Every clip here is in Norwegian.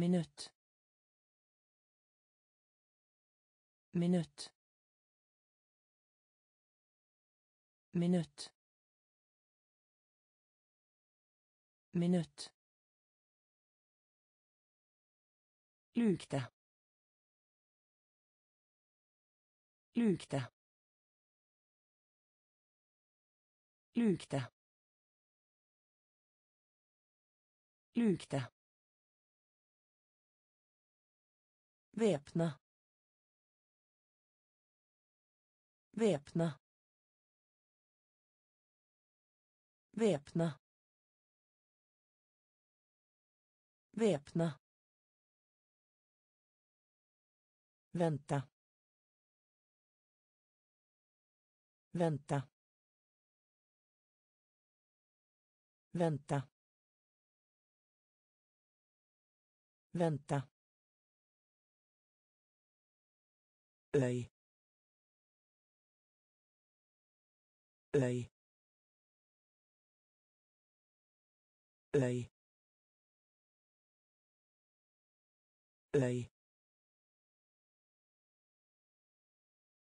minutt minutt minutt minutt lukte lukte lukte lukte Væpne. Væpne. Væpne. Væpne. Vente. Vente. Vente. Vente. Øy øy øy øy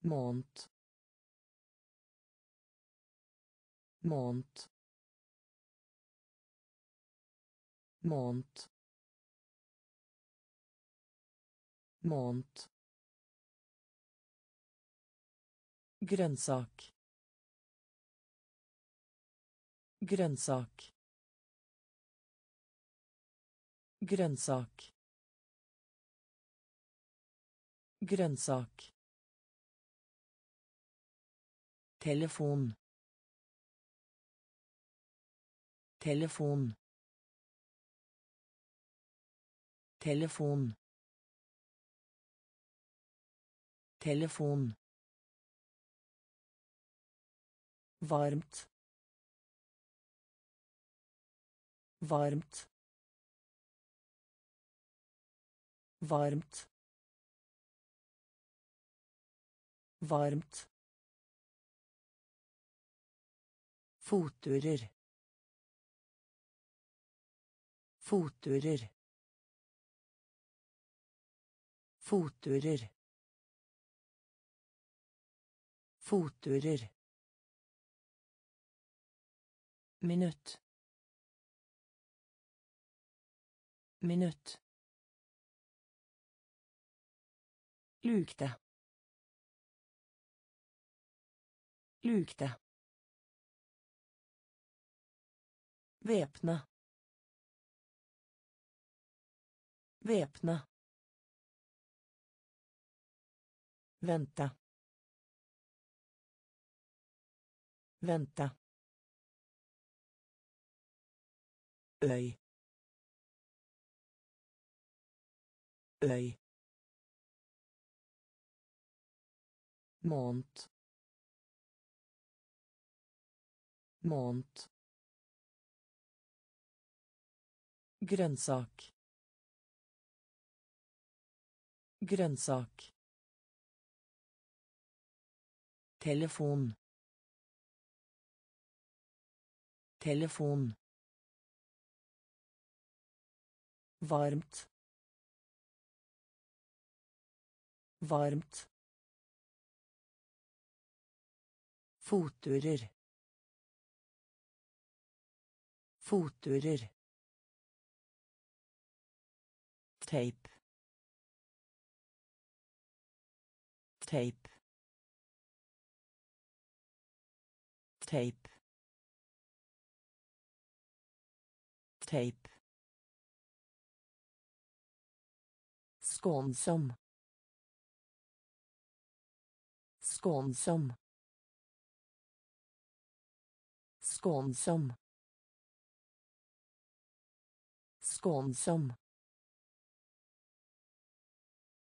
måned måned måned måned grønnsak. Grønnsak. Grønnsak. Grønnsak. Telefon. Telefon. Telefon. Telefon varmt varmt varmt varmt. Fotturer. Fotturer. Fotturer. Fotturer minutt minutt lukte lukte Væpne. Væpne. Vente. Vente. Øy. Øy. Måned. Måned. Grønnsak. Grønnsak. Telefon. Telefon varmt varmt fotturer fotturer tape tape tape tape Skånsom. Skånsom. Skånsom. Skånsom.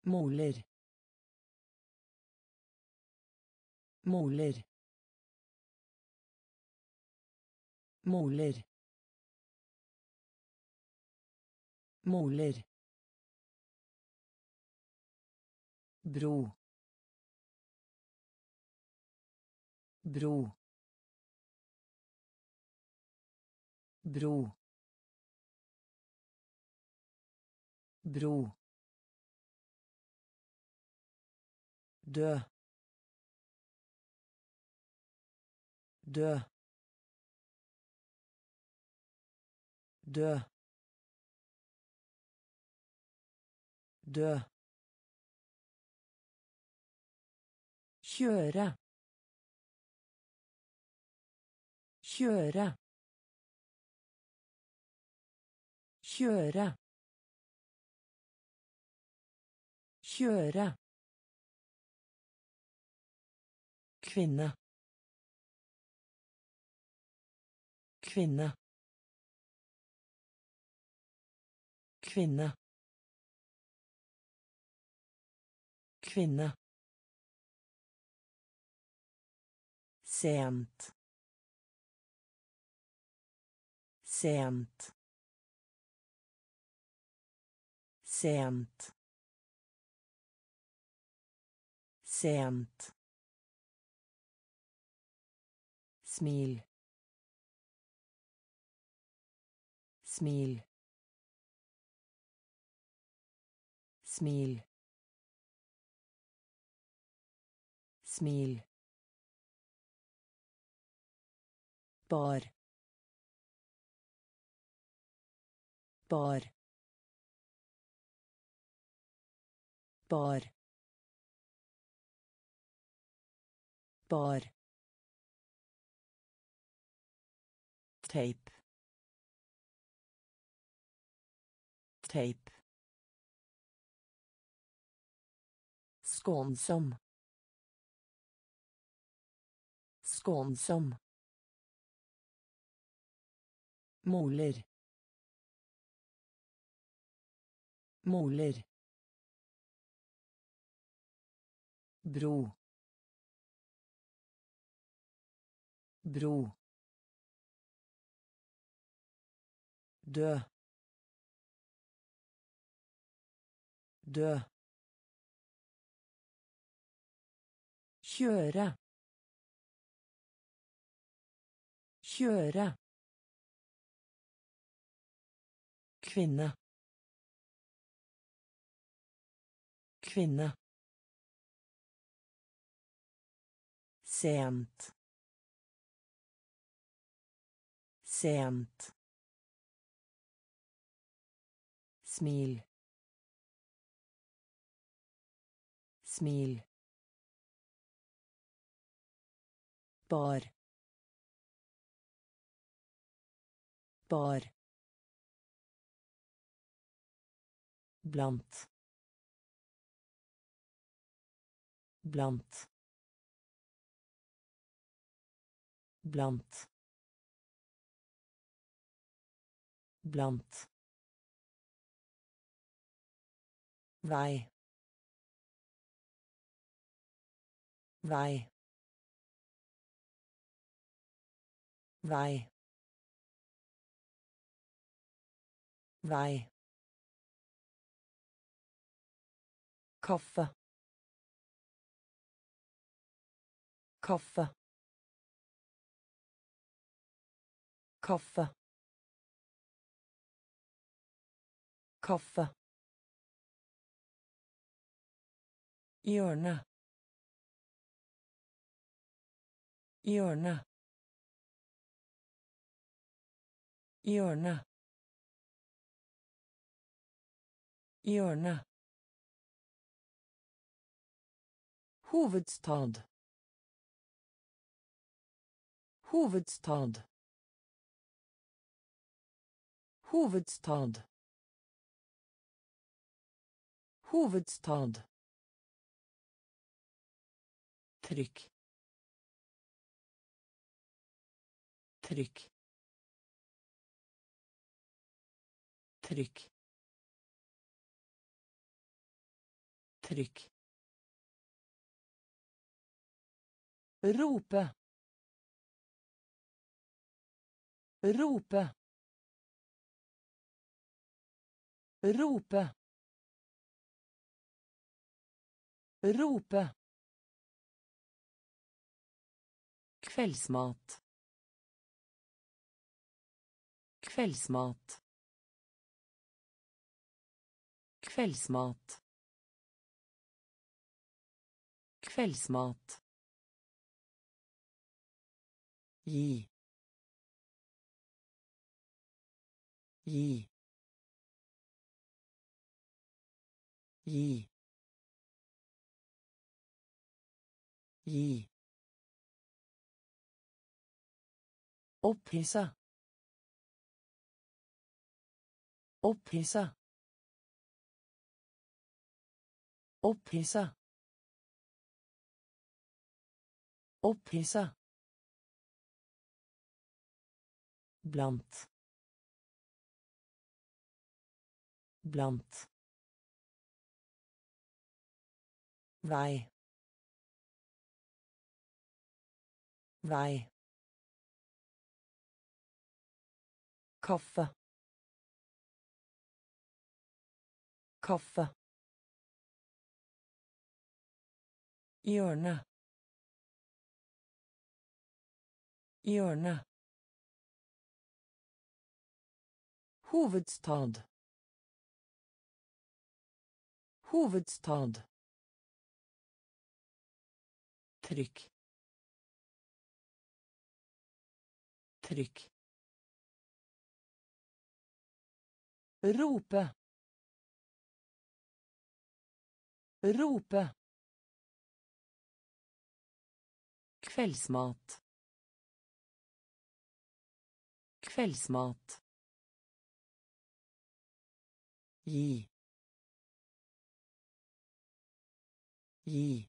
Måler. Måler. Måler. Måler. Bro. Bro. Bro. Bro. Dø. Dø. Dø. Dø kjøre. Kjøre. Kjøre. Kjøre. Kvinne. Kvinne. Kvinne. Kvinne sent. Sent. Sent. Sent. Smil. Smil. Smil. Smil bar. Bar. Bar. Bar. Tape. Tape. Skånsom. Skånsom måler. Måler. Bro. Bro. Dø. Dø. Kjøre. Kjøre kvinne. Kvinne. Sent. Sent. Smil. Smil. Bar. Bar blant. Blant. Blant. Blant. Vei. Vei. Vei. Vei kaffe. Kaffe. Kaffe. Kaffe. Hjørne. Hjørne. Hjørne. Hjørne hovedstad hovedstad hovedstad hovedstad trykk trykk trykk trykk rope rope rope rope Kveldsmat. Kveldsmat. Kveldsmat. Kveldsmat. Gi. Gi. Gi. Gi. Opphissa. Opphissa. Opphissa. Opphissa. Blant. Blant. Vei. Vei. Kaffe. Kaffe. Hjørne. Hjørne. Hovedstad. Hovedstad. Trykk. Trykk. Rope. Rope. Kveldsmat. Kveldsmat. Gi. Gi.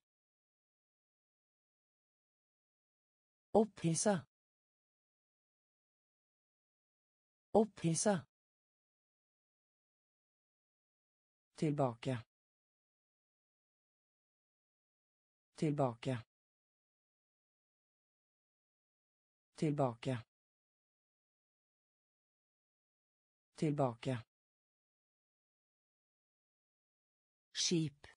Opphissa. Opphissa. Tilbake. Tilbake. Tilbake. Tilbake. Skip.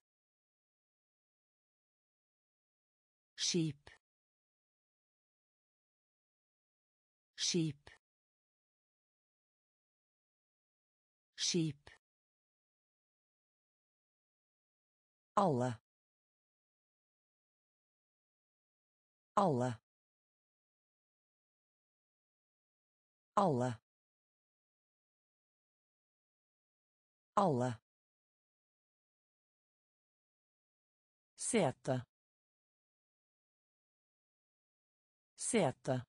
Skip. Skip. Skip. Alle. Alle. Alle. Alle. Sete. Sete.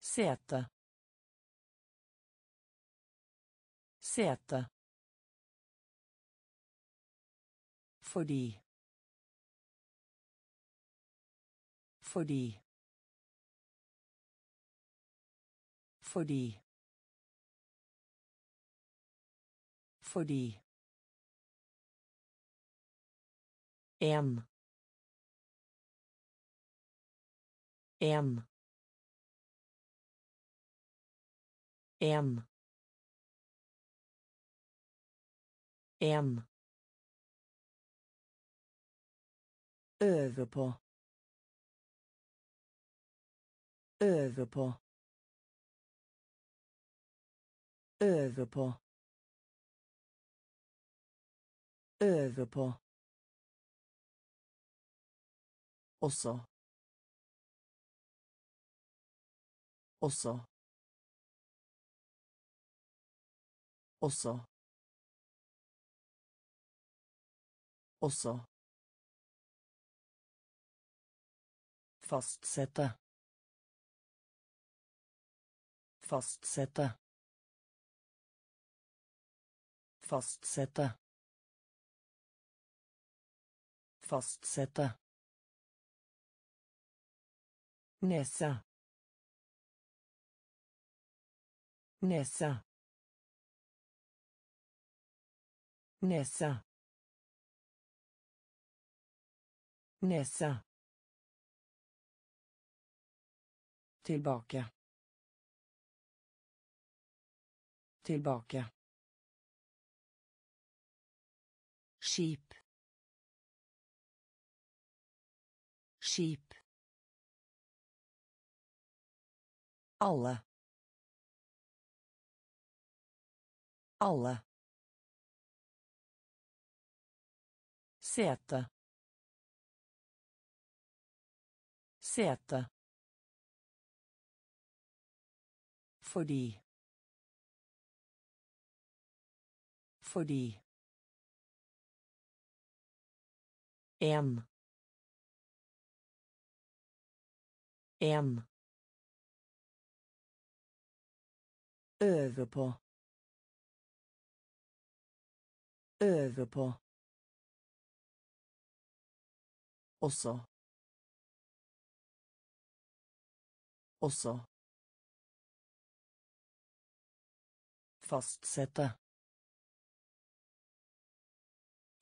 Sete. Sete. Fordi. Fordi. Fordi. Fordi. En. En. En. En. Øve på. Øve på. Øve på. Øve på. Også. Også. Også. Også. Fastsette. Fastsette. Fastsette. Fastsette. Nese. Nese. Nese. Nese. Tilbake. Tilbake. Skip. Skip. Alle. Alle. Sete. Sete. Fordi. Fordi. En. En. Øve på. Øve på. Også. Også. Fastsette.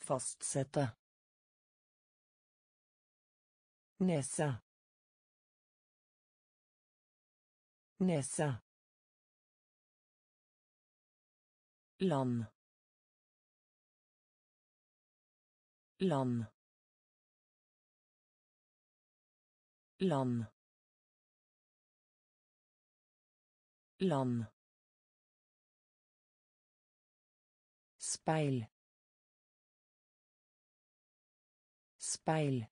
Fastsette. Nese. Nese. Land. Land. Land. Land. speil speil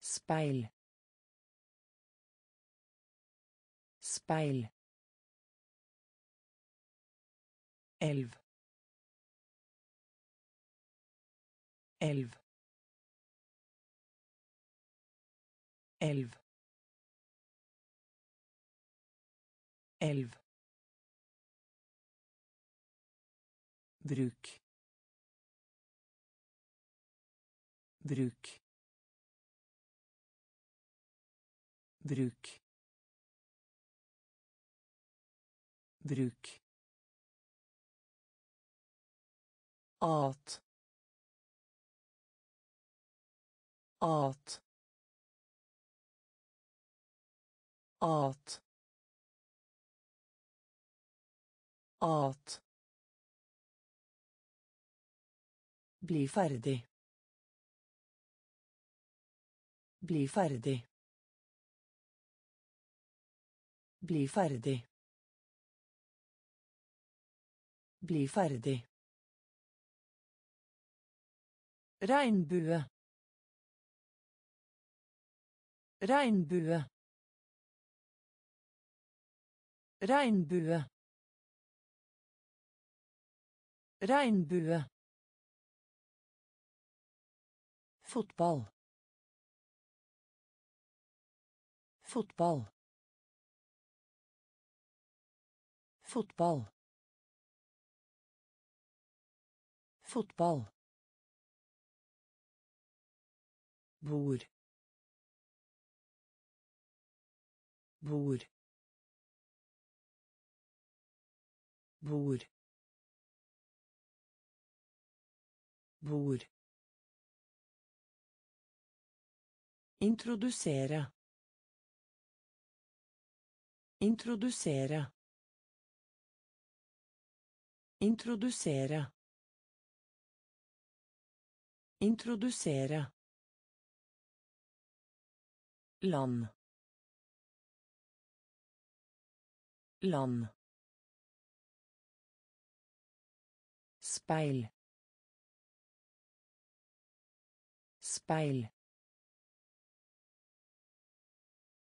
speil speil elv. Elv. Elv. Elv. Bruk. Bruk. Bruk. Bruk at at at at Bli ferdig. Bli ferdig. Bli ferdig. Bli ferdig. Regnbue. Regnbue. Regnbue. Regnbue. Fotball. Fotball. Fotball. Fotball. Bord bor bor bor Introdusere. Introdusere. Introdusere. Introdusere. Land. Land. Speil. Speil.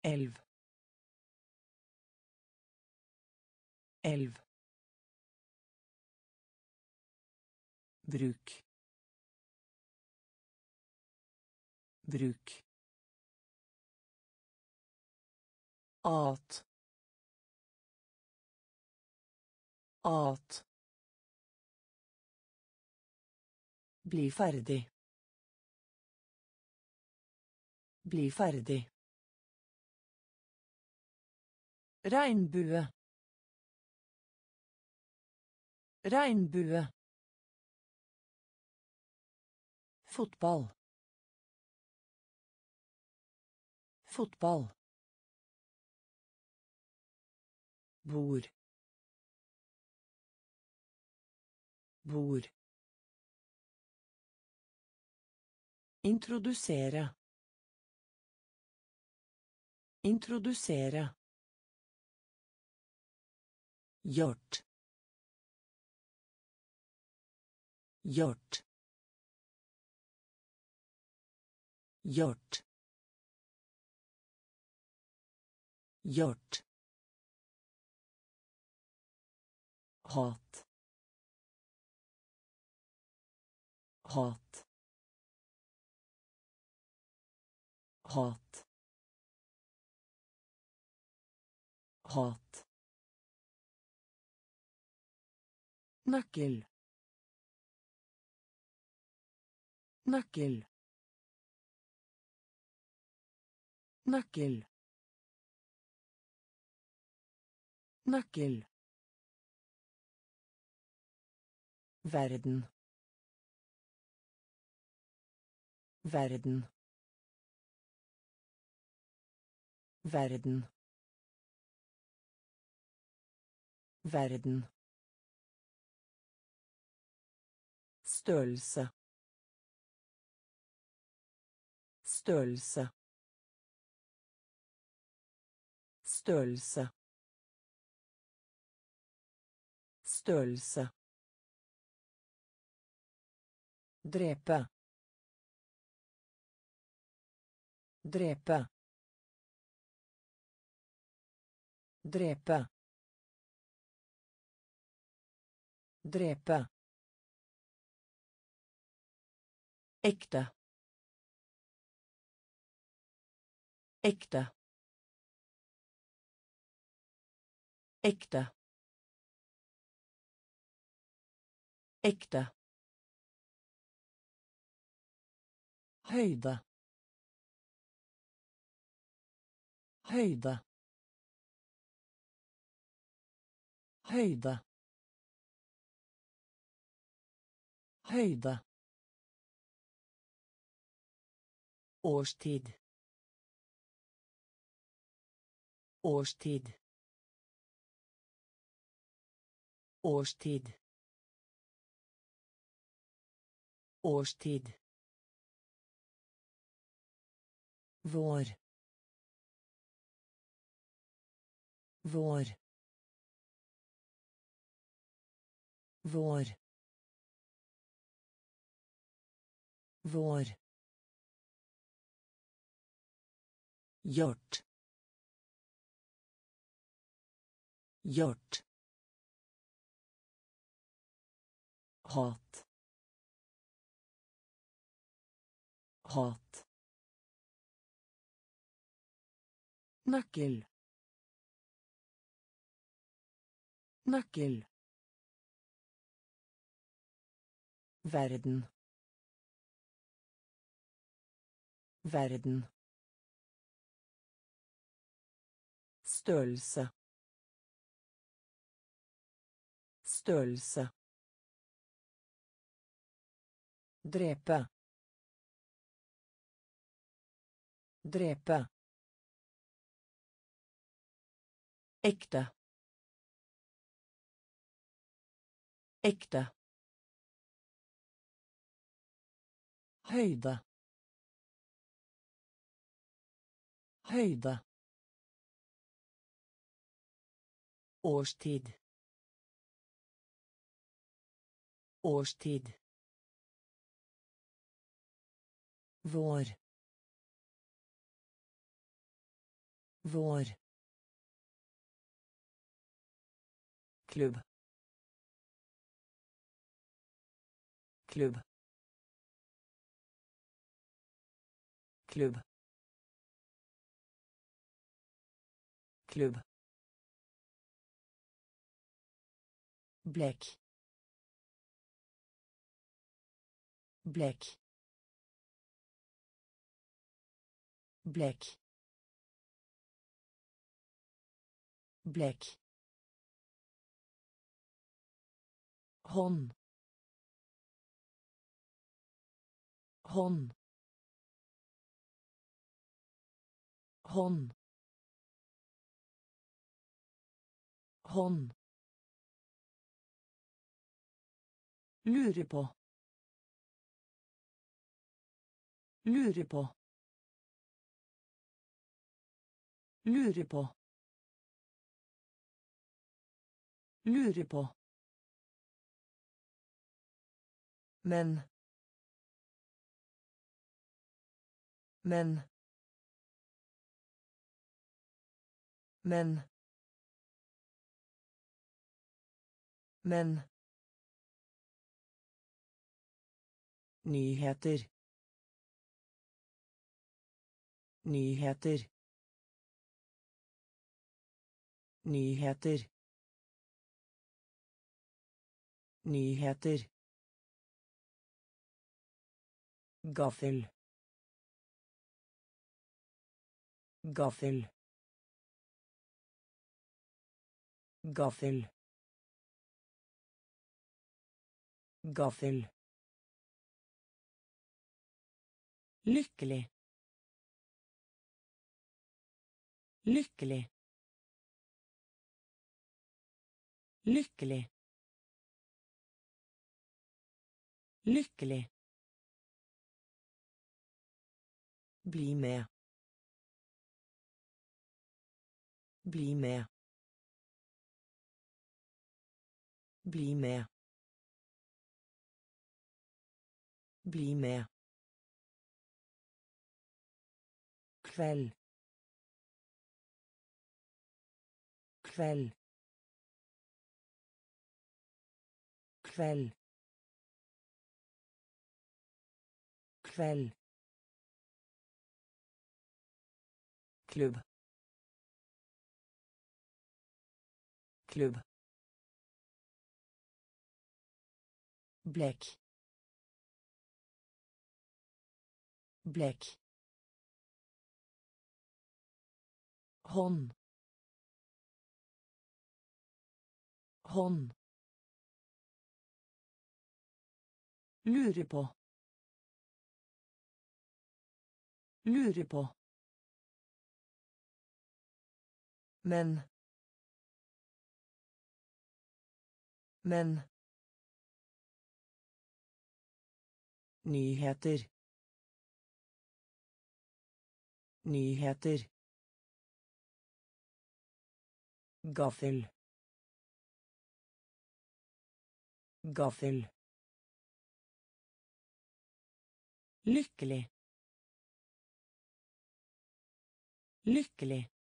elv elv bruk bruk at at Bli ferdig. Bli ferdig. Regnbue. Regnbue. Fotball. Fotball. Bord. bor Introdusere. Introdusere. Gjort. Gjort. Gjort. Gjort. Hat. Hat. Hat. Hat. Nøkkel. Nøkkel. Nøkkel. Nøkkel Verden. Verden. Verden. Verden. Størrelse. Størrelse. Størrelse. Størrelse. Drepe. Drepe. Drepe. Drepe. Ekte. Ekte. Ekte. Ekte. Høyde. Høyde. Høyde. Høyde. Årstid. Årstid. Årstid. Årstid. Vår. Vår. Vår. Vår. Gjort. Gjort. hat hat nøkkel nøkkel Verden. Verden. Størrelse. Størrelse. Drepe. Drepe. Ekte. Ekte. Høyde. Høyde. Årstid. Årstid. Vår. Vår. Klubb klubb klubb klubb. Blekk blekk blekk blekk hånd hånd hånd hånd Lure på. Lure på. Lure på. Lure på. Men. Men. Men. Men. Nyheter. Nyheter. Nyheter. Nyheter. Gaffel. Gaffel. Gaffel. Gaffel. Lykkelig. Lykkelig. Lykkelig. Lykkelig. Bli med. Bli med. Bli med. Bli med. Klubb klubb blekk blekk hånd hånd Lure på. Lure på. Men. Men. Nyheter. Nyheter. Gaffel. Gaffel. Lykkelig. Lykkelig.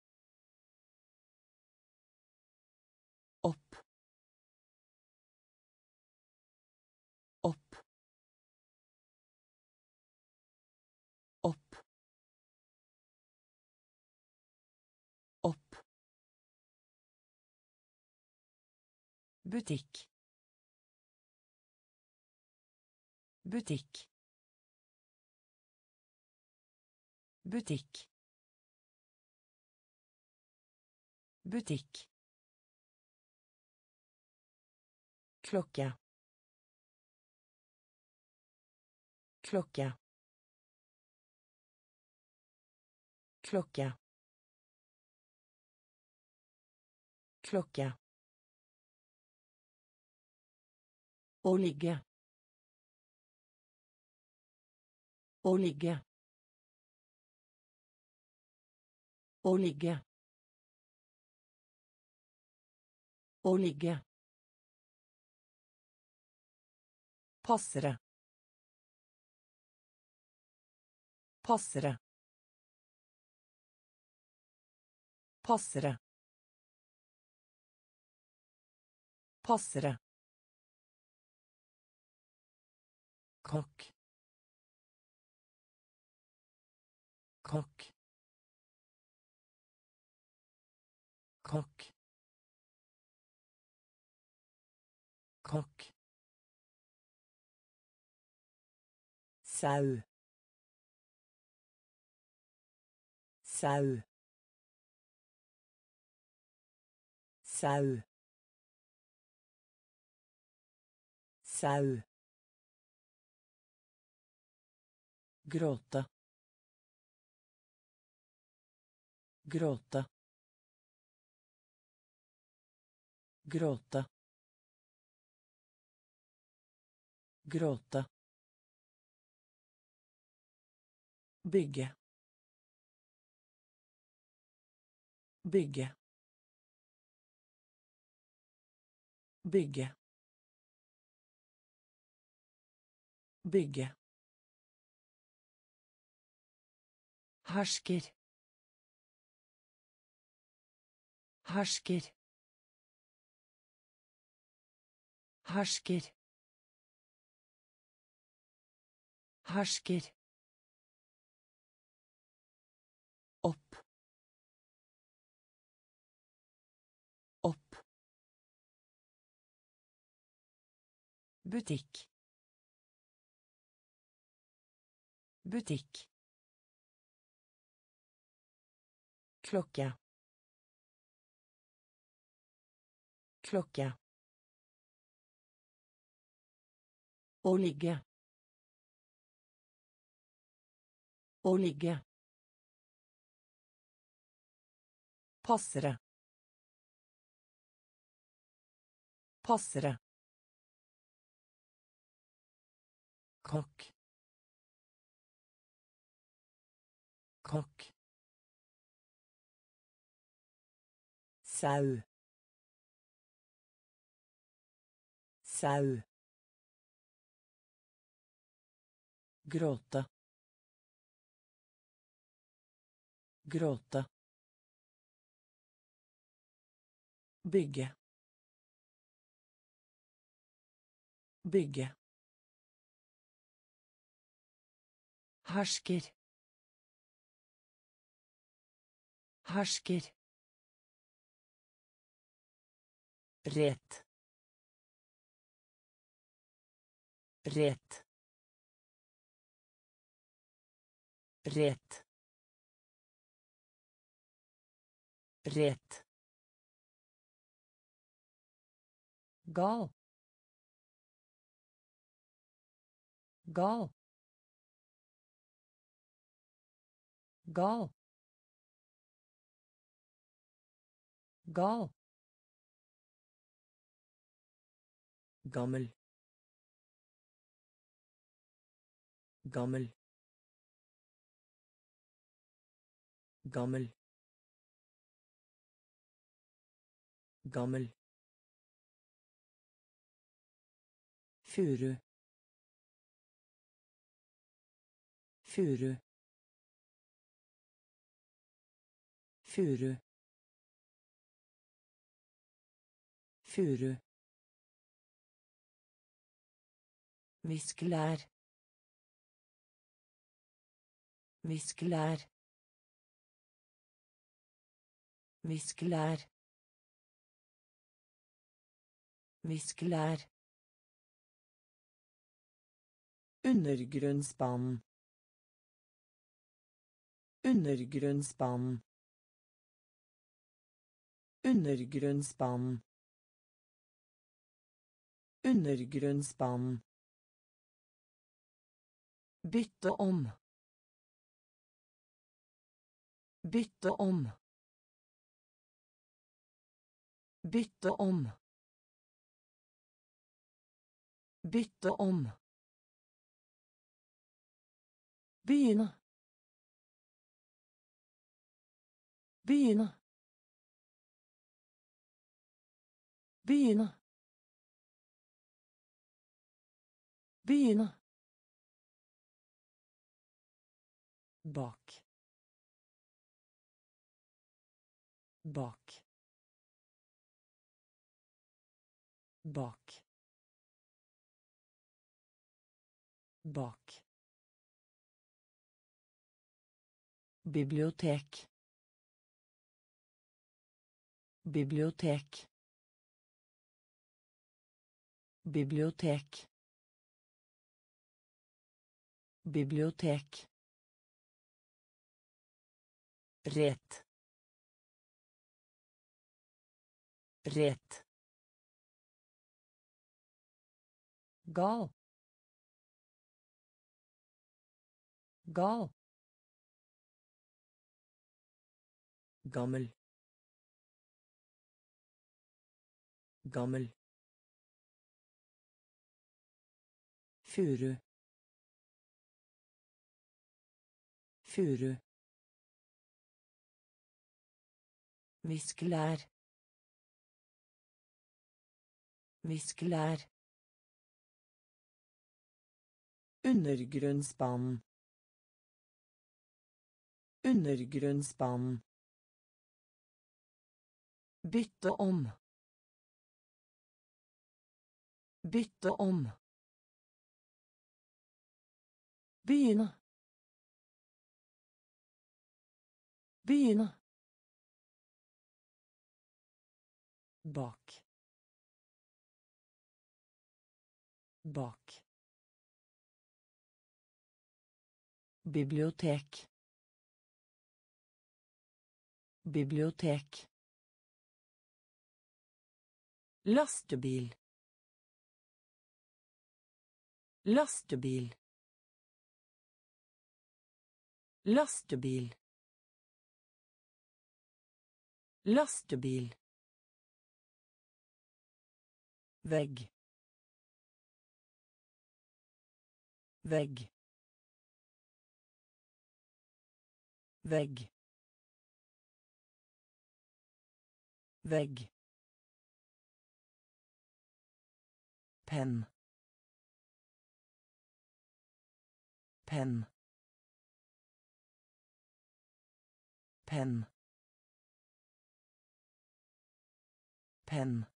butikk. Butikk. Butikk. Butikk. Klokke. Klokke. Klokke. Klokke Å ligge. Å ligge. Å ligge. Å ligge. Passere. Passere. Passere. Passere. Kokk kokk kokk kokk sau sau sau sau gråte. Gråte. Gråte. Gråte. Bygge. Bygge. Bygge. Bygge hersker hersker hersker hersker opp. Opp. Butikk. Butikk klokke. Klokke. Å ligge. Å ligge. Passere. Passere. Kokk. Kokk sau. Sau. Gråte. Gråte. Bygge. Bygge. Hersker hersker Rett. Rett. Rett. Rett. gal gal gal gal gammel. Gammel. Gammel. Gammel. Furu. Furu. Furu. Furu Viskelær. Viskelær. Viskelær. Viskelær. Undergrunnsbanen. Undergrunnsbanen. Undergrunnsbanen. Undergrunnsbanen. Bytte om. Bytte om. Bytte om. Bytte om. Begynne. Begynne. Begynne. Begynne. Bak bak bak bak bibliotek bibliotek bibliotek bibliotek Rett. Rett. Gal. Gal. Gammel. gammel furu furu Viskelær. Viskelær. Undergrunnsbanen. Undergrunnsbanen. Bytte om. Bytte om. Begynne. Begynne. Bak bak bibliotek bibliotek lastebil lastebil lastebil lastebil Vegg. Vegg. Vegg. Vegg. Penn. Penn. Penn. Penn.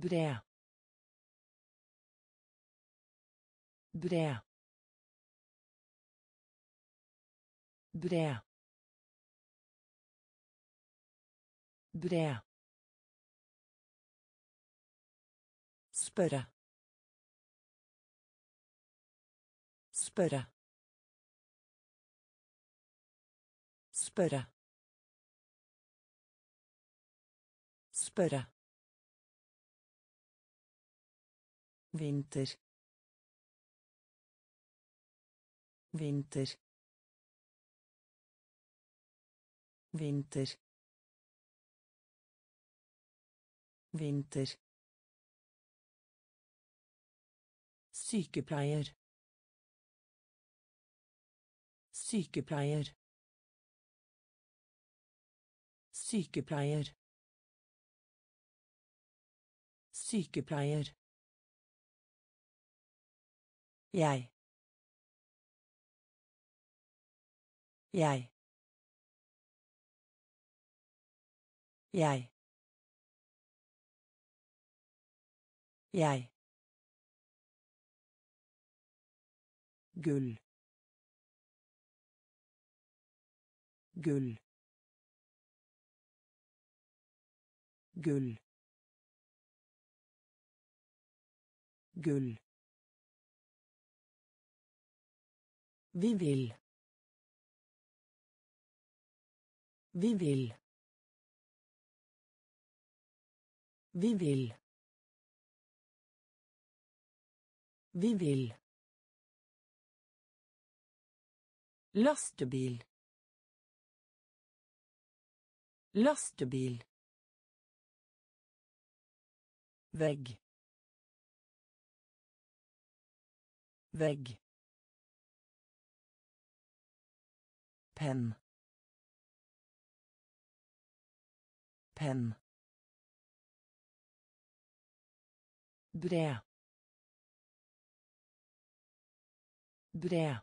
Bred bred bred bred spørre spørre spørre spørre vinter. Vinter. Vinter. Vinter. Sykepleier. Sykepleier. Sykepleier. Sykepleier Jeg. Jeg. Jeg. Jeg. gull gull gull gull Vi vil. Vi vil. Vi vil. Vi vil. Lastebil. Lastebil. Vegg. Vegg. Penn penn bred bred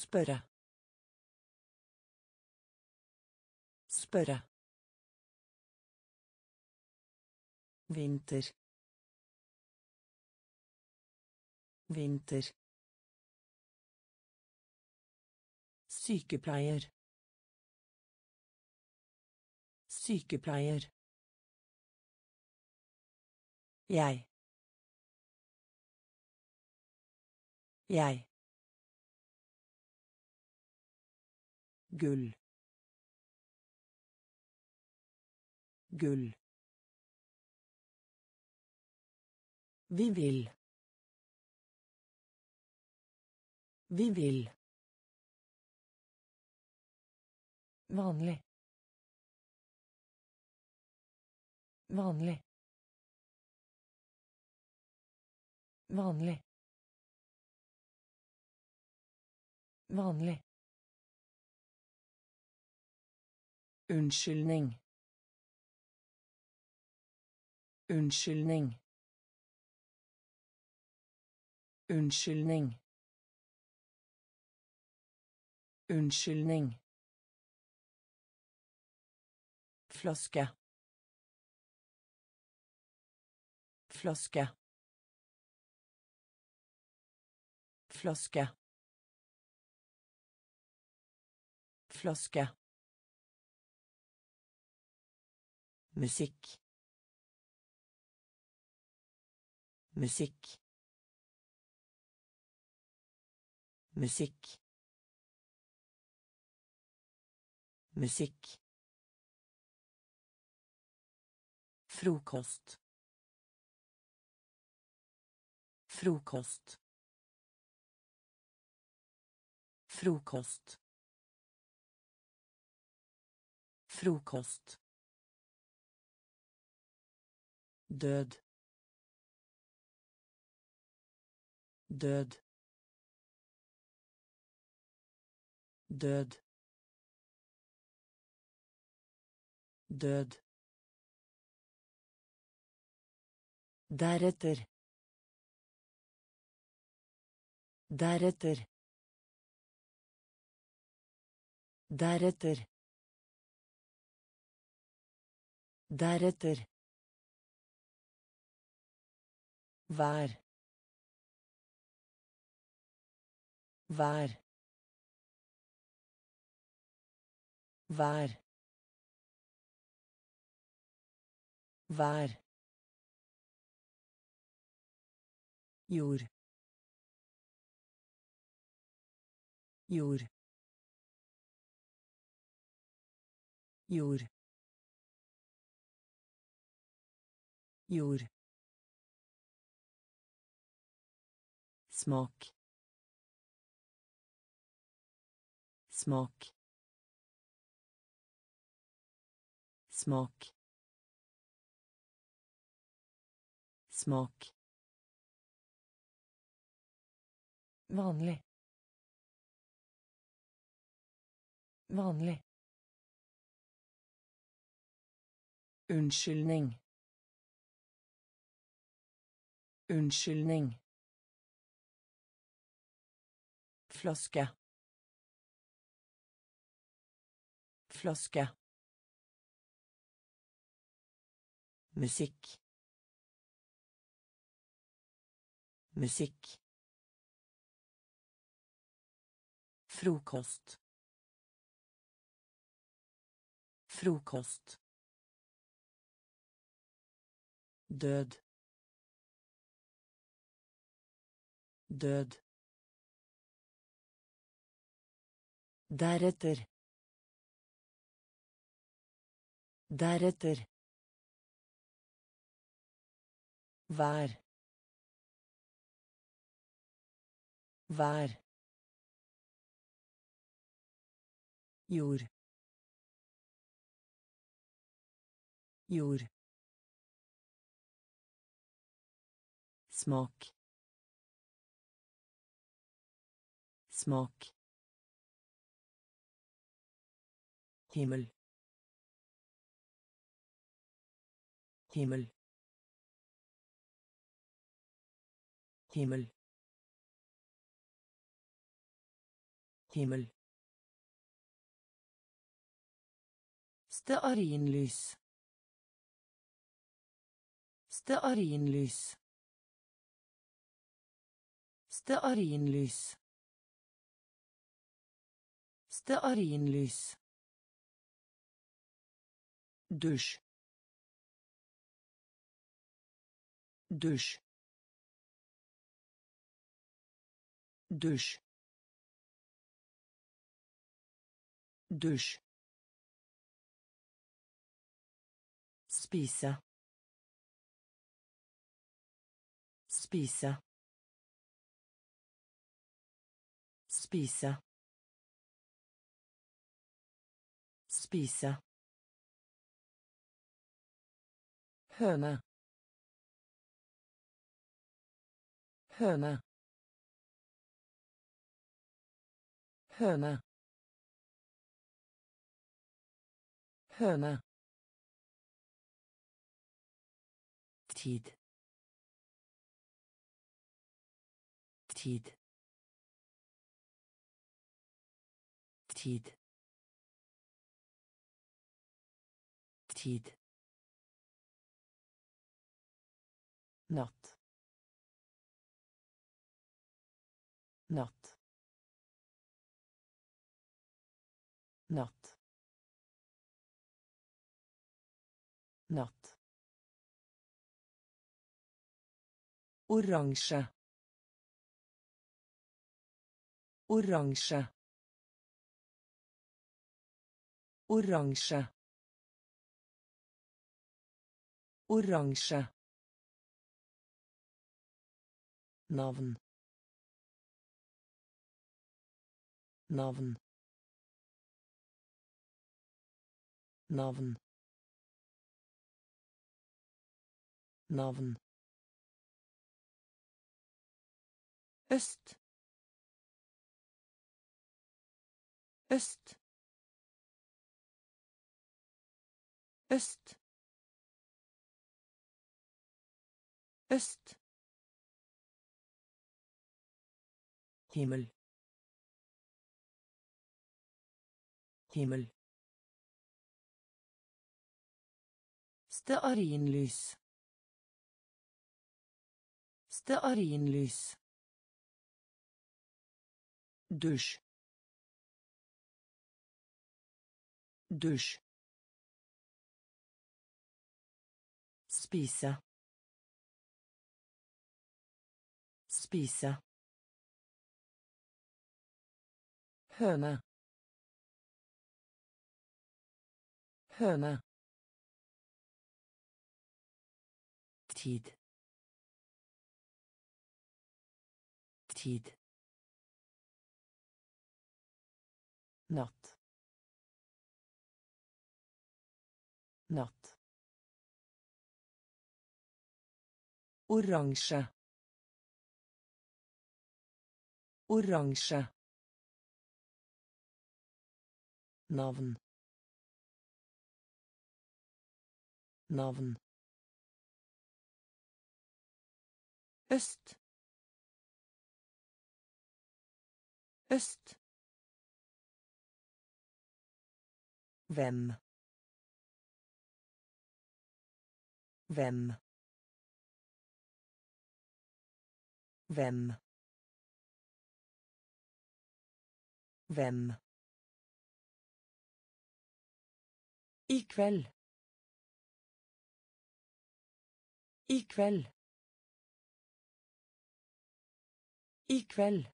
spørre spørre vinter. Vinter Sykepleier. Sykepleier. Jeg. Jeg. Gull. Gull. Vi vil. Vi vil. Vanlig. Vanlig. Vanlig. Vanlig. Unnskyldning. Unnskyldning. Unnskyldning. Unnskyldning. Flaske. Flaske. Flaske. Flaske. musikk musikk musikk musikk frokost. Frokost. Frokost. Frokost. Død. Død. Død. Død deretter deretter deretter deretter Vær. Vær. Vær. Vær. Jord. Jord. Jord. Jord. smak smak smak smak vanlig vanlig Unnskyldning. Unnskyldning. Flaske. Flaske. Musikk. Musikk. Frokost. Frokost. Død. Død. Deretter. Deretter. Vær. Vær. Jord. Jord. Smak. Smak. himmel himmel himmel himmel Stearinlys. Stearinlys. Stearinlys. Stearinlys. Dusj. Dusj. Dusj. Dusj. Spise. Spise. Spise. Spise. Høne. Høne. Høne. Høne. Tid. Tid. Tid. Tid. Orange. Orange. Orange. Orange. Navn. Navn. Navn. Navn. أست أست أست أست هيمل هيمل Stearinlys. Stearinlys. Dusj dusj spise spise Høne. Høne. Tid. Tid. Natt. Natt. Oransje. Oransje. Navn. Navn. Øst. Øst. Hvem. Hvem. Hvem. Hvem. I kveld. I kveld. I kveld.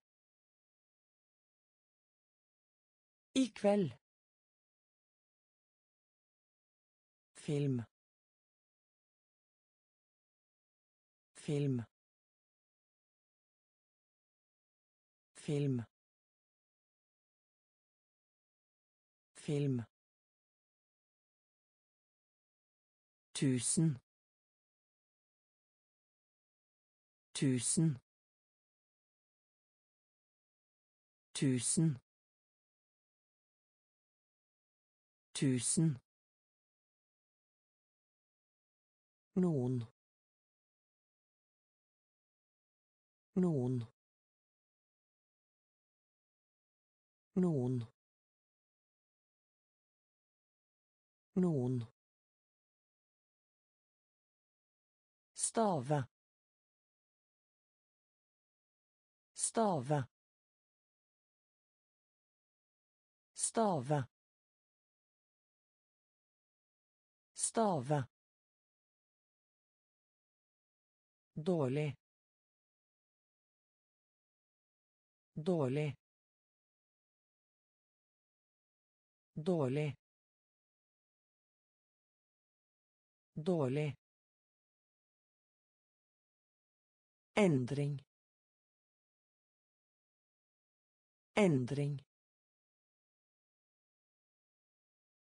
I kveld. Film. Film. Film. Film. Tusen. Tusen. Tusen. Tusen. Noen. Noen. Noen. Noen. stave stave stave stave dårlig dårlig dårlig dårlig Endring. Endring.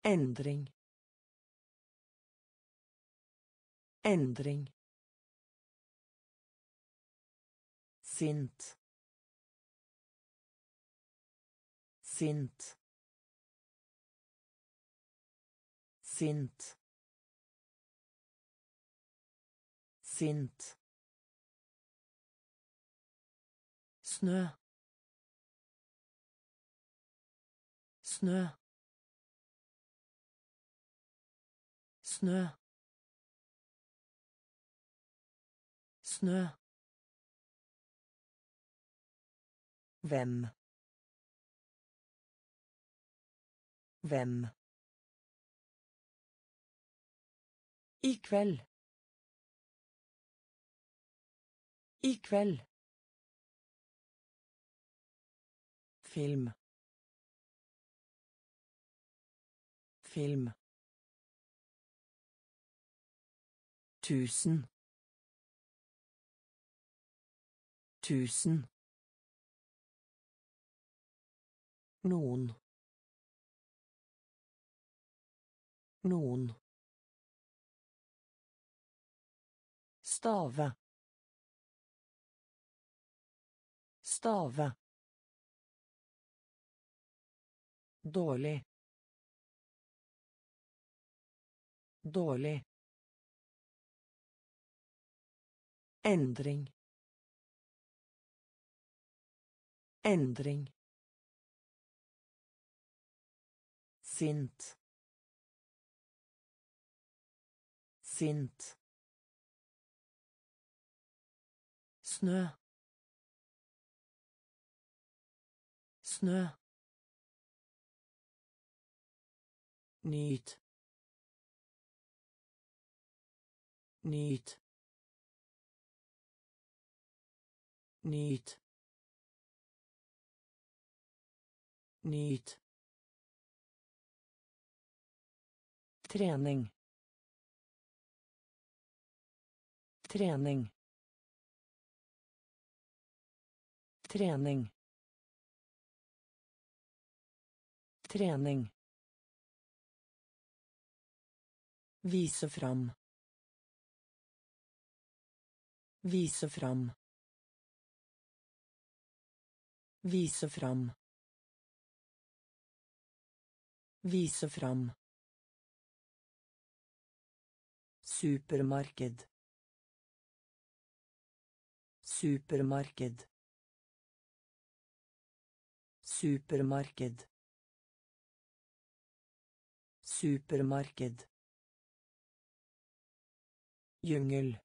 Endring. Endring. Sint. Sint. Sint. Sint. snø snø snø snø Hvem. Hvem. I kveld. I kveld. Film. Film. Tusen. Tusen. Noen. Noen. Stave. Stave. Dårlig. Dårlig. Endring. Endring. Sint. Sint. Snø. Snø. Nyt. Nyt. Nyt. Nyt. Trening. Trening. Trening. Trening. Vise fram. Vise fram. Vise fram. Vise fram. Supermarked. Supermarked. Supermarked. Supermarked. Jungel.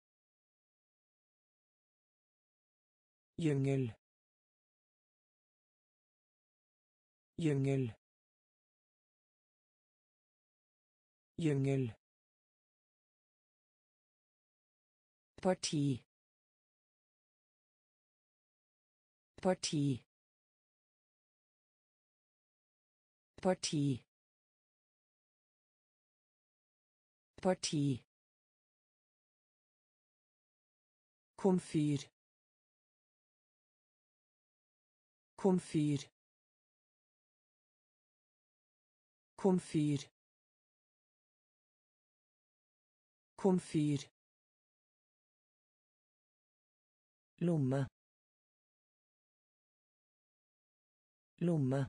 Jungel. Jungel. Jungel. Parti. Parti. Parti. Parti. Komfyr. Komfyr. Komfyr. Komfyr. Lomme. Lomme.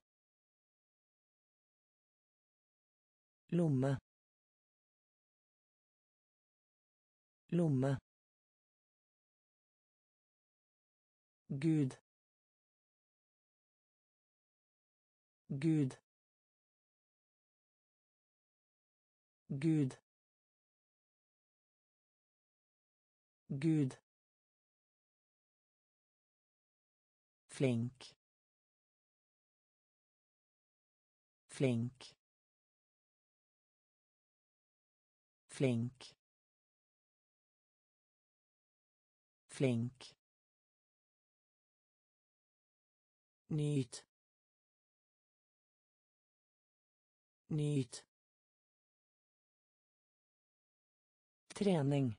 Lomme. Lomme. Gud. Gud. Gud. Gud flink flink flink flink Nyt. Nyt. Trening.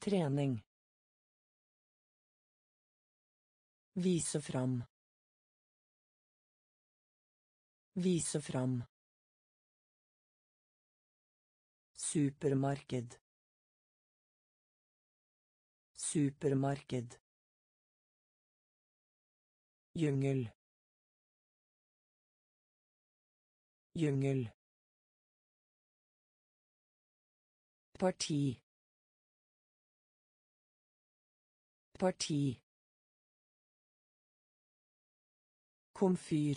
Trening. Vise fram. Vise fram. Supermarked. Supermarked. Jungel. Jungel. Parti. Parti. Komfyr.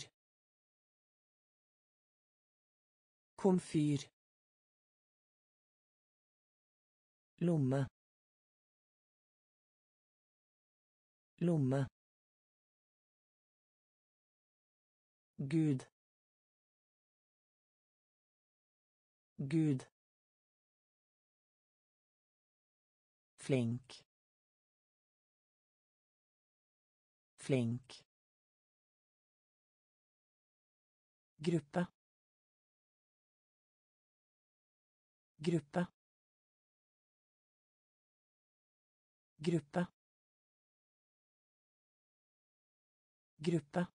Komfyr. Lomme. Lomme. Gud. Gud. Flink. Flink. Gruppe. Gruppe. Gruppe. Gruppe.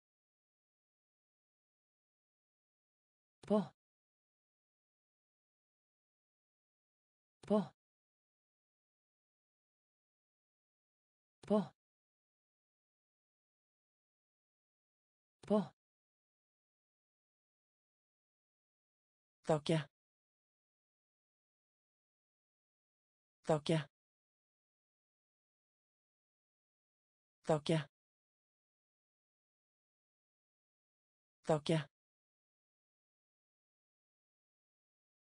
Takke. Takke. Takke. Takke.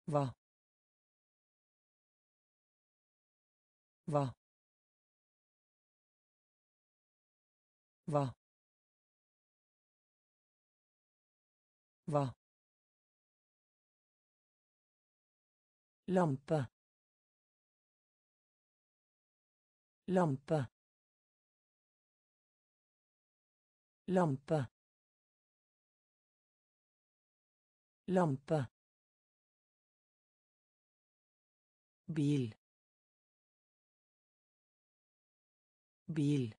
Hva? Hva? Hva? Hva? Lampe. Lampe. Lampe. Lampe. bil bil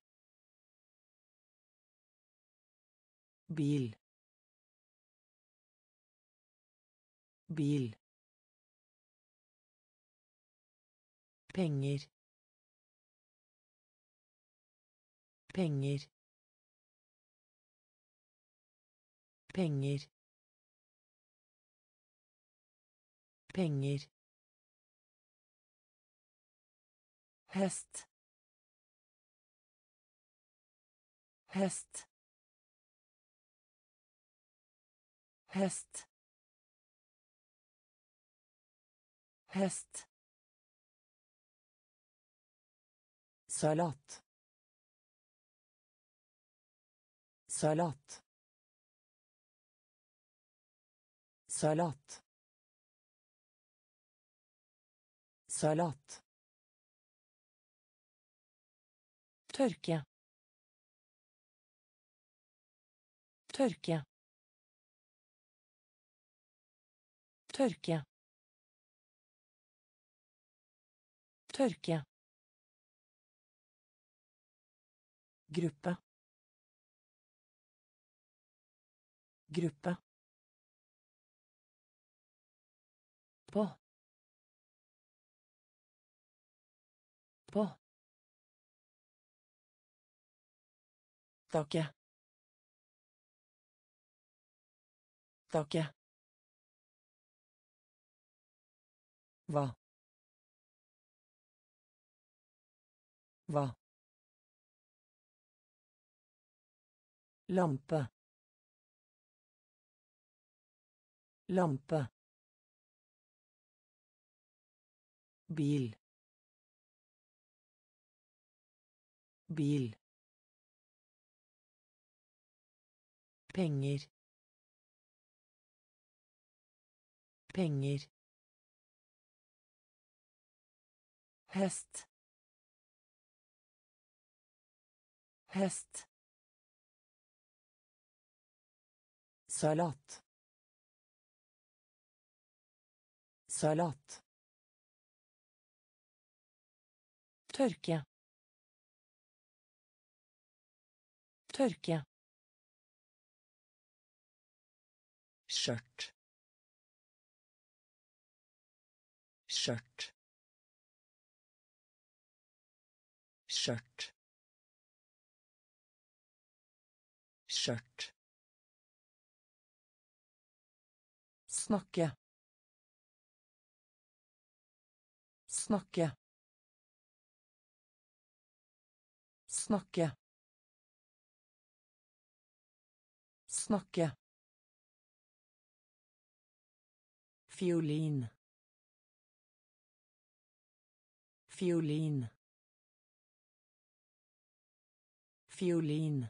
bil bil penger. Penger. Penger. Penger. Hest hest hest hest Salat. Salat. Salat. Salat. Tørke. Tørke. Tørke. Tørke. Gruppe. Gruppe. På. På. taket taket Hva? Hva? Lampe. Lampe. Bil. Bil. Penger. Penger. Hest. Hest. Salat. Salat. Tørke. Tørke. skjørt skjørt skjørt skjørt snakke. Snakke. Snakke. Snakke. Fiolin. Fiolin. Fiolin.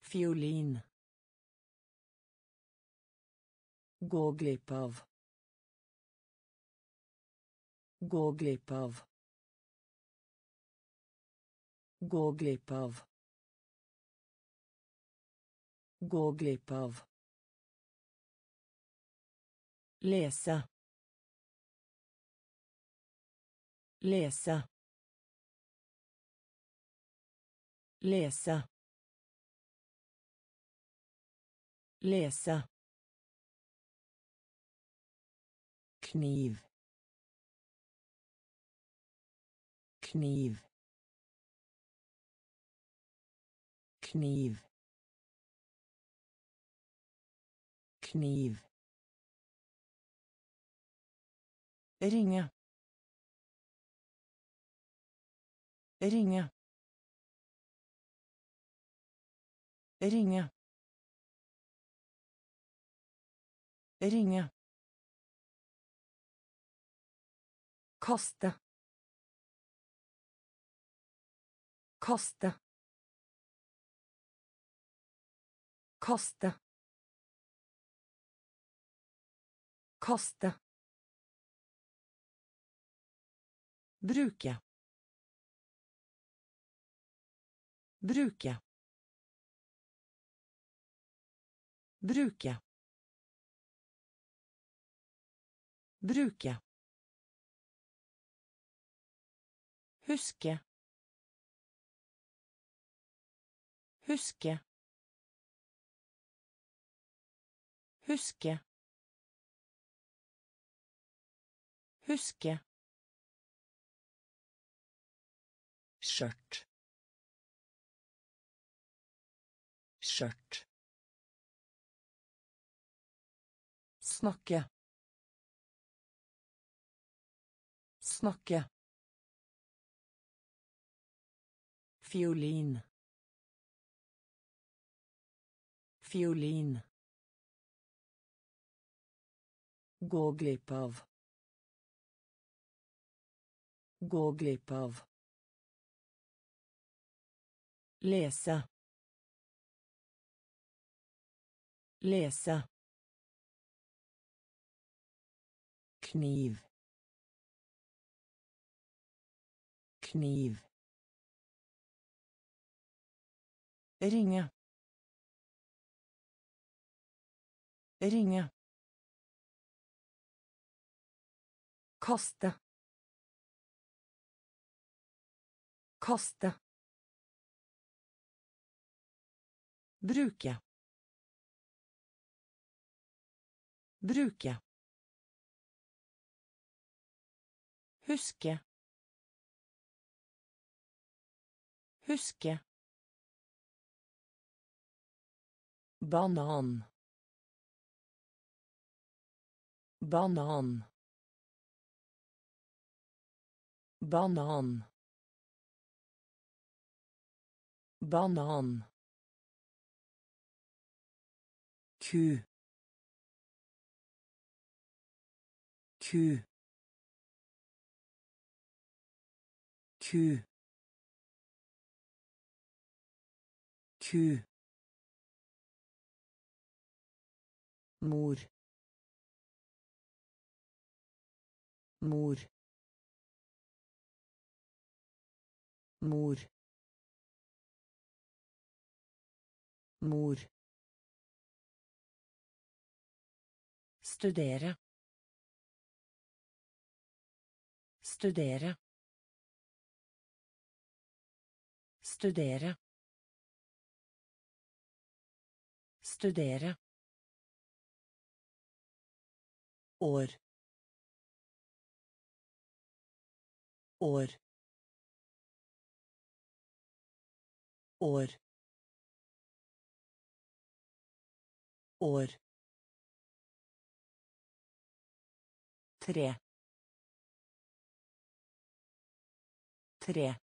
Fiolin Gå glipp av. Gå glipp av. Gå glipp av. Gå glipp av. Lese. Lese. Lese. Lese. Kniv. Kniv. Kniv. Kniv. Ringe. Ringe. Ringe. Ringe Kaste. Kaste. Kaste. Kaste. Bruke. Bruke. Bruke. Bruke. Huske. Huske. Huske. Huske. skjørt skjørt snakke snakke Fiolin. Fiolin. Gå glipp av. Gå glipp av. Lese. Lese. Kniv. Kniv. Ringe. Ringe. Kaste. Kaste. Bruke. Bruke. Huske. Huske. Banan. Banan. Banan. Banan. Ku ku ku ku mor mor mor mor studere. Studere. Studere. Studere. År. År. År. År. Tre. Tre.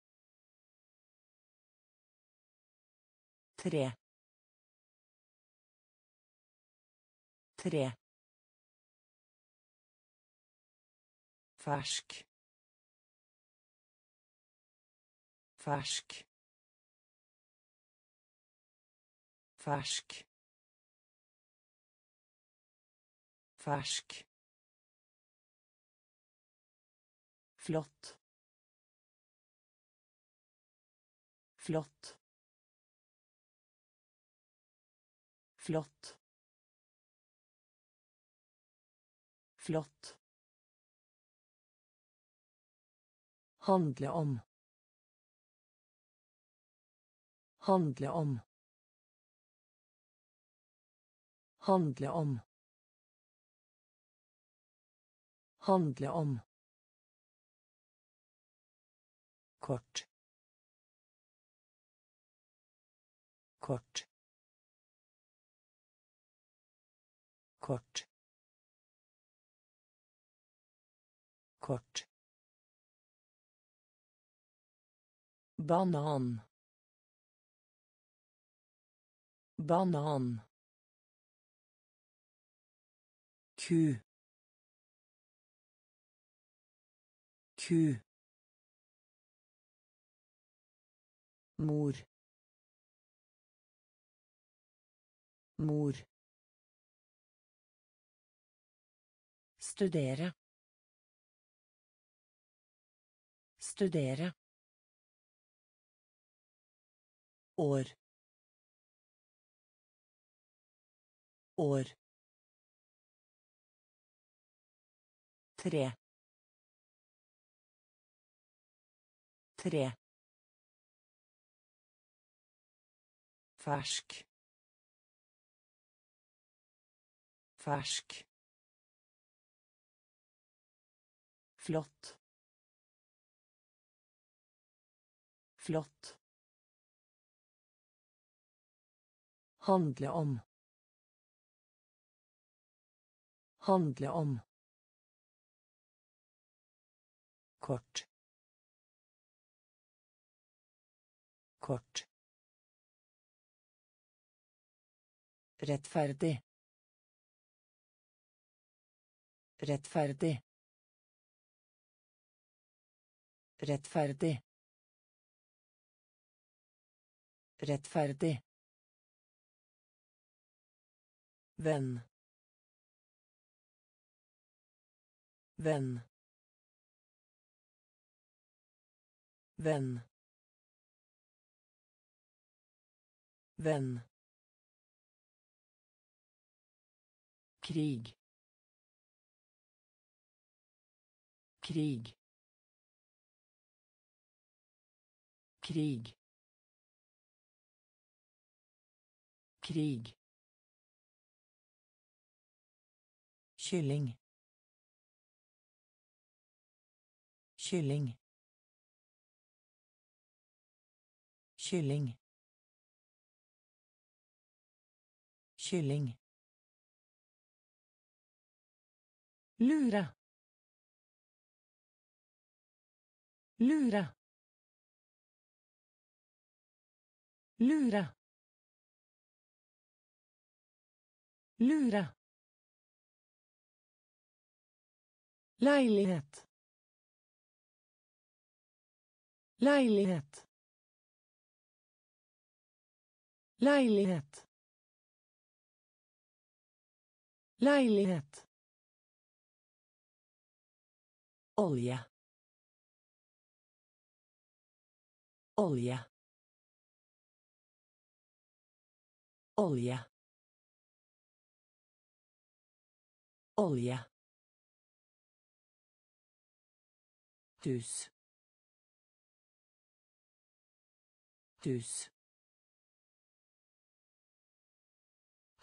Tre. Tre. Färsk. Färsk. Färsk. Färsk. Flott. Flott. Flott. Flott. Handle om. Handle om. Handle om. Handle om. Kort. Kort. Kort. Kort. Banan. Banan. Ku. Ku. Mor. Mor. Studere. Studere. År. År. Tre. Tre. Fersk. Fersk. Flott. Flott. Handle om. Handle om. Kort. Kort. Rettferdig. Rettferdig. Rettferdig. Rettferdig. Venn. Venn. Venn. Venn. krig krig krig krig kylling kylling kylling kylling Lure. Lure. Lure. Lure. Leilighet. Leilighet. Leilighet. Leilighet. olje olje olje olje dus dus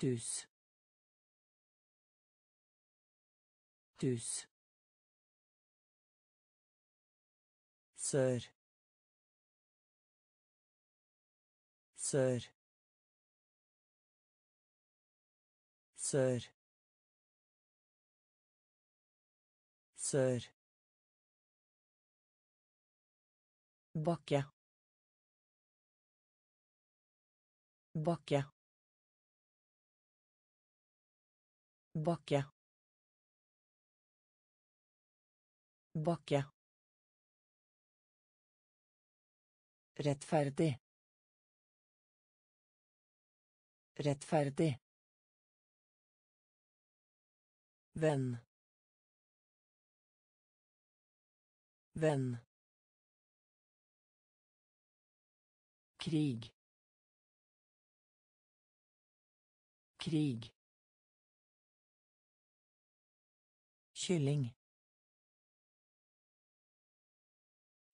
Dus. Dus. Sør. Sør. Sør. Sør. Bakke. Bakke. Bakke. Bakke. Rettferdig. Rettferdig. Venn. Venn. Krig. Krig. Kylling.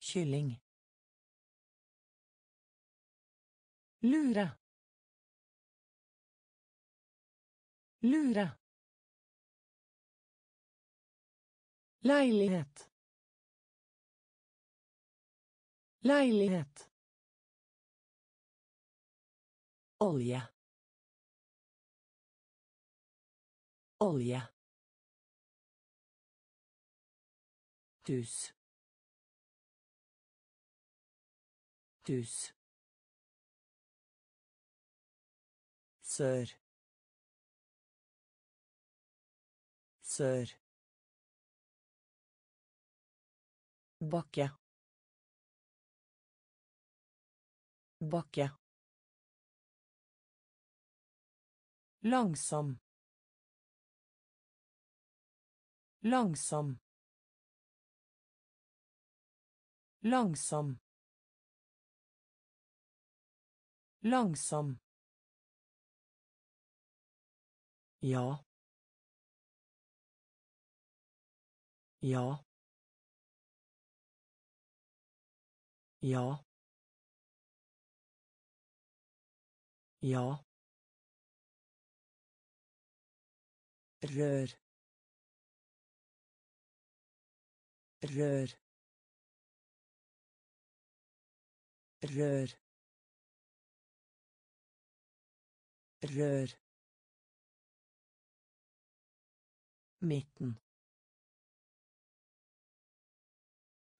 Kylling. Lure. Lure. Leilighet. Leilighet. Olje. Olje. Dus. Dus. Sør. Sør. Bakke. Bakke. Langsom. Langsom. Langsom. Langsom. Ja. Ja. Ja. Ja. Rør. Rør. Rør. Rør. Midten.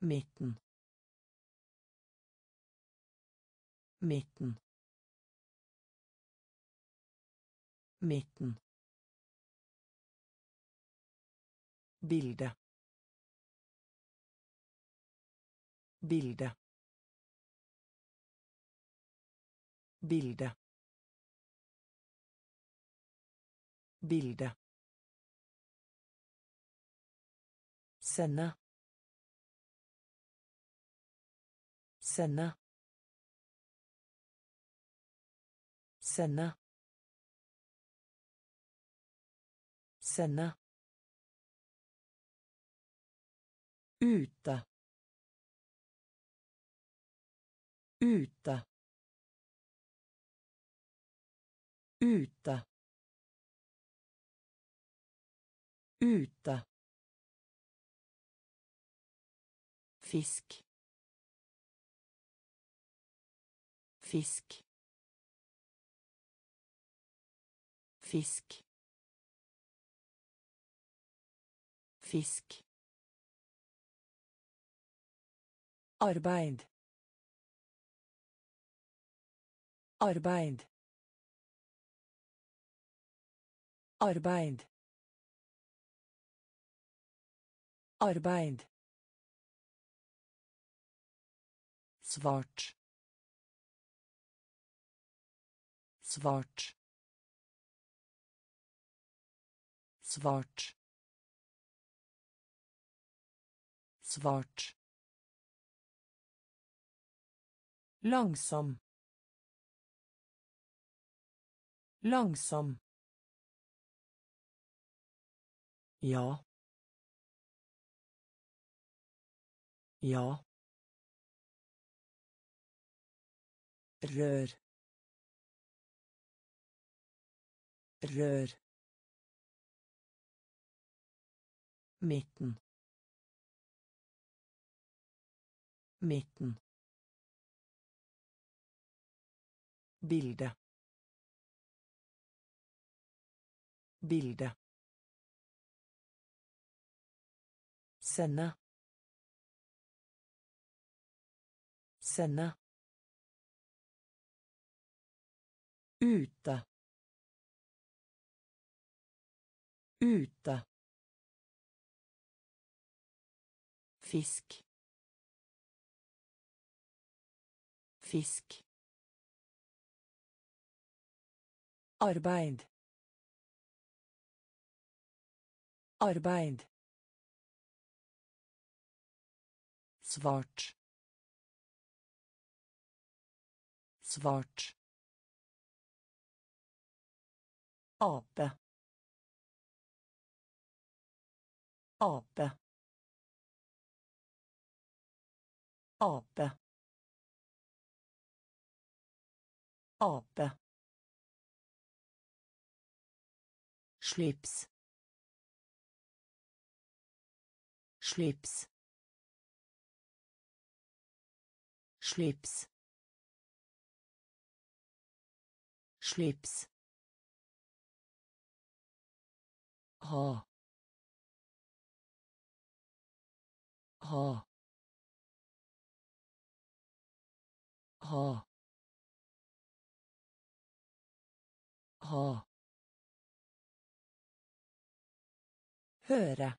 Midten. Midten. Midten. Bilde. Bilde. Bilde. Bilde. Sende. Sende. Sende. Sende. Ute. Ute. Ute. Ute. Fisk. Fisk. Fisk. Fisk. Arbeid. Arbeid. Arbeid. Arbeid. svart svart svart svart langsom. Langsom. Ja. Ja. Rør. Rør. Midten. Midten bilde bilde sende sende Ute. Ute. Fisk. Fisk. Arbeid. Arbeid. Svart. Svart. Ape. Ape. Ape. Ape. Slips. Slips. Slips. Slips. ha ha ha ha høre.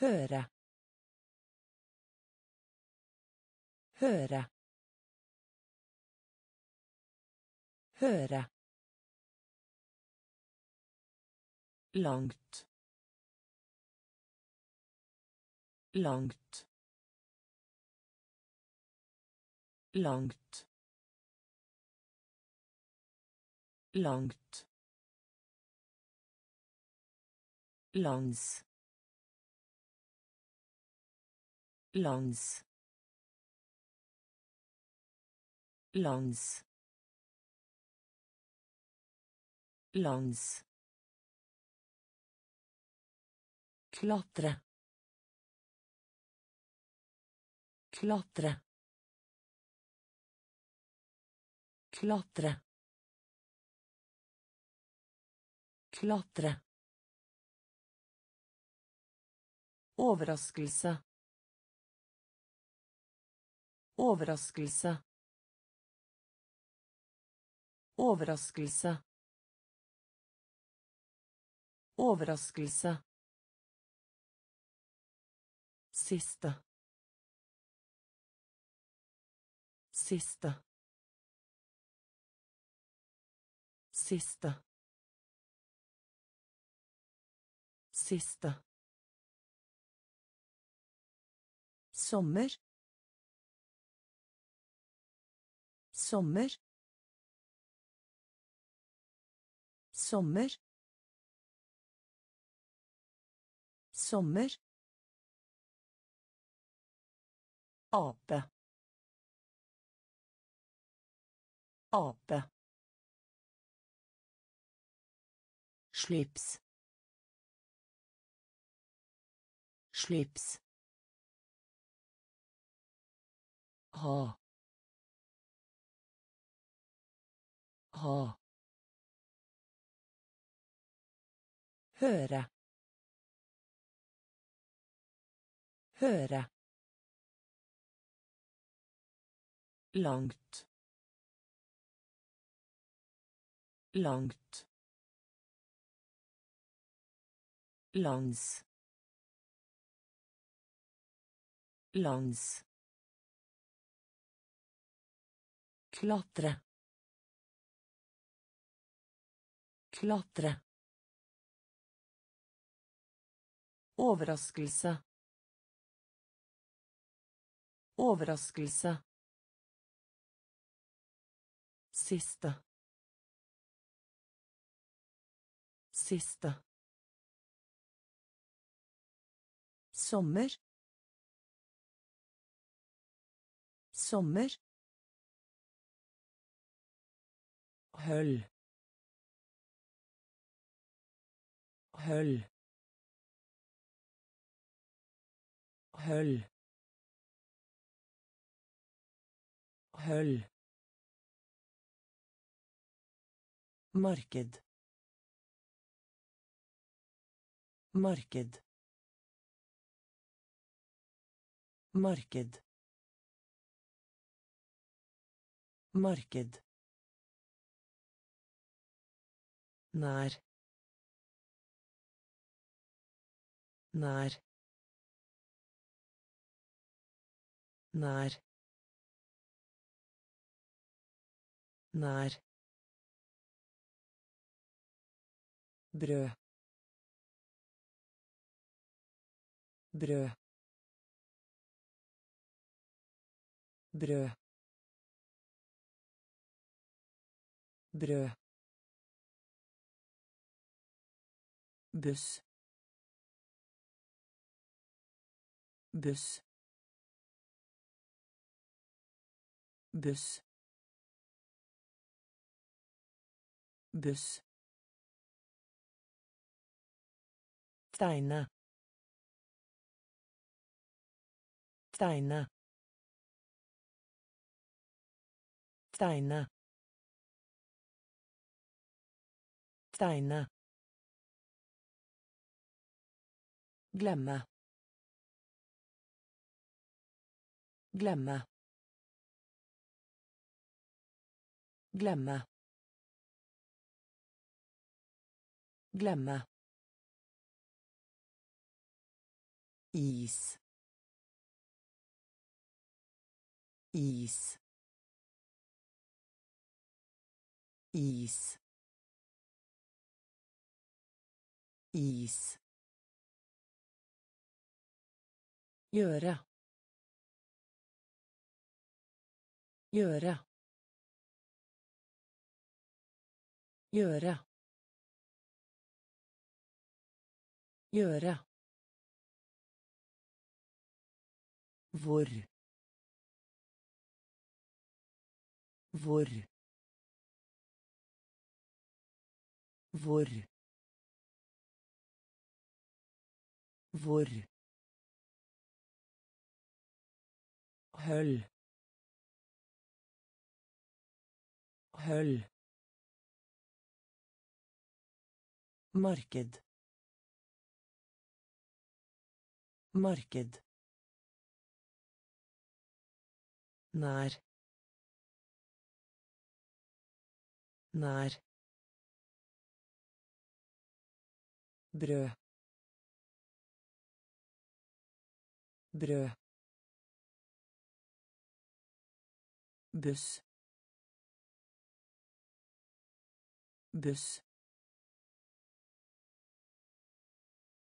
Høre. Høre. Høre. Langt. Langt. Langt. Langt lands lands lands lands Klatre. Klatre. Klatre. Klatre. Overraskelse. Overraskelse. Overraskelse. Overraskelse. Siste. Siste. Siste. Siste. Sommer. Sommer. Sommer. Sommer. Ape. Ape. Slips. Slips. Ha. Ha. Høre. Høre. langt langt lands lands klatre klatre Overraskelse. Overraskelse. Siste. Siste. Sommer. Sommer. Høll. Høll. Høll. Høll. Marked. Marked. Marked. Marked. Nær. Nær. Nær. Nær. brød brød brød brød buss buss buss buss Tegne. Tegne. Tegne. Tegne. glömma glömma glömma glömma is is is is gjøre gjøre gjøre gjøre Hvor. Hvor. Hvor. Hvor. Høll. Høll. Marked. Marked. nær nær brød brød buss buss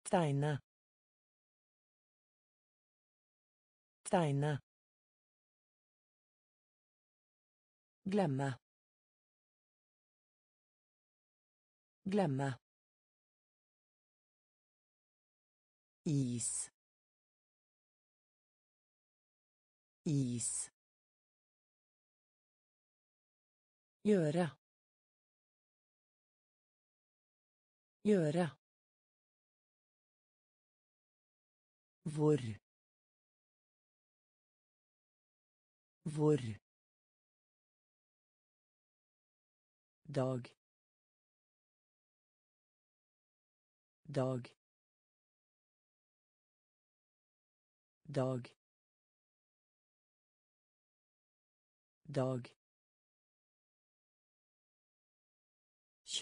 tegne tegne Glemme. Glemme. Is. Is. Gjøre. Gjøre. Hvor. Hvor. dag dag dag dag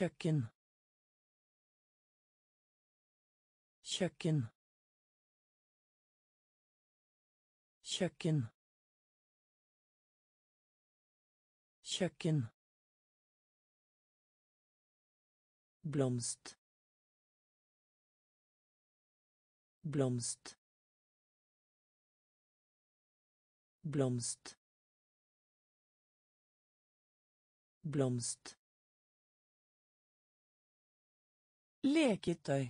kjøkken kjøkken kjøkken kjøkken blomst blomst blomst blomst leketøy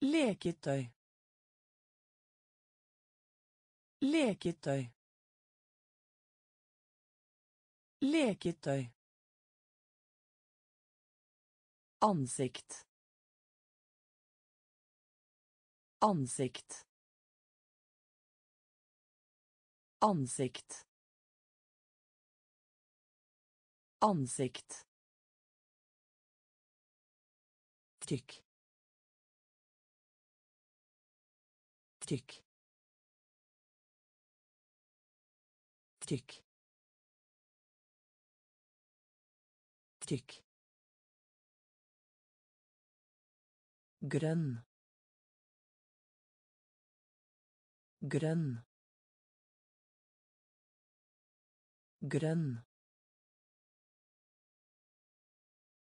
leketøy leketøy Leketøy. Ansikt. Ansikt. Ansikt. Ansikt. Trykk. Trykk. Trykk. Trykk. Grønn. Grønn. Grønn.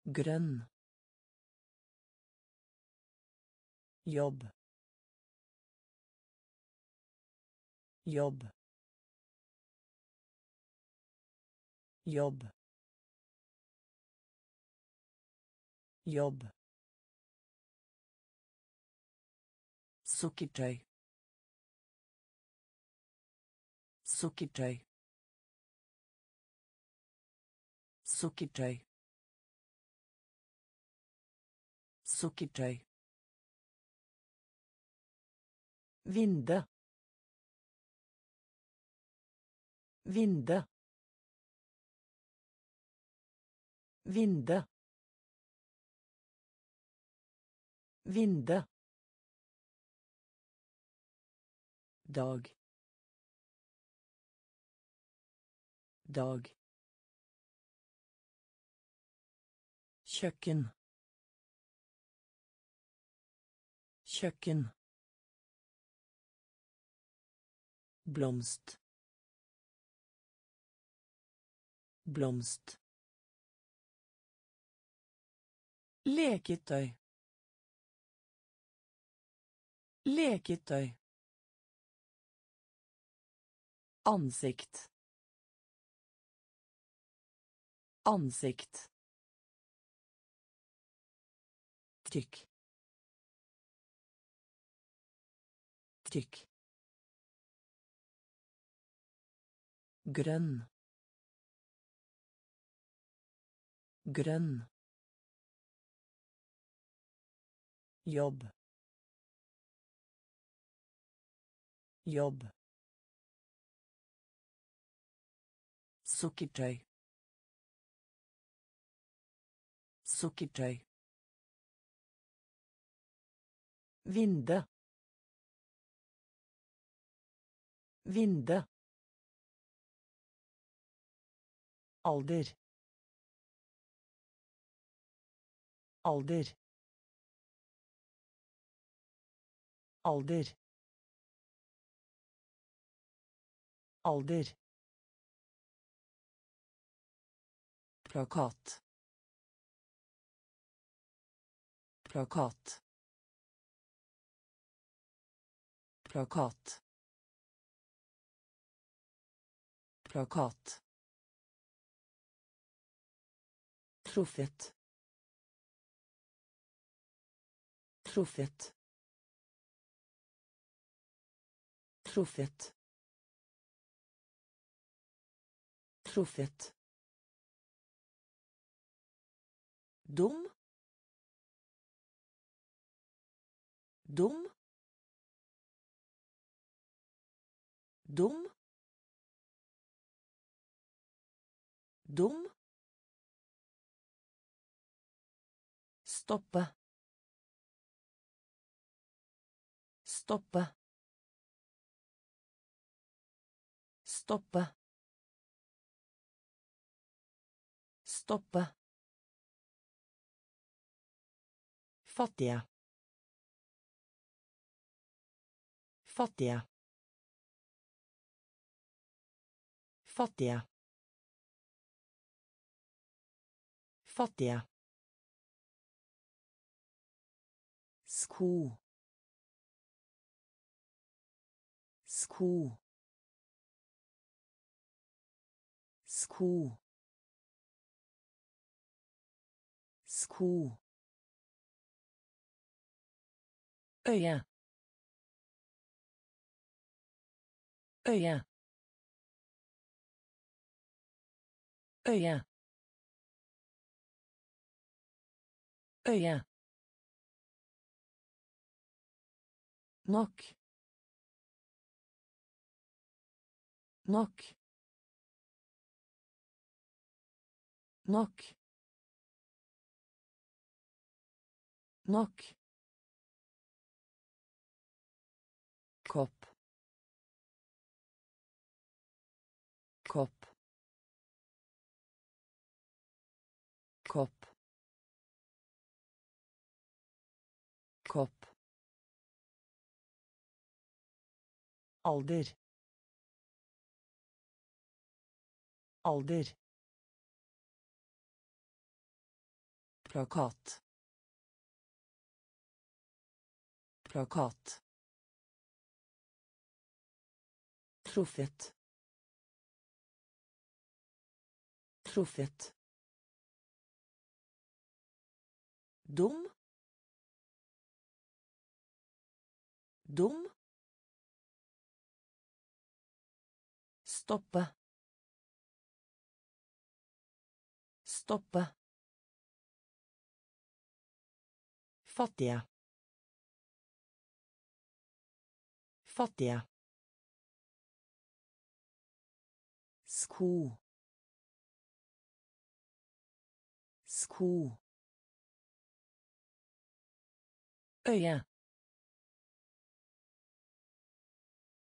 Grønn. Jobb. Jobb. Jobb. Jobb. Sukkertøy sukkertøy sukkertøy sukkertøy Vinde. Vinde. Vinde. Vinde. dag dag kjøkken kjøkken blomst blomst leketøy leketøy ansikt ansikt trykk trykk grønn. Grønn. Jobb. Jobb. Sukkertøy. Sukkertøy. Vinde. Vinde. Alder. Alder. Alder. Alder. Plakat. Plakat. Plakat. Plakat Truffet. Truffet. Truffet. Truffet. Dum. Dum. Dum. Dum. Stoppe. Stoppe. Stoppe. Stoppe. Fattige. Fattige. Fattige. Fattige. Sko sko sko sko øye øye øye øye nok nok nok nok alder. Alder. Plakat. Plakat. Truffet. Truffet. Dum. Dum stoppe. Stoppe. Fattige. Fattige. Sko. Sko. Øye.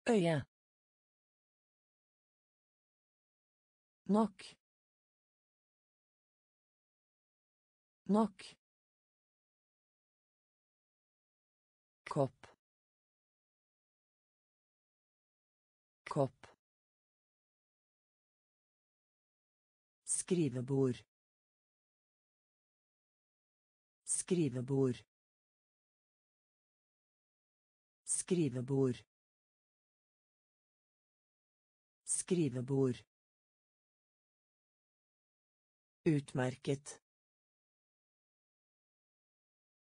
Øye nok. Nok. Kopp. Kopp. Skrivebord. Skrivebord. Skrivebord. Skrivebord utmerket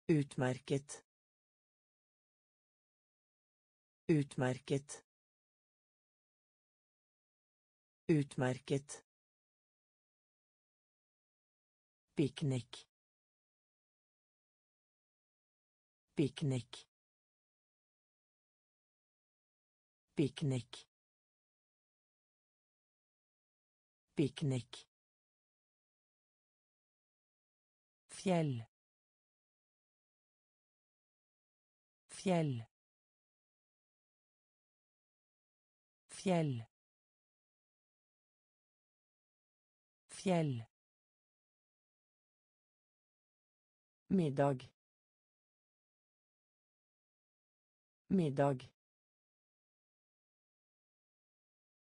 utmerket utmerket utmerket piknik. Piknik. Piknik. Piknik fjell fjell fjell fjell middag. Middag.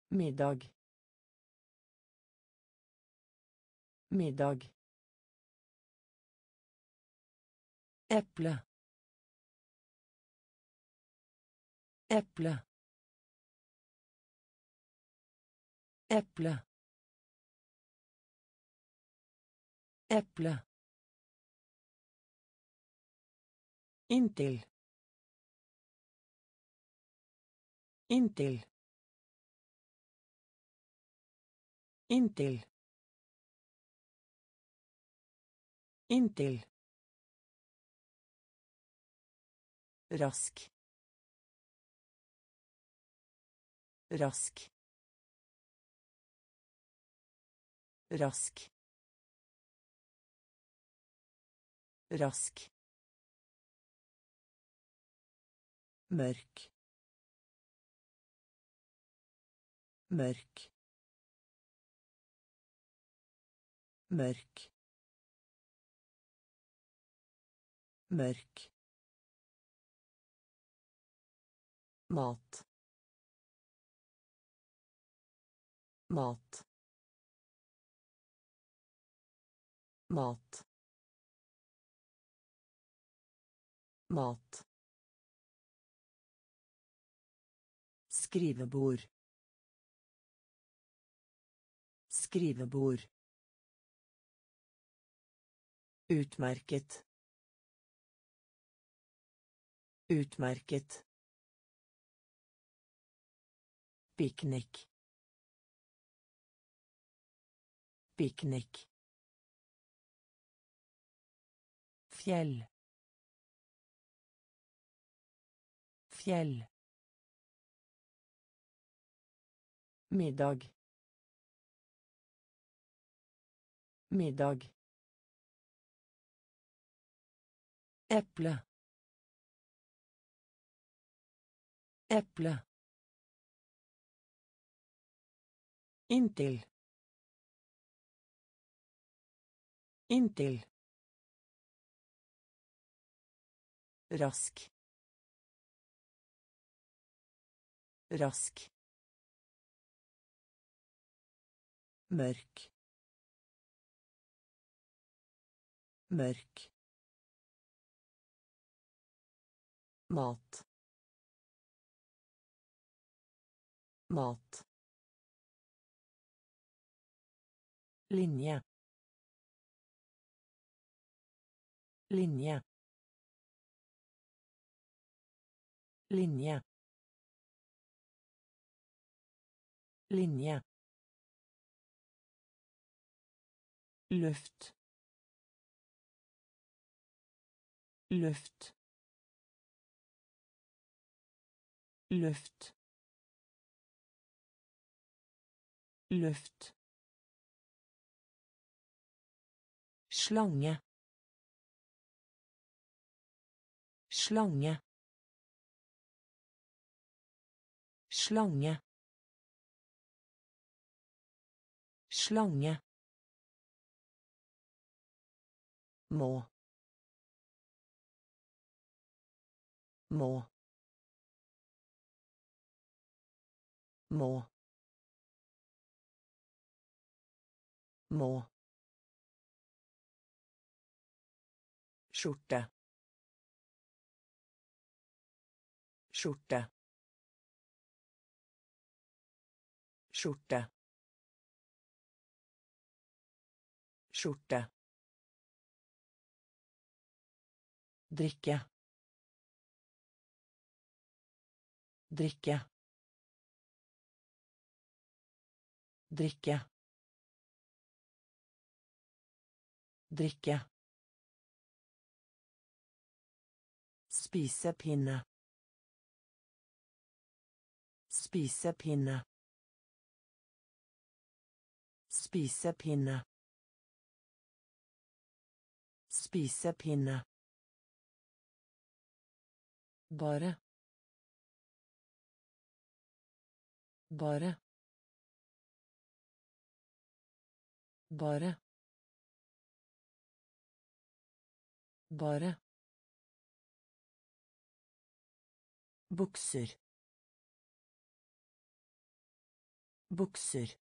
Middag. Middag eple eple eple eple inntil inntil inntil inntil rask. Rask. Rask. Rask. Mørk. Mørk. Mørk. Mørk mat. Mat. Mat. Mat. Skrivebord. Skrivebord. Utmerket. Utmerket piknik Piknik. Fjell. Fjell. Middag. Middag. Eple. Eple. Inntil. Inntil. Rask. Rask. Mørk. Mørk. mat mat linje. Linje. Linje. Linje. Luft. Luft. Luft. Luft slange. Slange. Slange. Slange. Må. Må. Må. Må skjorte skjorte skjorte skjorte drikke drikke drikke drikke Spisepinne. Spisepinne. Spisepinne. Spisepinne. Bare. Bare. Bare. Bare. Bukser. Bukser.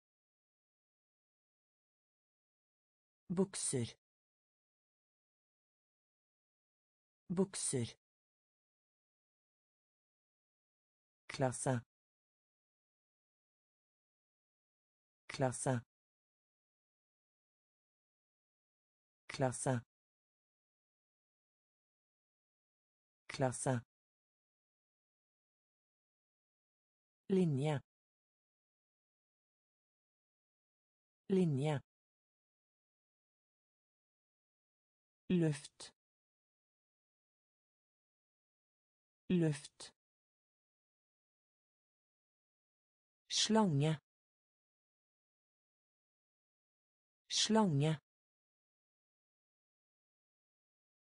Bukser. Bukser. Klasse. Klasse. Klasse. Klasse. Linje. Linje. Luft. Luft. Slange. Slange.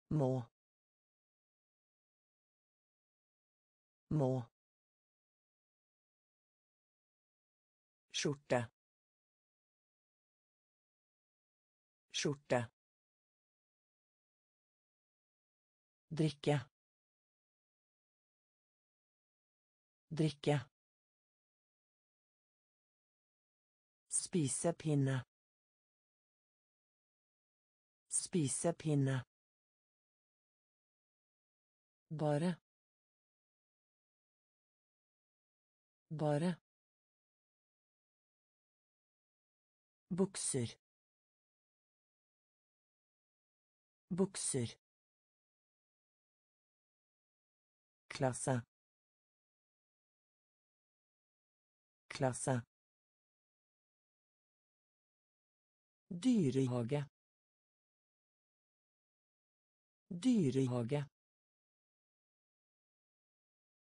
Må. Må skjorte skjorte drikke drikke Spisepinne. Spisepinne. Bare. Bare. Bukser. Bukser. Klasse. Klasse. Dyrehage. Dyrehage.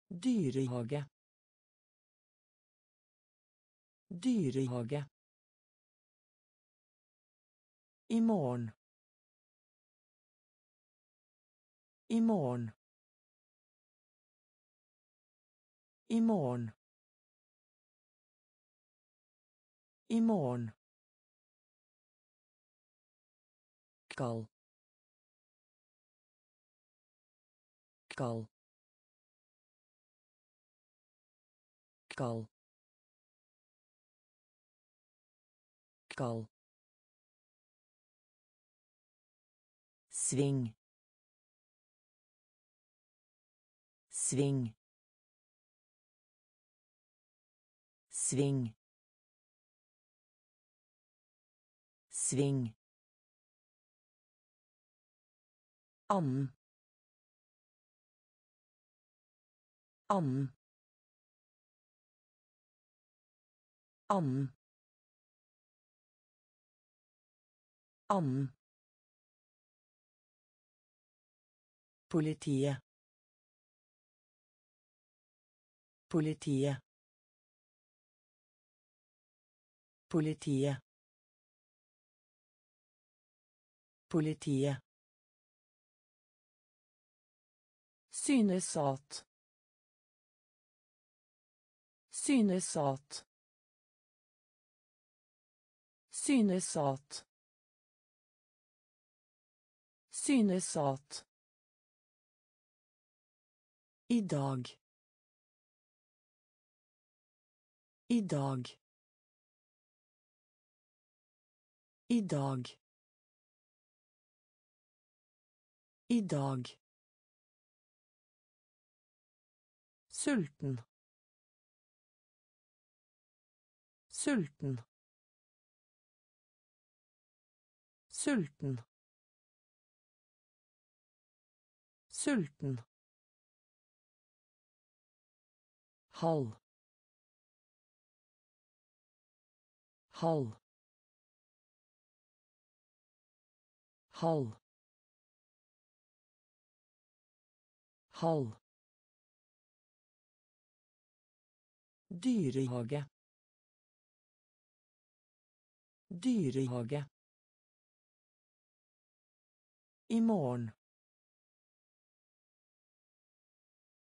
Dyrehage. Dyrehage. I morgen. I morgen. I morgen. I morgen. Kal. Kal. Kal. Kal. Sving. Sving. Sving. Sving. Annen. Annen. Annen. Annen. Politiet. Politiet. Politiet. Politiet. Synesat. Synesat. Synes at. I dag. I dag. I dag. I dag. Sulten. Sulten. Sulten. Sulten. Halv halv halv halv dyrehage. Dyrehage. I morgen.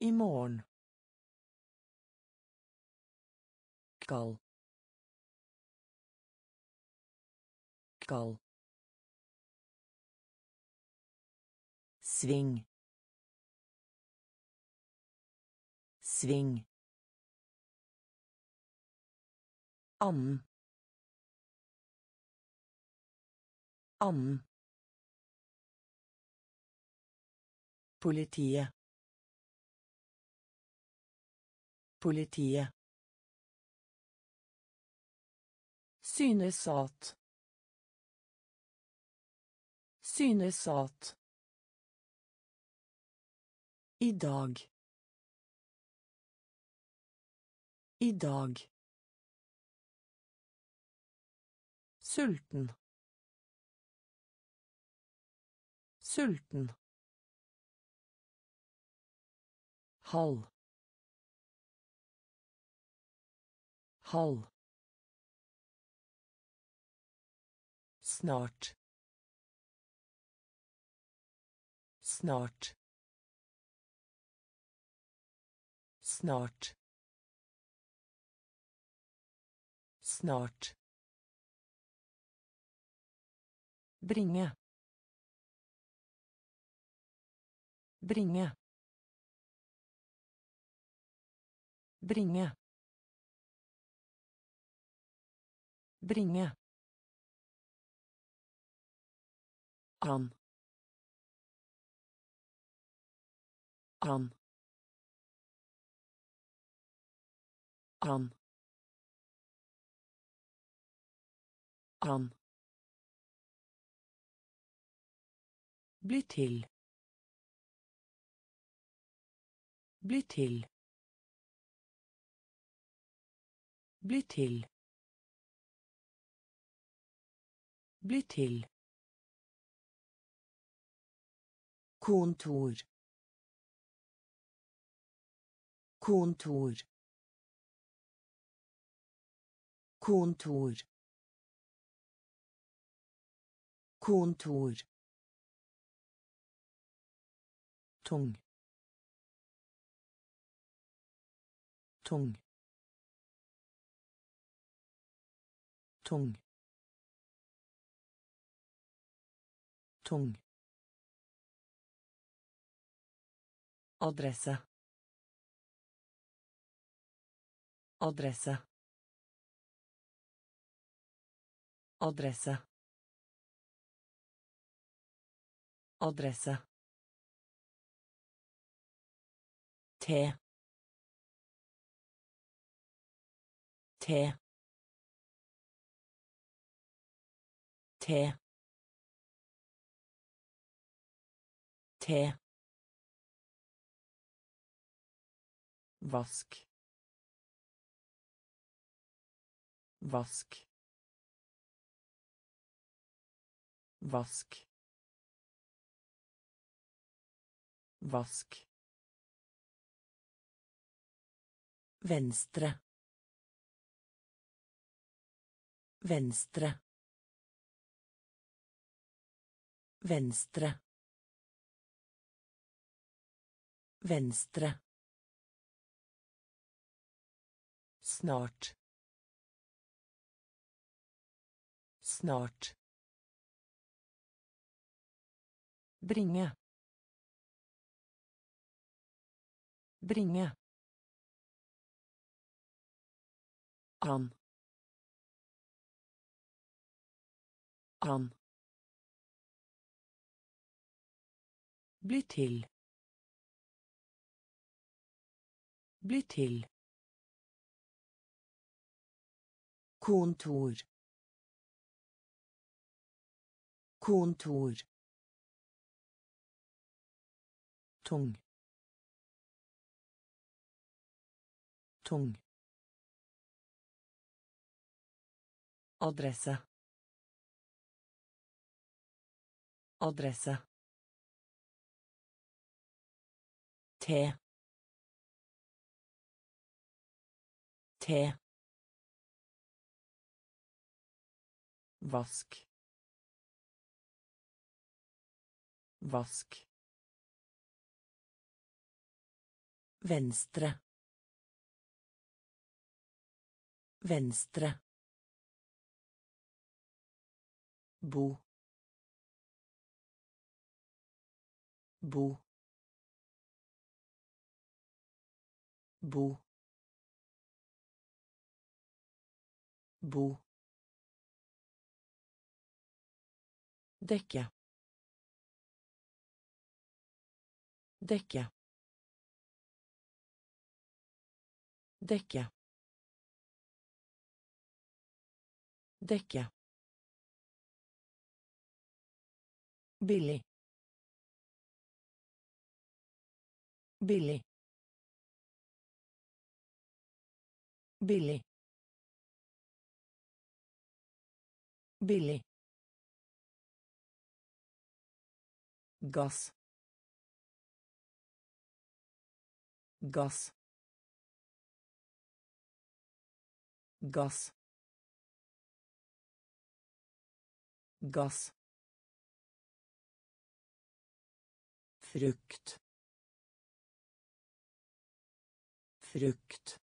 I morgen skal skal sving sving annen annen Politiet. Politiet. Synes at. I dag. I dag. Sulten. Sulten. halv halv snart. Snart. Snart. Snart. Bringe. Bringe. Bringe. Bringe Bli til. Bli til. Bli til. Bli til. Kontor. Kontor. Kontor. Kontor. Tung. Tung. Tung. Tung adresse adresse adresse adresse te. Te. Te. Te vask. Vask. Vask. Vask. Venstre. Venstre. Venstre. Venstre snart. Snart. Bringe. Bringe. An. An. Bli til. Bli til kontor. Kontor. Tung. Tung. Adresse. Adresse. Te te vask. Vask. Venstre. Venstre. Bo. Bo. Bo. Bo dekke dekke dekke dekke billig billig billig billig gass gass gass gass frukt. Frukt.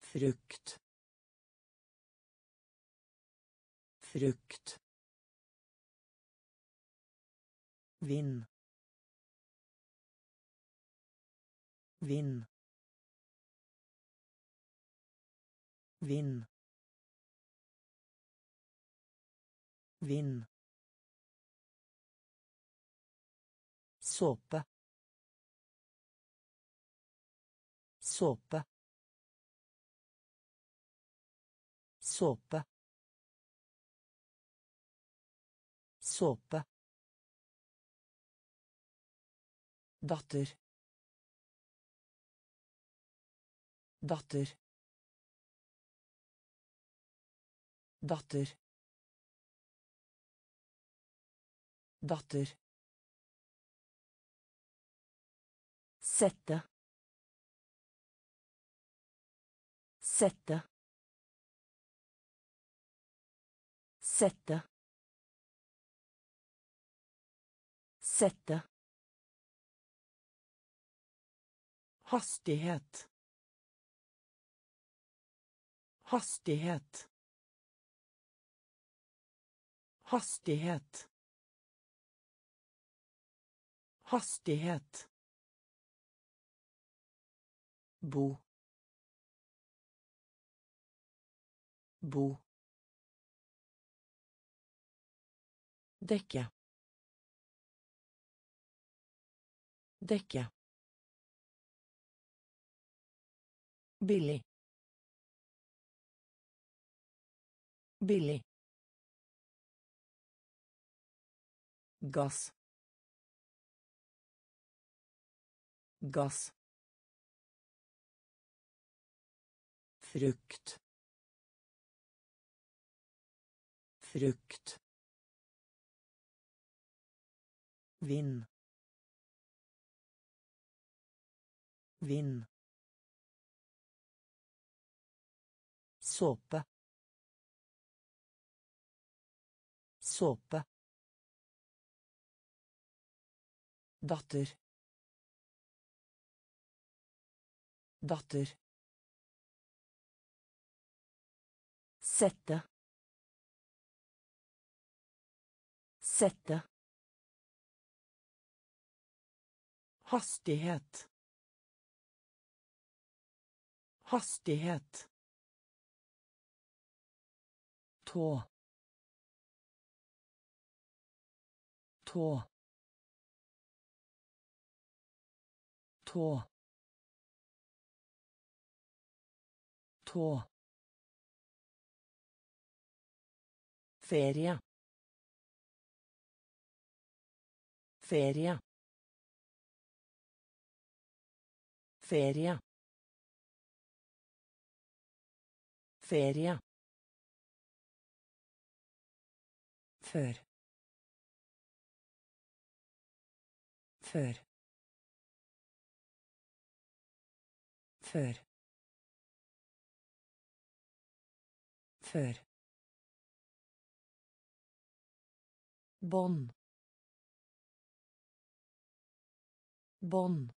Frukt. Frukt vind vind vind vind såpe såpe såpe såpe datter datter datter datter Sette. Sette. Sette. Sette. Hastighet. Hastighet. Hastighet. Hastighet. bo bo dekke dekke billig. Billig. Gass. Gass. Frukt. Frukt. Vind. Vind såpe såpe datter datter Sette. Sette. Hastighet. Hastighet. Tå. Tå. Tå. Tå. Ferie. Ferie. Ferie. Ferie. Før. Før. Før. Før. bånd bånd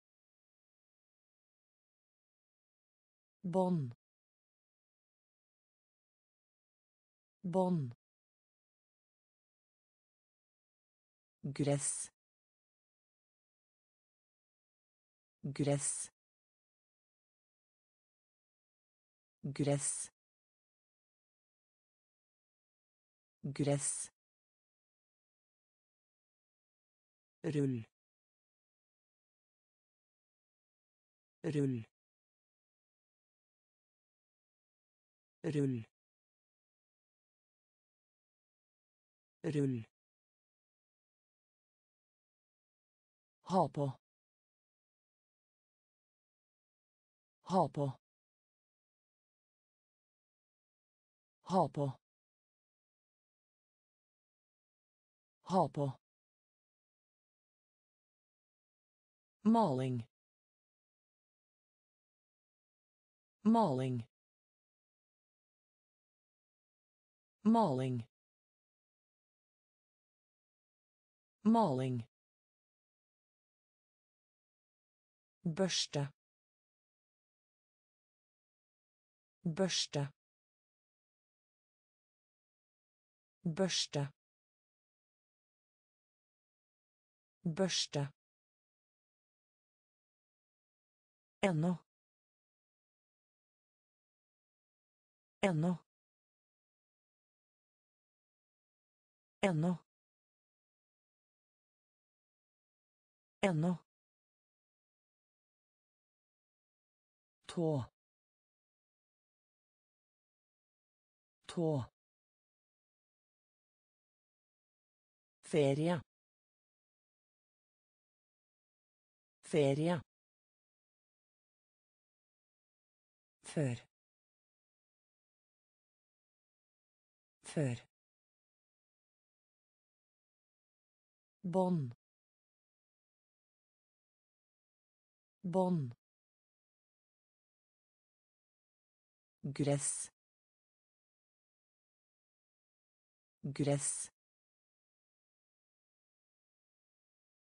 bånd bånd gress gress gress gress rull rull rull rull ha på ha på Maling. Maling. Maling. Maling. Børste. Børste. Børste. Børste. Ennå. Ennå. Ennå. Ennå. Tå. Ferie. Ferie. Før. Før. Bånd. Bånd. Gress. Gress.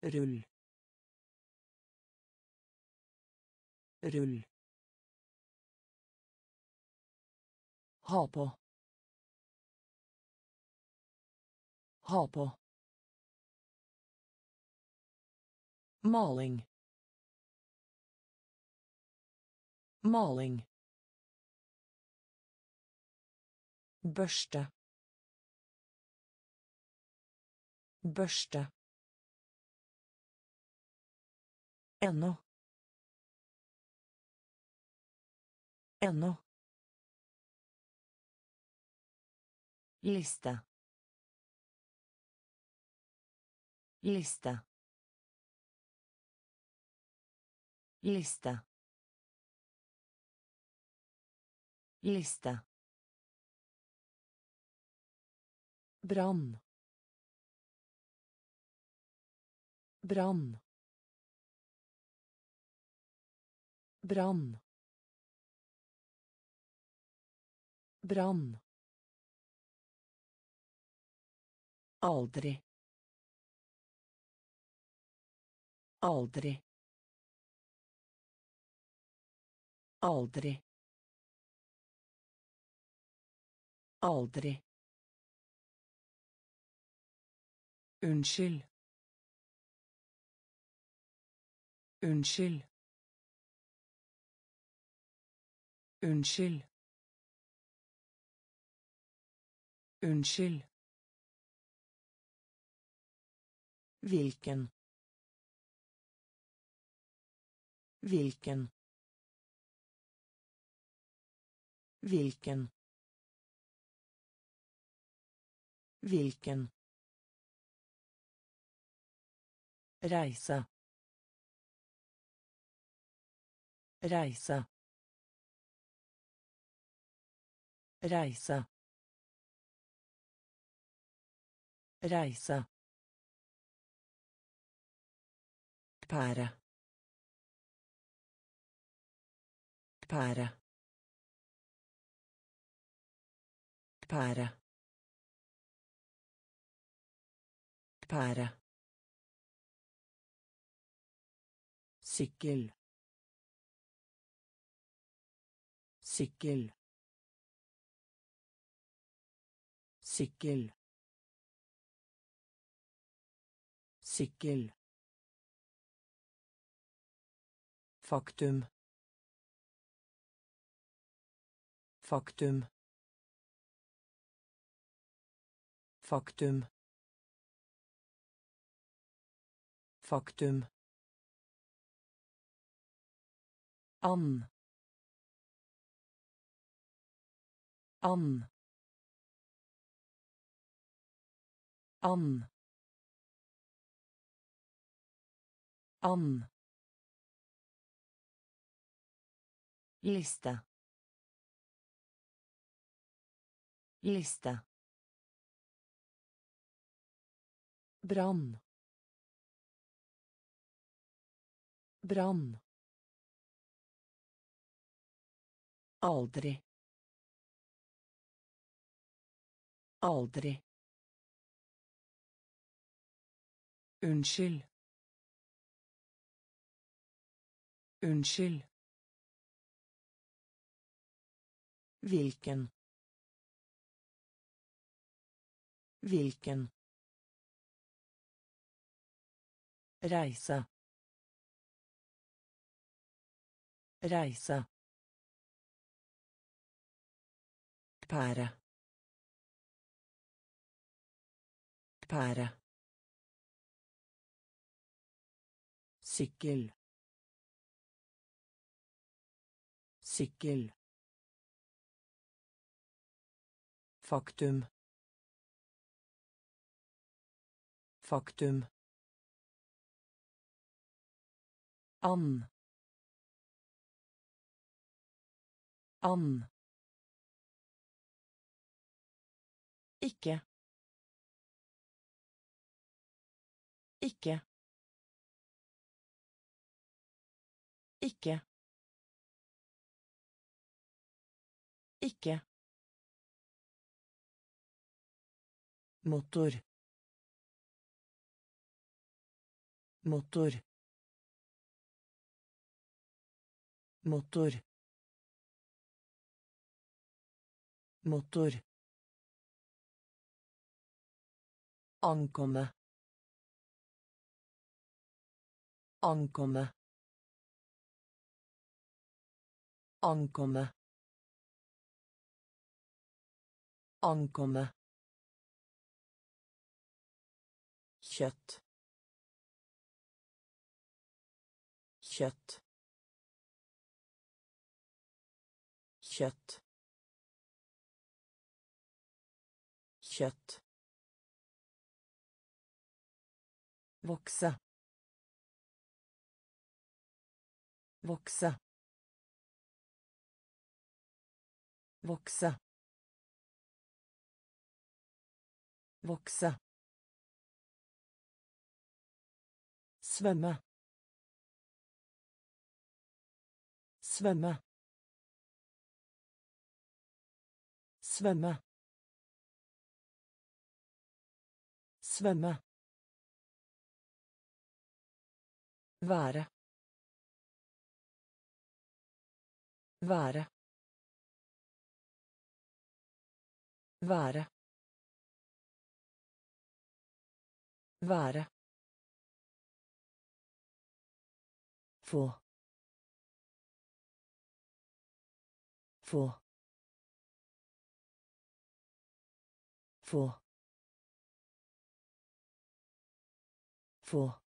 Rull. Rull. Ha på. Ha på. Maling. Maling. Børste. Børste. Ennå. Ennå. Liste. Liste. Liste. Liste. Brann. Brann. Brann. Brann. Aldri. Aldri. Aldri. Aldri. Unnskyld. Unnskyld. Unnskyld. Unnskyld. Hvilken. Hvilken. Hvilken. Hvilken. Reise. Reise. Reise. Reise. Pære. Pære. Pære. Pære. Sykkel. Sykkel. Sykkel. Sykkel. Faktum. Faktum. Faktum. Faktum. An. An. An. An. Liste. Liste. Brann. Brann. Aldri. Aldri. Unnskyld. Unnskyld. Hvilken. Hvilken. Reise. Reise. Pære. Pære. Sykkel. Sykkel. Faktum. Faktum. An. An. Ikke. Ikke. Ikke. Ikke. Motor. Motor. Motor. Motor. Ankomme. Ankomme. Ankomme. Ankomme. Kjøtt. Kjøtt. Kjøtt. Kjøtt. Vokse. Vokse. Vokse. Vokse. Svømme. Svømme. Svømme. Svømme. Være. Være. Være. Være. Få. Få. Få. Få.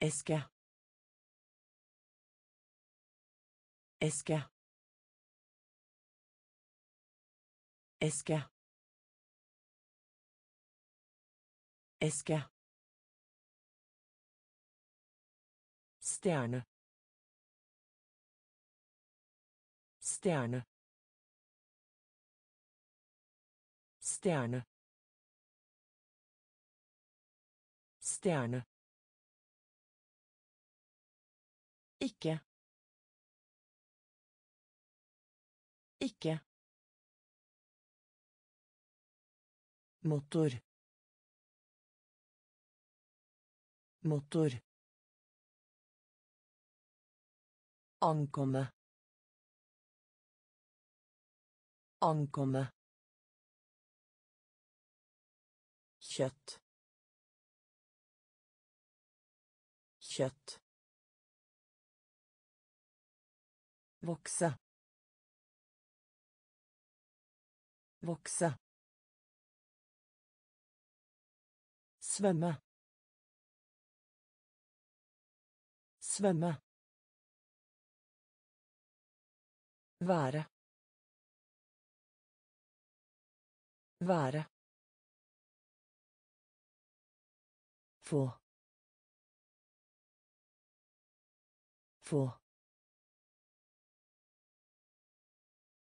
Eske. Eske. Eske. Eske. Stjerne. Stjerne. Stjerne. Stjerne. Ikke. Ikke. Motor. Motor. Ankomme. Ankomme. Kjøtt. Kjøtt. Vokse. Vokse. Svømme. Svømme. Være. Være. Få. Få.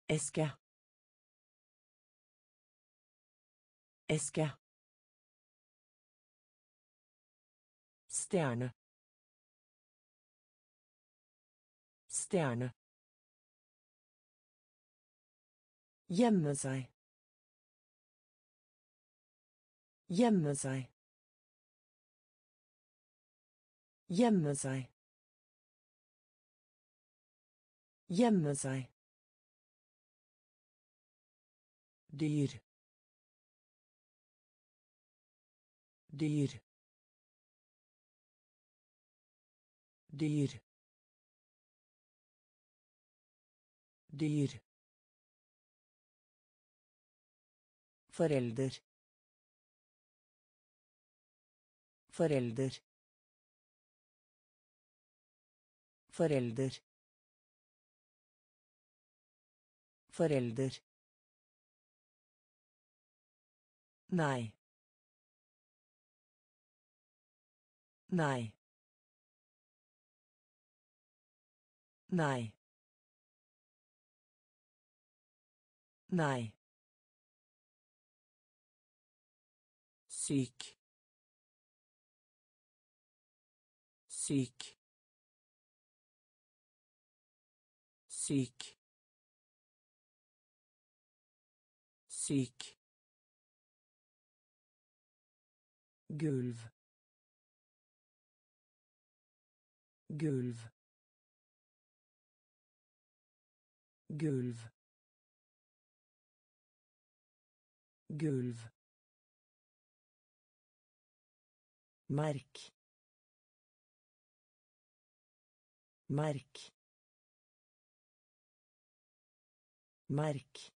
Eske. Eske. Stjerne. Stjerne. Gjemme seg. Gjemme seg. Gjemme seg. Gjemme seg. Dyr dyr dyr dyr forelder. Forelder. Forelder. Forelder Nei. Nei. Nei. Nei. syk syk syk syk gulv gulv gulv gulv Merk. Merk. Merk.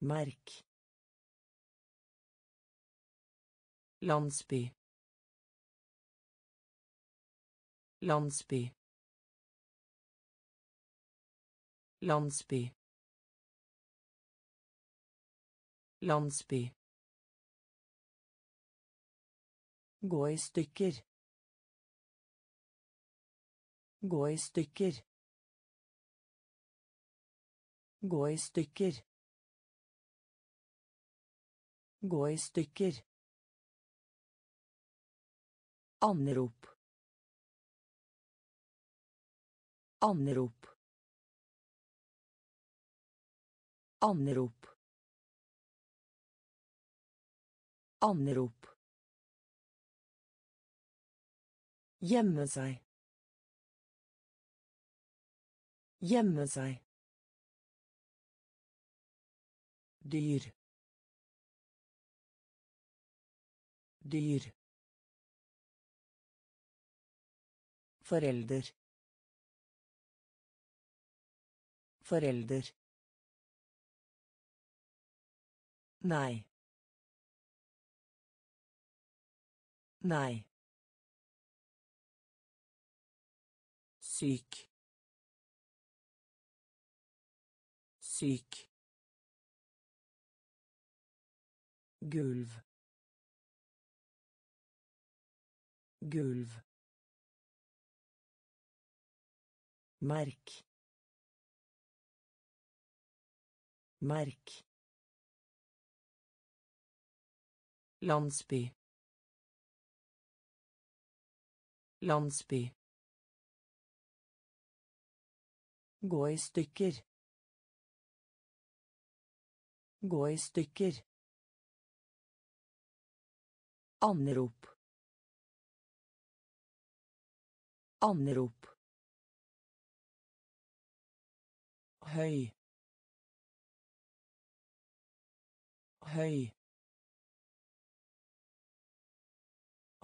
Merk. Landsby landsby landsby landsby Gå i stykker. Gå i stykker. Gå i stykker. Gå i stykker. Anrop. Anrop. Anrop. Anrop. Gjemme seg. Gjemme seg. Dyr. Dyr. Forelder. Forelder. Nei. Nei. syk syk gulv gulv Merk. Merk. landsby landsby Gå i stykker. Gå i stykker. Anrop. Anrop. Høy høy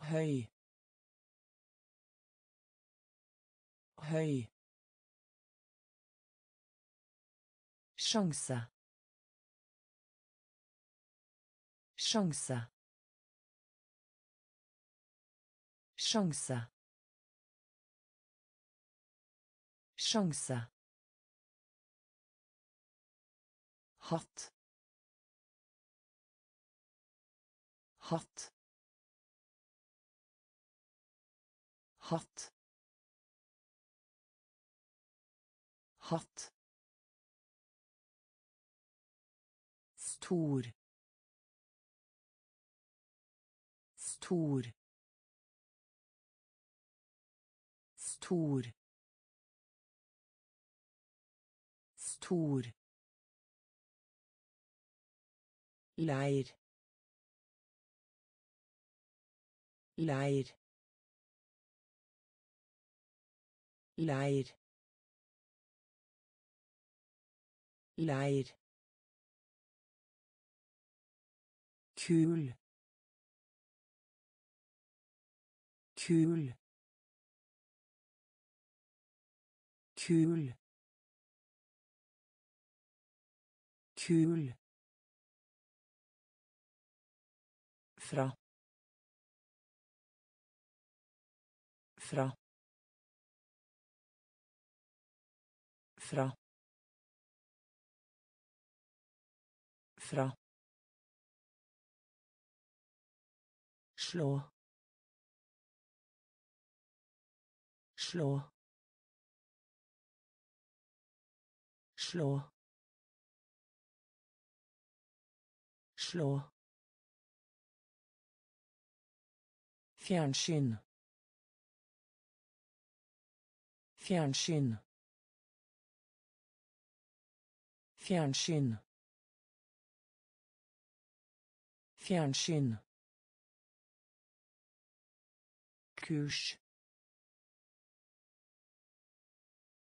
høy høy Sjanse. Sjanse. Sjanse. Sjanse. Hatt. Hatt. Hatt. Hatt. stor stor stor stor leir. Leir. Leir. Leir. Kul. Kul. Kul. Kul fra. Fra. Fra. Fra. Slå. Slå. Slå. Slå fjernsyn. Fjernsyn. Fjernsyn. Fjernsyn. Kurs.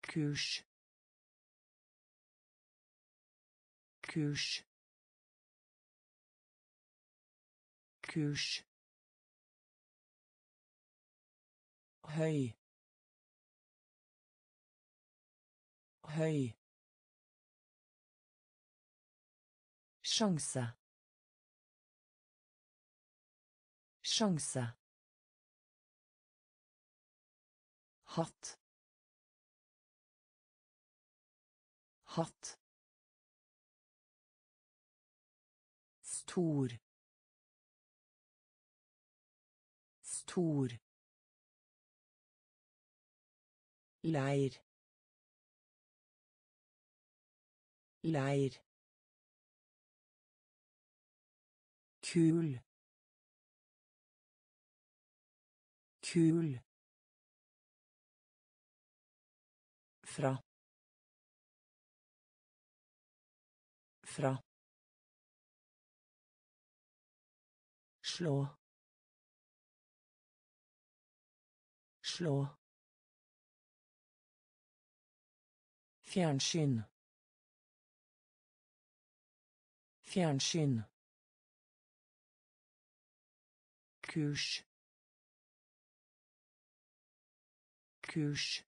Kurs. Kurs. Kurs høy høy sjanse. Sjanse. Hatt. Hatt. Stor. Stor leir. Leir. Kul. Kul. Fra. Fra. Slå. Slå fjernsyn. Fjernsyn. Kurs. Kurs.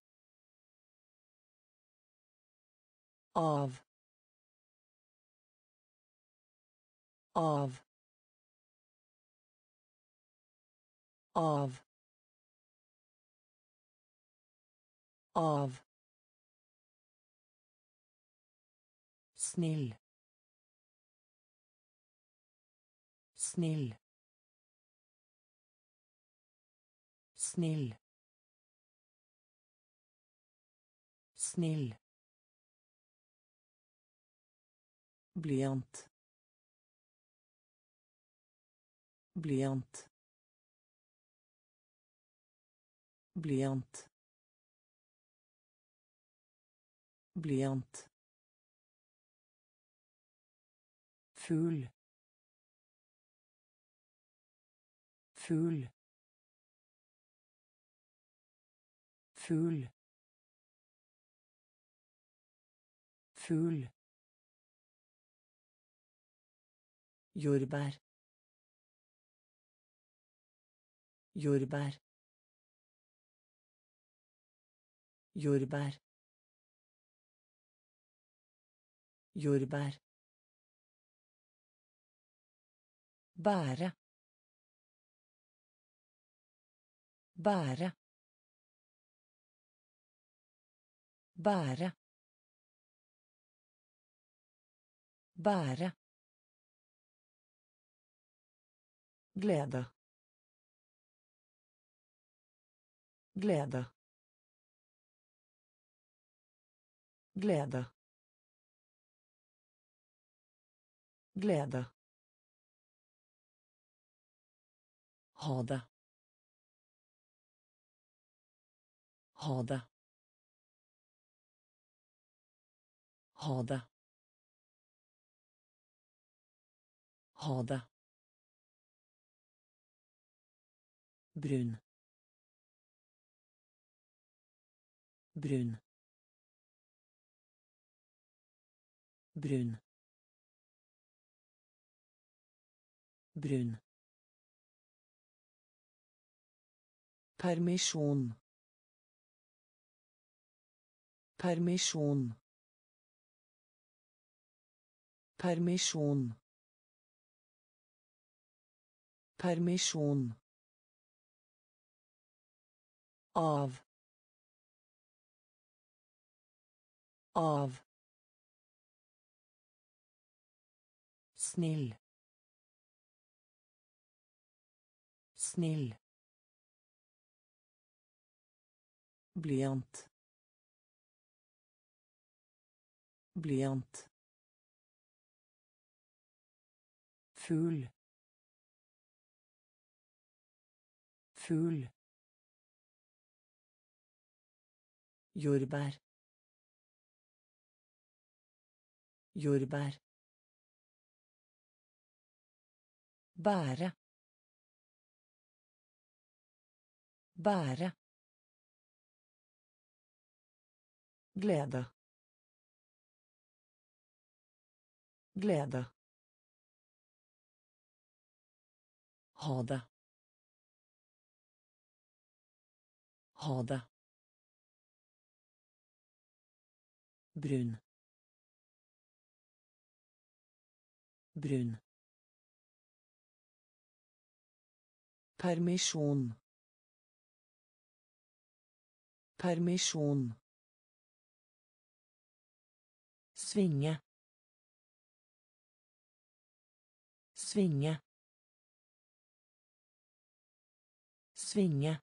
Av. Av. Av. Av snill. Snill. Snill. Snill. Blyant. Blyant. Blyant. Blyant fugl. Fugl. Fugl. Fugl. Jordbær. Jordbær. Jordbær. Jordbær bære. Bære. Bære. Bære. Glede. Glede. Glede. Glede ha det. Ha det. Ha det. Ha det. Brun. Brun. Brun. Brun permisjon permisjon permisjon permisjon av. Av. Snill. Snill blyant Blyant. Fugl. Fugl. Jordbær. Jordbær. Bære. Bære. Glede. Glede. Ha det. Ha det. Brun. Brun. Permisjon. Permisjon. Svinge. Svinge. Svinge.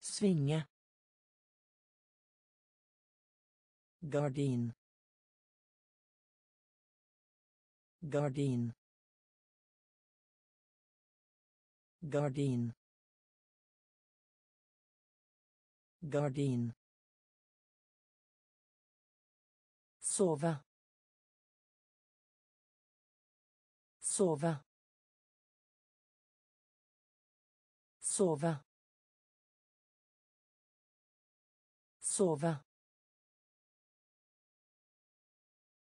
Svinge. Gardin. Gardin. Gardin. Gardin. Sova. Sova. Sova. Sova.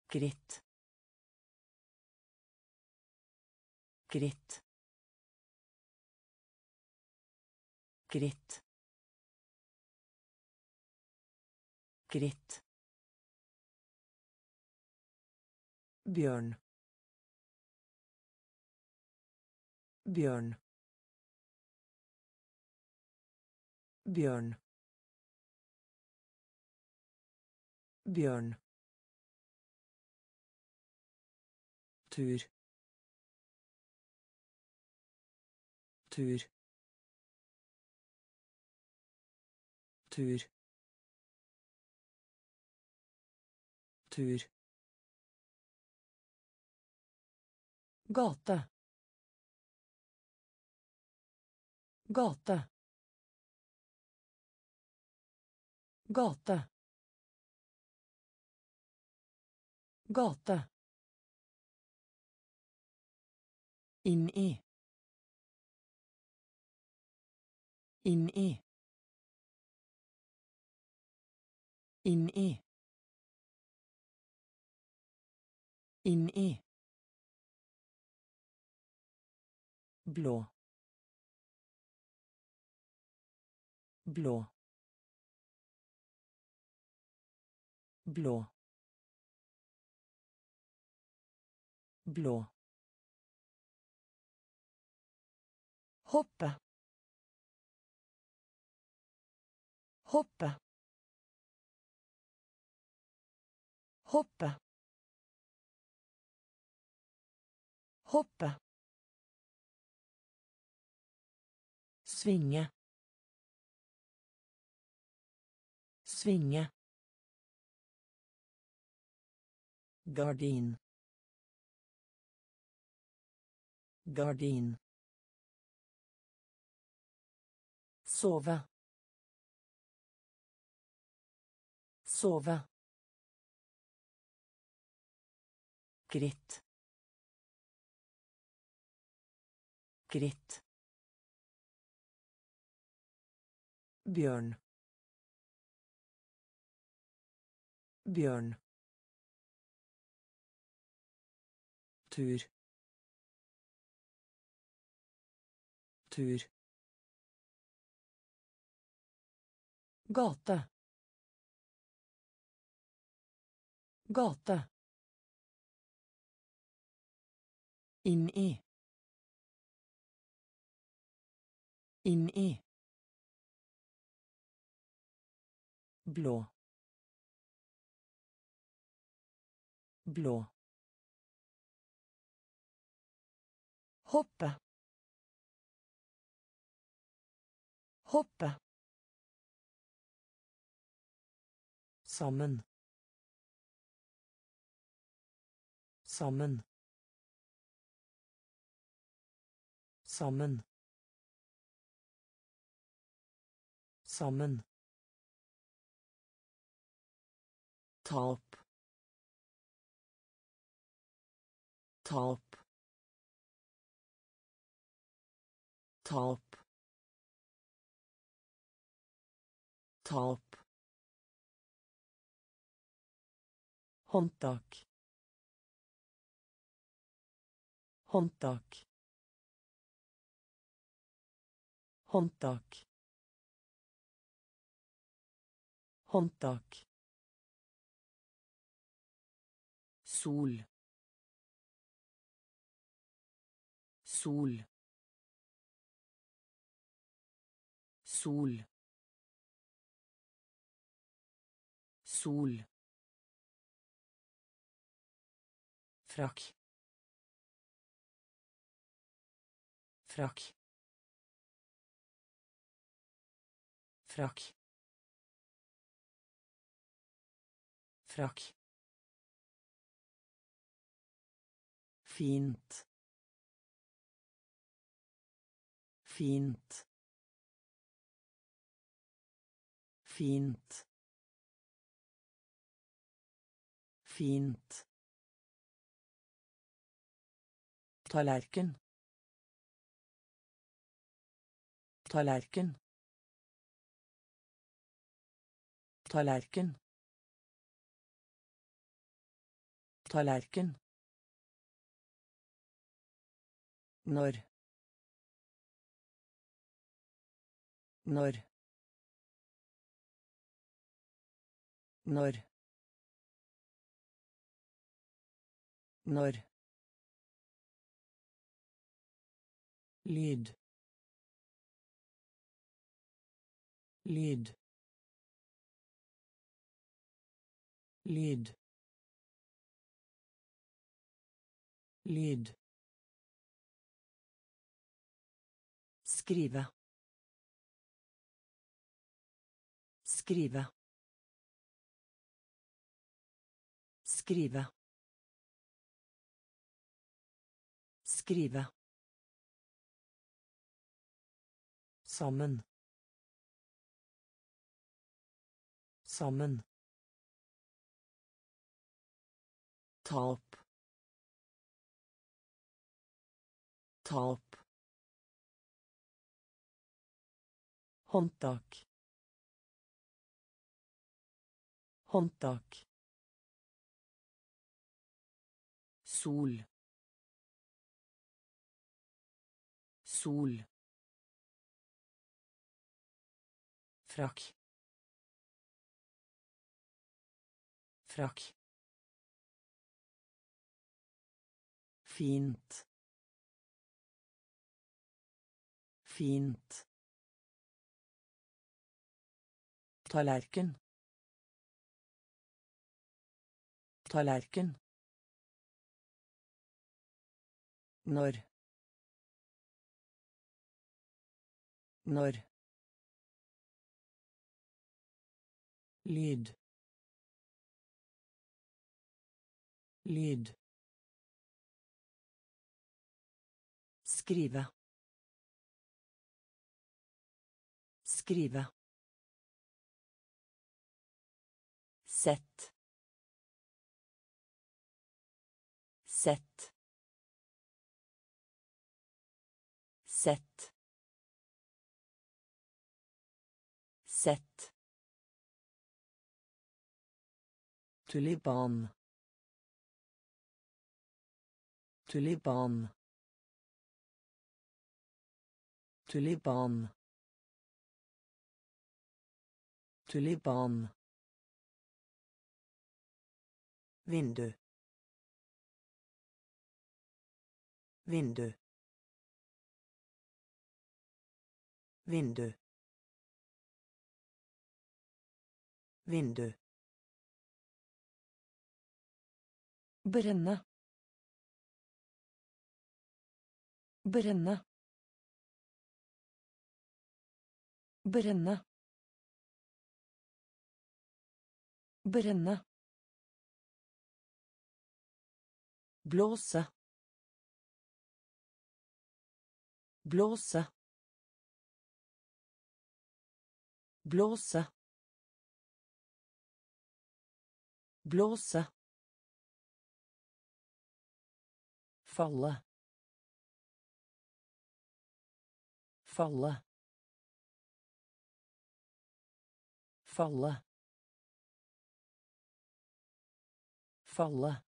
Gritt. Gritt. Gritt. Gritt. Bjørn. Bjørn. Bjørn. Bjørn. tur tur tur tur gate gate gate gate Inn i. Inn i. Inn i. Inn i. Blå. Blå. Blå. Blå. Hoppe. Hoppe. Hoppe. Hoppe. Svinge. Svinge. Gardin. Gardin. Sove. Sove. Gritt. Gritt. Bjørn. Bjørn. tur. Tur. Gate. Gate. Inn i blå blå hoppe hoppe Sammen. Sammen. Sammen. Sammen. Tap. Tap. Tap. Tap. Håndtak. Håndtak. Håndtak. Håndtak. Sol. Sol. Sol. Sol. Frakk. Frakk. Frakk. Frakk. Fint. Fint. Fint. Fint. Tallerken. Tallerken. Tallerken. Tallerken. Når. Når. Når. Når. lyd lyd lyd lyd skrive skrive skrive skrive Sammen. Sammen. Ta opp. Ta Tap. Håndtak. Håndtak. Sol. Sol. Frakk. Frakk. Fint. Fint. Tallerken. Tallerken. Når. Når. lyd lyd skrive skrive sett sett sett sett Tulipan. Tulipan. Tulipan. Tulipan. Vindu. Vindu. Vindu. Vindu. Brenne. Brenne. Brenne. Brenne. blåsa blåsa blåsa blåsa falla falla falla falla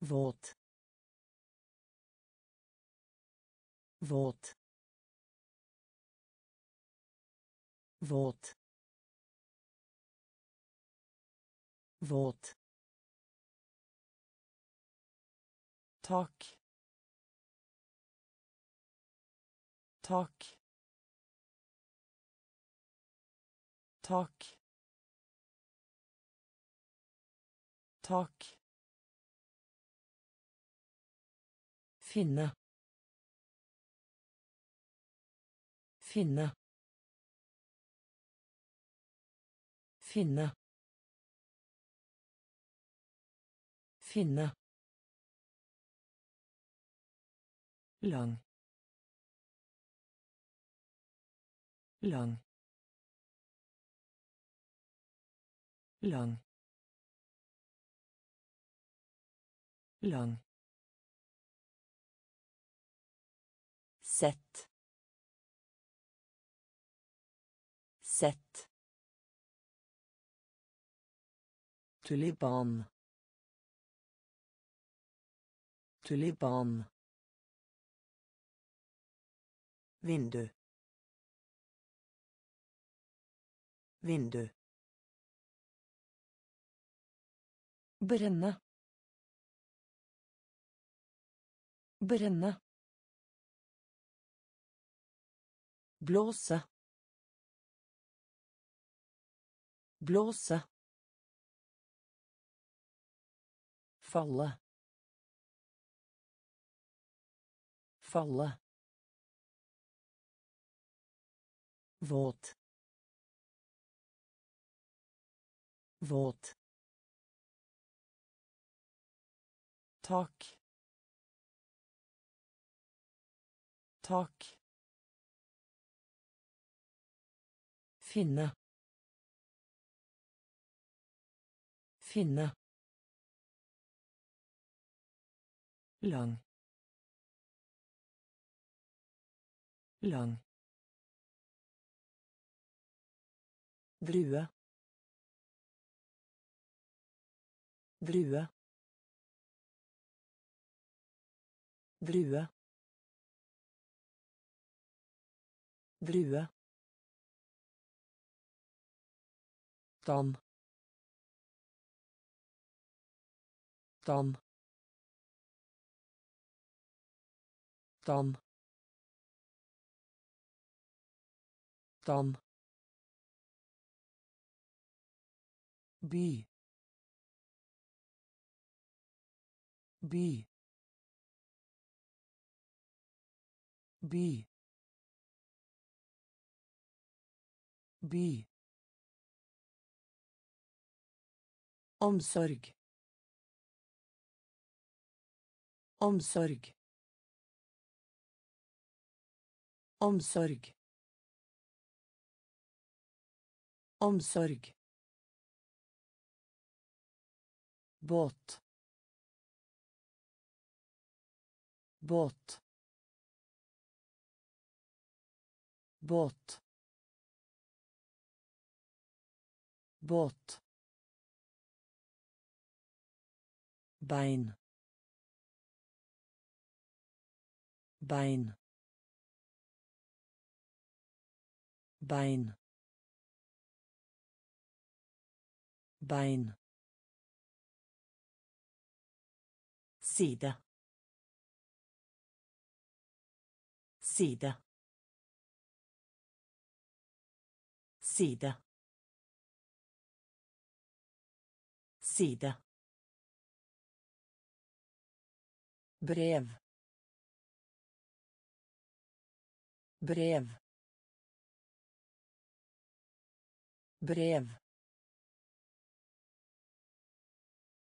Wort Wort Wort Wort Tak. Tak. Tak. Tak. Finne. Finne. Finne. Finne. Lang. Lang. Lang. Lang sett. Sett. Tulipan. Tulipan. Vindu. Vindu. Brenne. Brenne. blåsa blåsa falla falla våt våt tak tak finne. Finne. Lang. Lang. Drue. Drue. Drue. Drue dan dan dan dan B. B. B. B. omsorg omsorg omsorg omsorg båt båt båt båt bein. Bein. Bein. Bein. Side. Side. Side. Side brev brev brev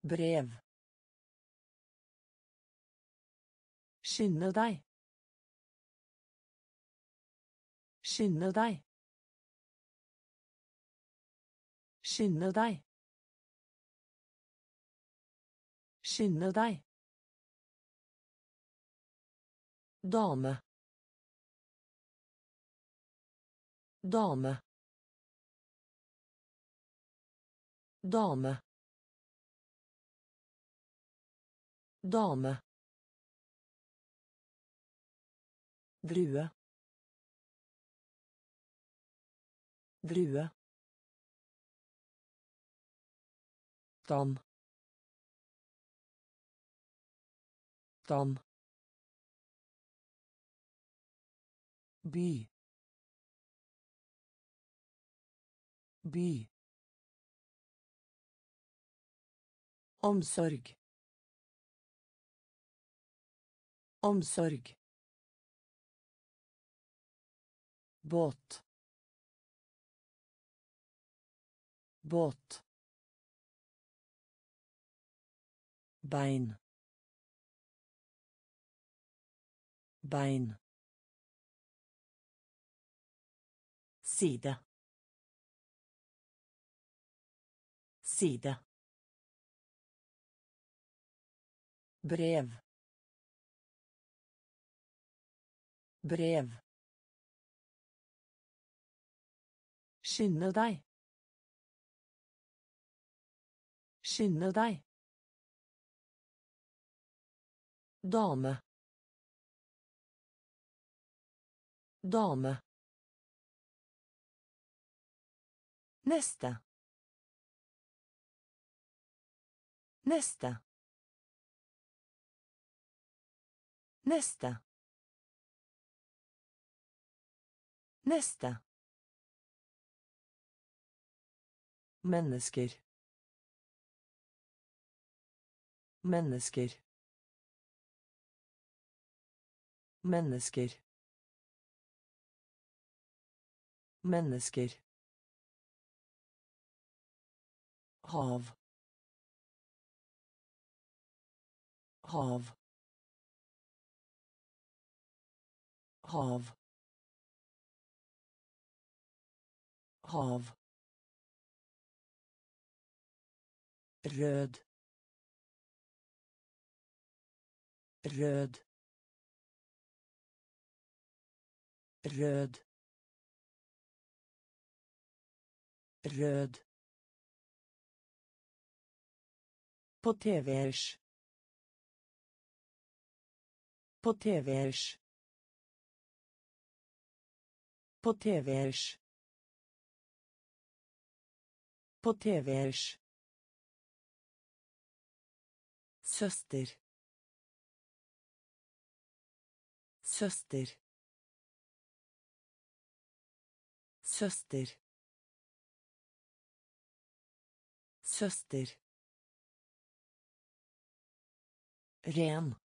brev Skynde deg. Skynde deg. Skynde deg. Skynde deg. Dame. Dame. Dame. Dame. Drue. Drue. Dam. Dam. By by omsorg omsorg båt båt bein bein side side brev brev Skynde deg. Skynde deg. Dame. Dame. Neste. Neste. Neste. Neste. Mennesker. Mennesker. Mennesker. Mennesker. Hav. Hav. Hav. Hav. Rød. Rød. Rød. Rød På TV-ers. På TV-ers. På TV-ers. På TV-ers. Søster. Søster. Søster. Søster. Ren.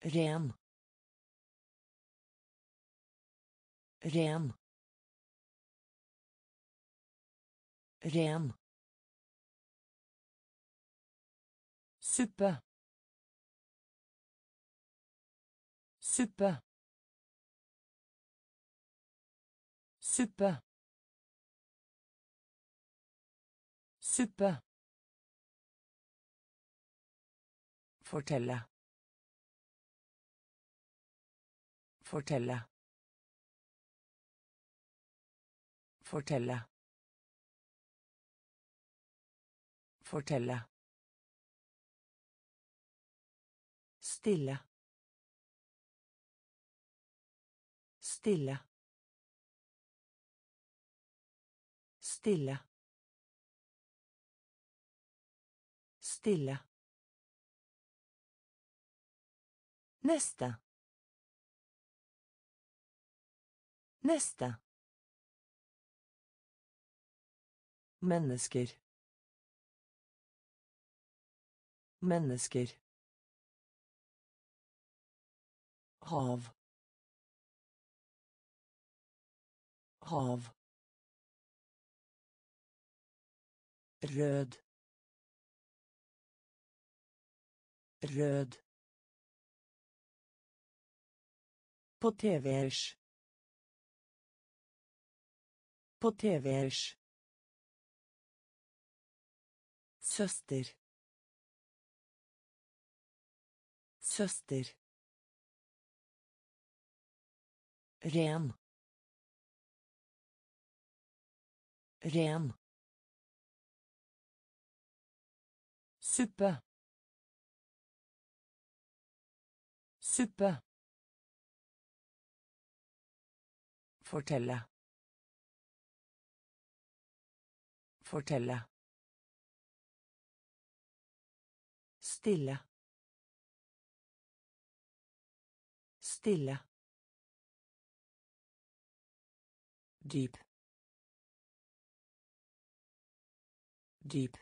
Ren. Ren. Ren. Suppe. Suppe. Suppe. Suppe Fortelle. Fortelle. Fortelle. Fortelle. Stille. Stille. Stille. Stille. Neste. Neste. Mennesker. Mennesker. Hav. hav rød rød på tvers på tvers søster. Søster. Ren. Ren. Suppe. Suppe fortelle fortelle stille. Stille. Dyp dyp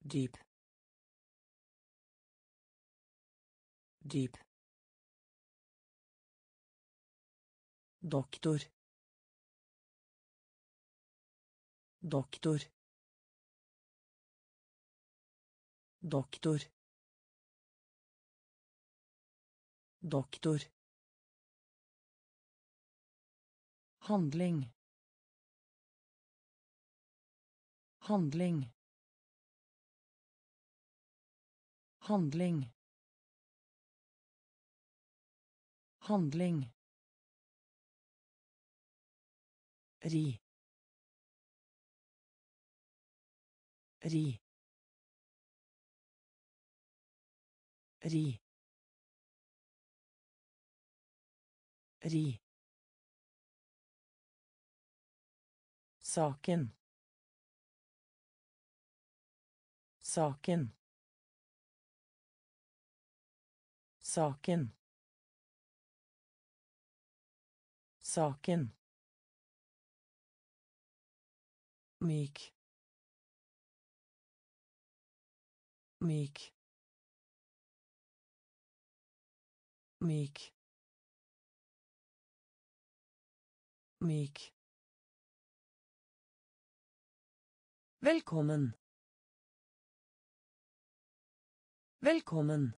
dyp dyp doktor. Doktor. Doktor. Doktor. Handling. Handling. Handling. Handling ri. Ri. Ri. Ri. Saken. Saken. Saken. Saken myk myk myk myk velkommen. Velkommen.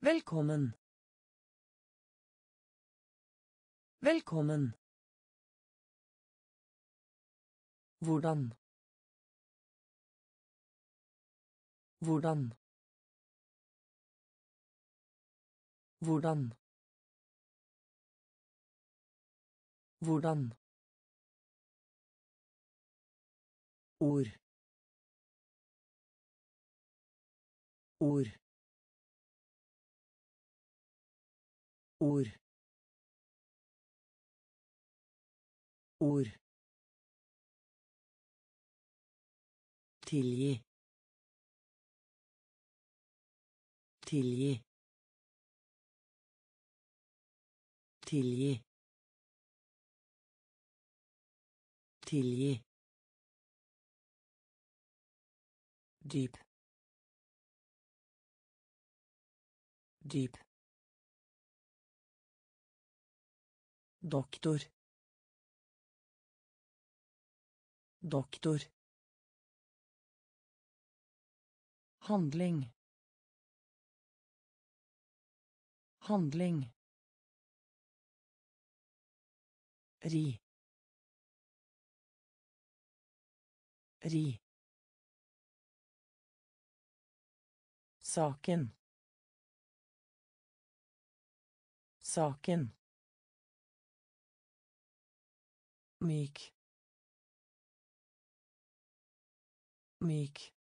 Velkommen. Velkommen hvordan hvordan hvordan hvordan ord ord ord ord tilgi. Tilgi. Tilgi. Tilgi. Dyp. Dyp. Doktor. Doktor handling. Handling. Ri. Ri. Saken. Saken. Myk. Myk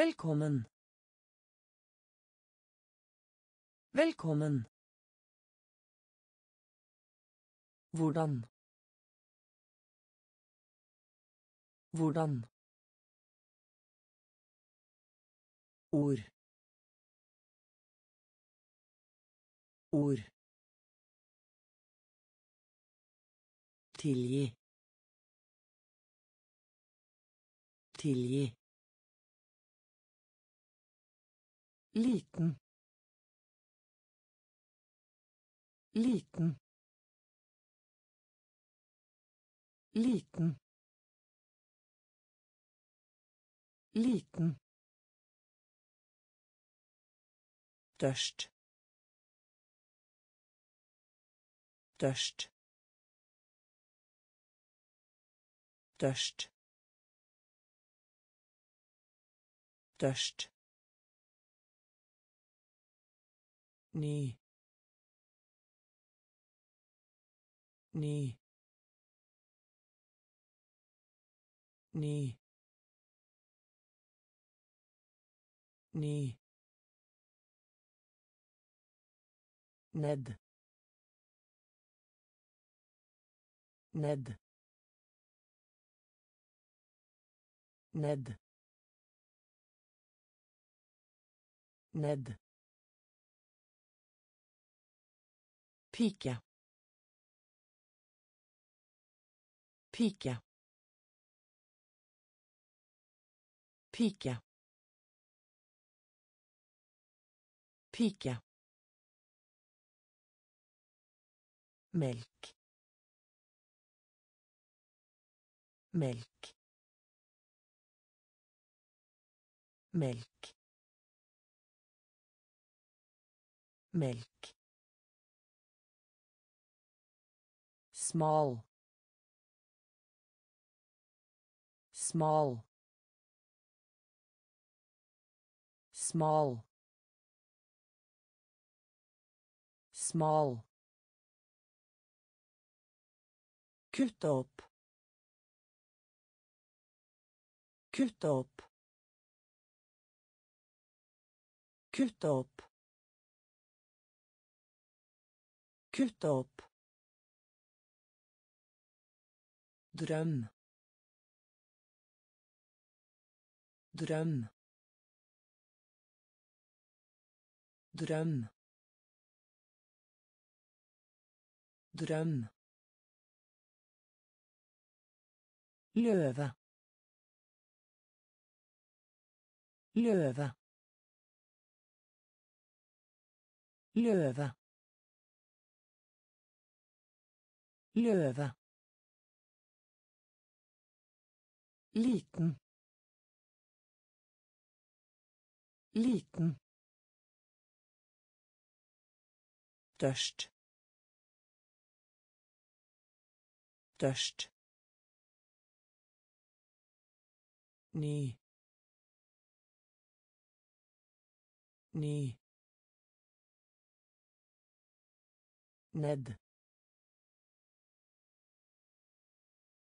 velkommen. Velkommen. Hvordan? Hvordan? Ord. Ord. Tilgi. Tilgi liten liten liten liten Størst. Størst. Størst. Størst. ني. ني. ني. ني. ند. ند. ند. ند. Pike. Pike. Pike. Pike. Melk. Melk. Melk. Melk. Small small small small Kutt opp. Kutt opp. Drøm. Drøm. Drøm. Drøm. Løve. Løve. Løve. Løve Liten. Liten. Tørst. Tørst. Ny. Ny. Ned.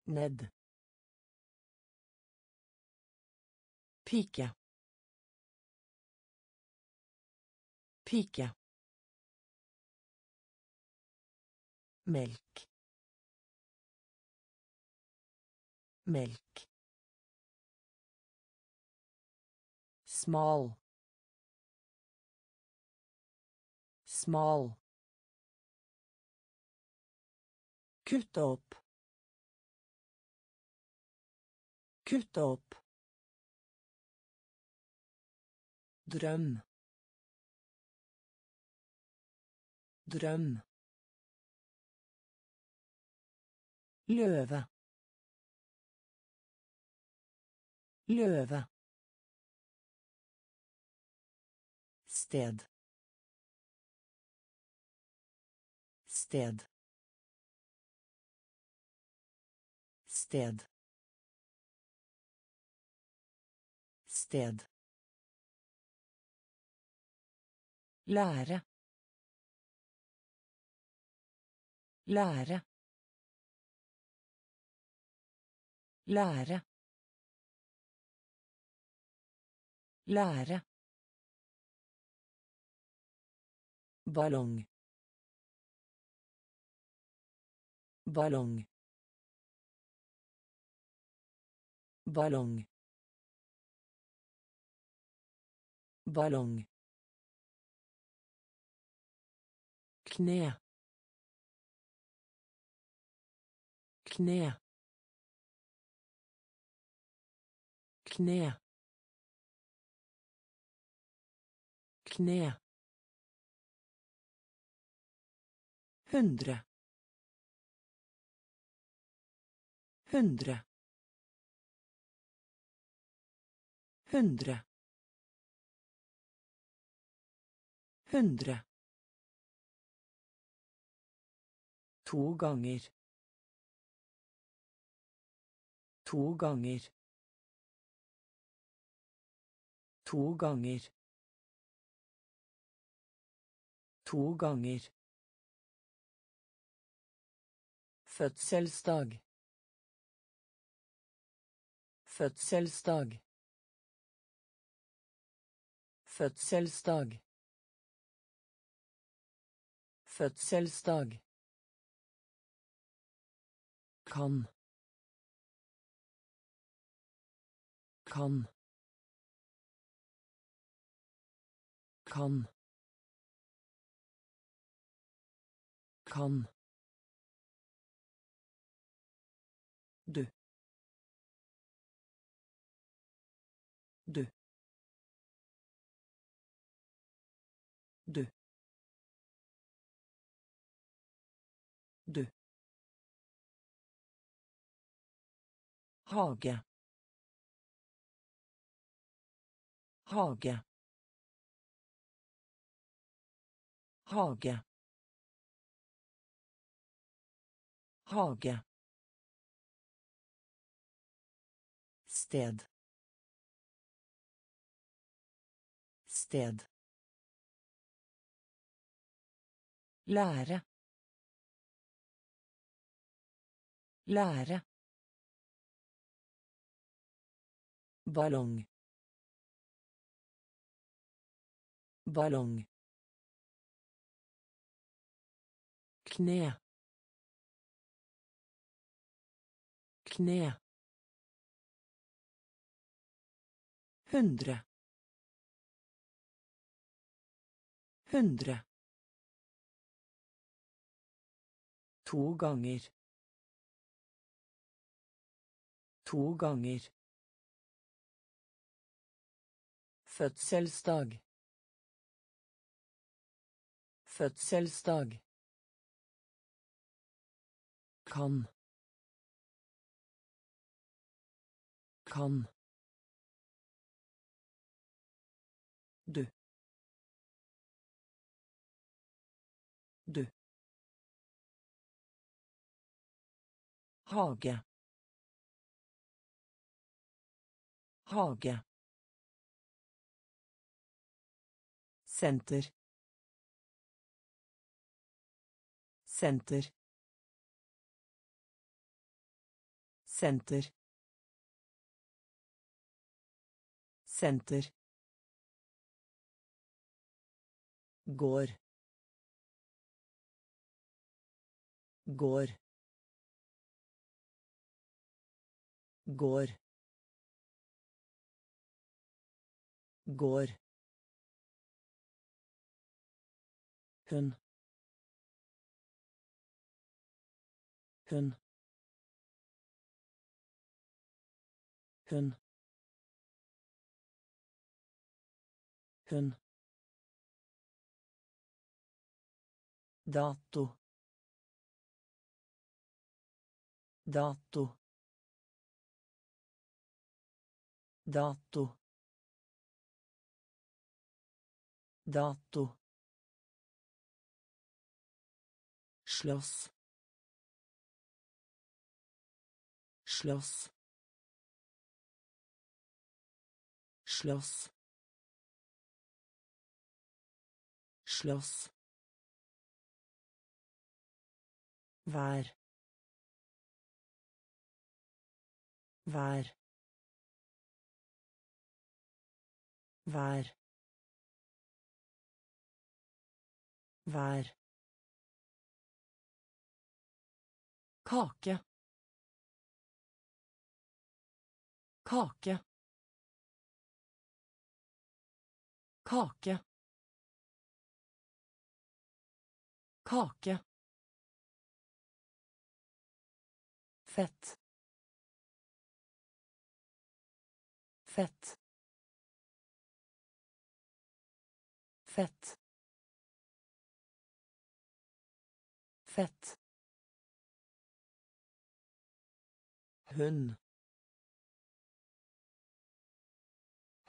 Ned. Pike. Pike. Melk. Melk. Smal. Smal. Kutt opp. Kutt opp. Drøm. Drøm. Løve. Løve. Sted. Sted. Sted. Sted Lære. Lære. Lære. Lære. Ballong. Ballong. Ballong. Ballong. Kne. Kne. Kne. Kne. Hundre. Hundre. Hundre. Hundre To ganger. To ganger. To ganger. To ganger. Fødselsdag. Fødselsdag. Fødselsdag. Fødselsdag. Kan. Kan. Kan. Kan. Du. Du. Du. Hage. Hage. Hage. Hage. Sted. Sted. Lære. Lære. Ballong ballong kne kne hundre hundre To ganger. To ganger. Fødselsdag. Fødselsdag. Kan. Kan. Du. Du. Hage. Hage. Senter. Senter. Senter. Senter. Går. Går. Går. Går. Hun. Hun. Hun. Hun. Dato. Dato. Dato. Dato. Slåss. Slåss. Slåss. Slåss. Vær. Vær. Vær. Vær. Kake. Kake. Kake. Kake. Fett. Fett. Fett. Fett. Hund.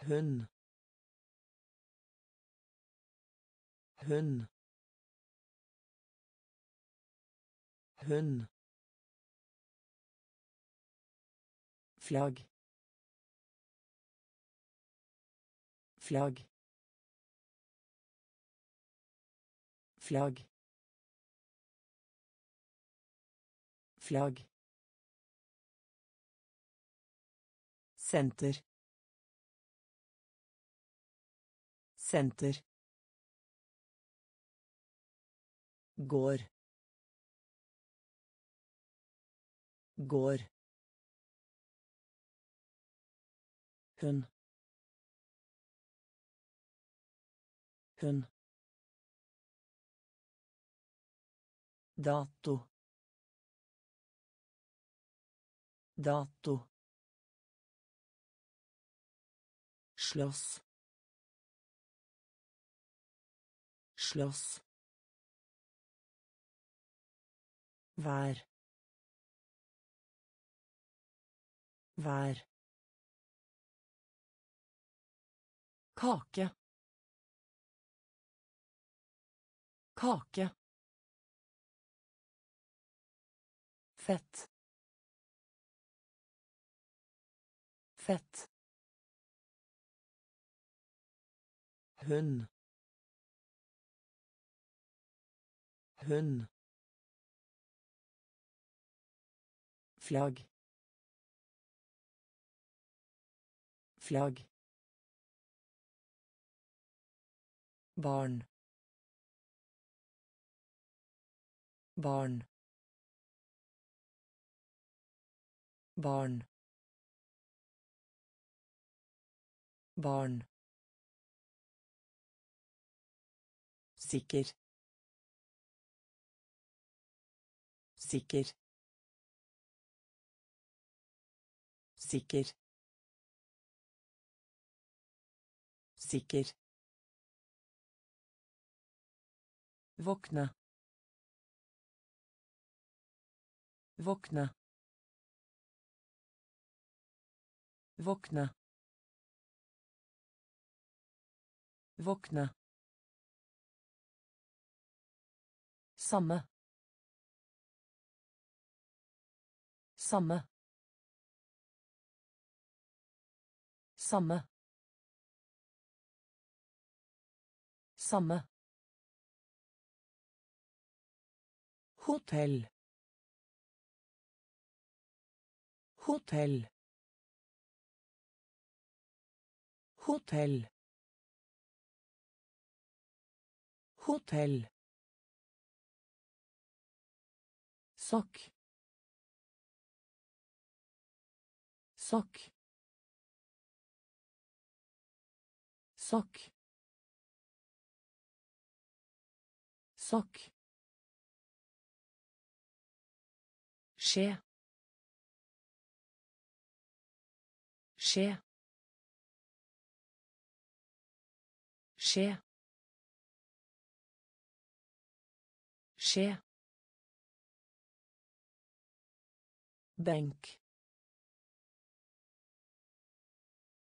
Hund. Hund. Hund. flagg flagg flagg flagg senter senter går. Går. Hun. Hun. Dato. Dato slåss. Slåss. Vær. Vær. Kake. Kake. Fett. Fett hund Hun. flagg. Flagg. Barn. Barn. Barn. Barn sikker. Sikker. Sikker. Sikker. Våkne. Våkne. Våkne. Våkne Samme. Samme. Samme. Samme. Hotell. Hotell. Hotell. Hotell. Sokk sokk sokk sokk skje skje skje skje benk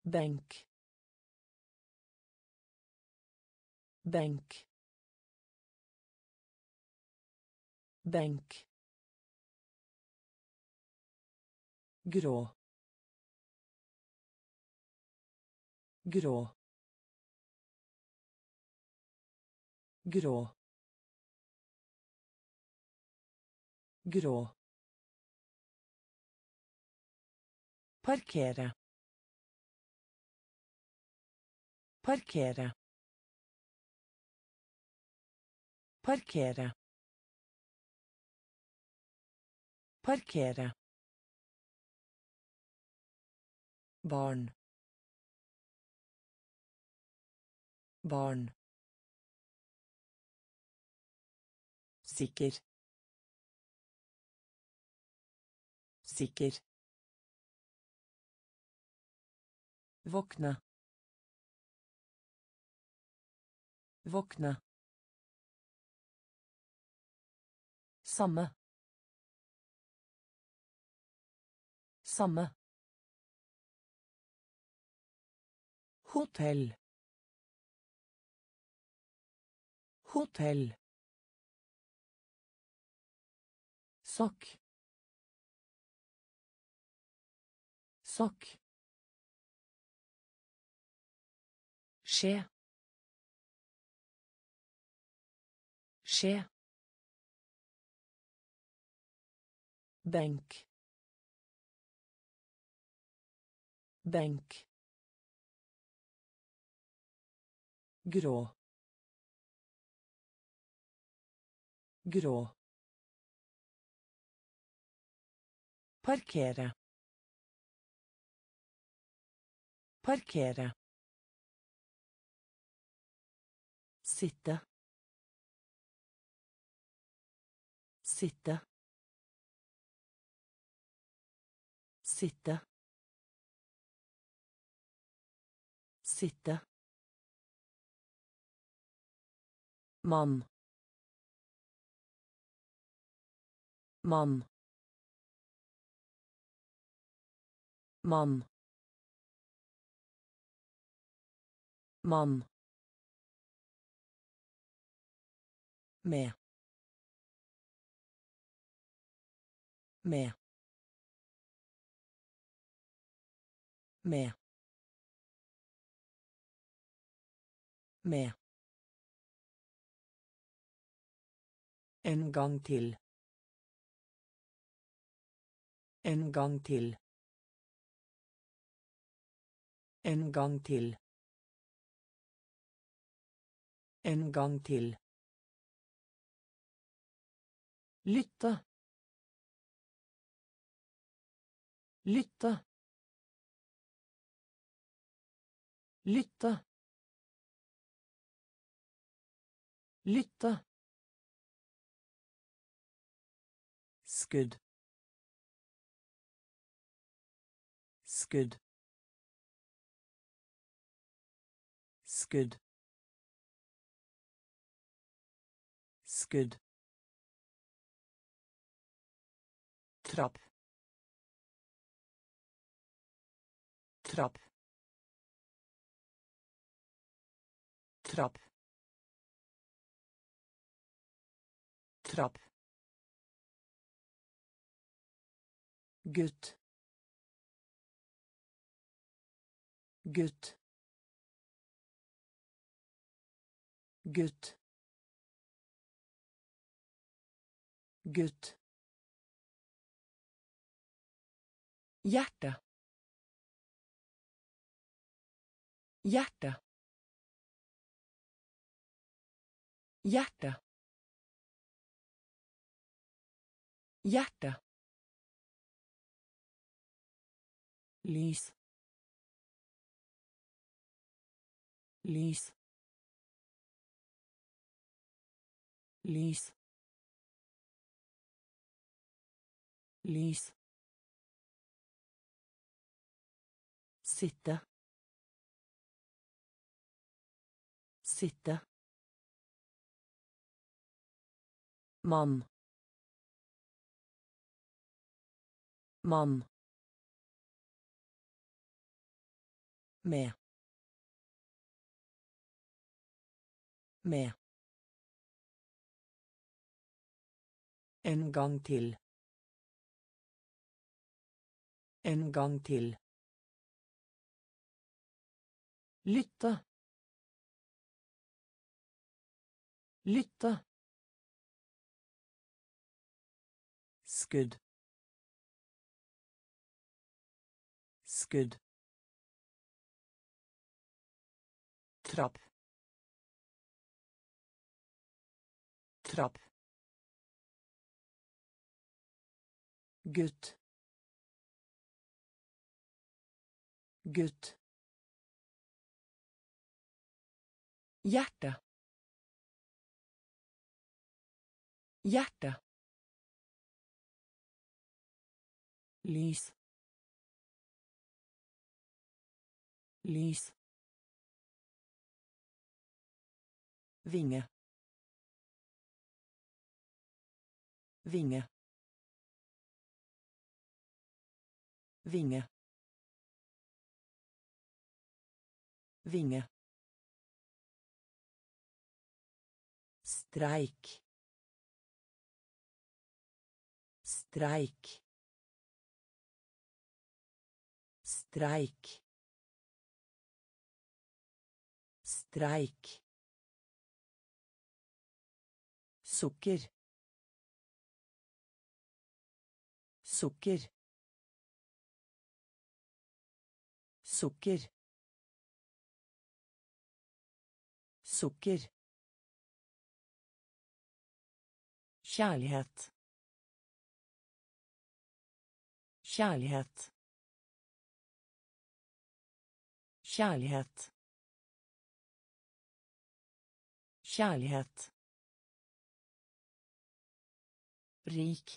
benk benk benk grå. Grå. Grå. Grå Parkere. Parkere. Parkere. Parkere. Barn. Barn. Sikker. Sikker. Våkne. Våkne. Samme. Samme. Hotell. Hotell. Sokk. Sokk. Skje. Skje. Benk. Benk. Grå. Grå. Parkere. Parkere. Sitte. Sitte. Sitte. Sitte. Mann. Mann. Mann. Mann. Med. Med. Med. Med. En gang til. En gang til. En gang til. En gang til. Lytte. Lytte. Lytte. Lytte. Skudd. Skudd. Skudd. Skudd. Trapp. Trapp. Trapp. Trapp. Gutt. Gutt. Gutt. Gutt. Hjerte. Hjerte. Hjerte. Hjerte. Lys. Lys. Lys. Lys. Sitte. Sitte. Mann. Mann. Med. Med. En gang til. En gang til. Lytte. Lytte. Skudd. Skudd. Trapp. Trapp. Gutt. Gutt. Hjerte. Hjerte. Lys. Lys. Vinge. Vinge. Vinge. Vinge. Streik. Streik. Streik. Streik. Sukker. Sukker. Sukker. Sukker. Kjærlighet. Kjærlighet. Kjærlighet. Kjærlighet. rik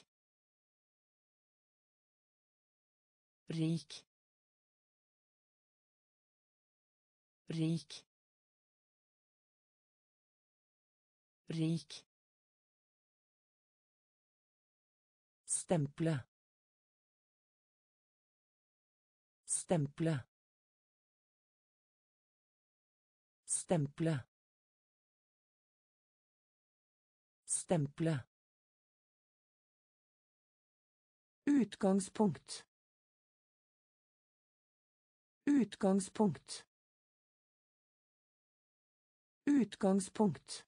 rik rik rik stemple stemple stemple stemple Utgangspunkt. Utgangspunkt. Utgangspunkt.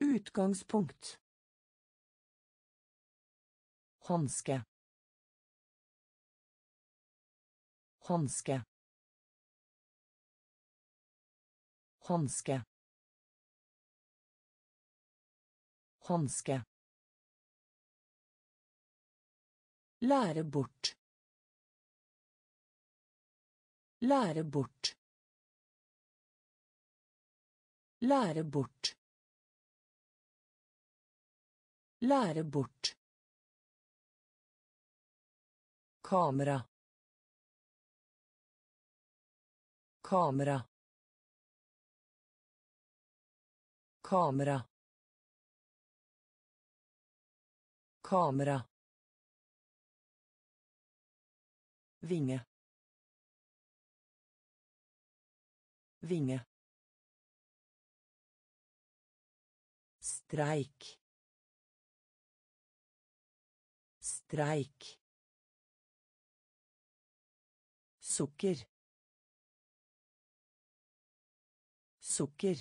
Utgangspunkt. Hanske. Hanske. Hanske. Hanske. Lære bort. Lære bort. Lære bort. Lære bort. Kamera. Kamera. Kamera. Kamera. Vinge. Vinge. Streik. Streik. Sukker. Sukker.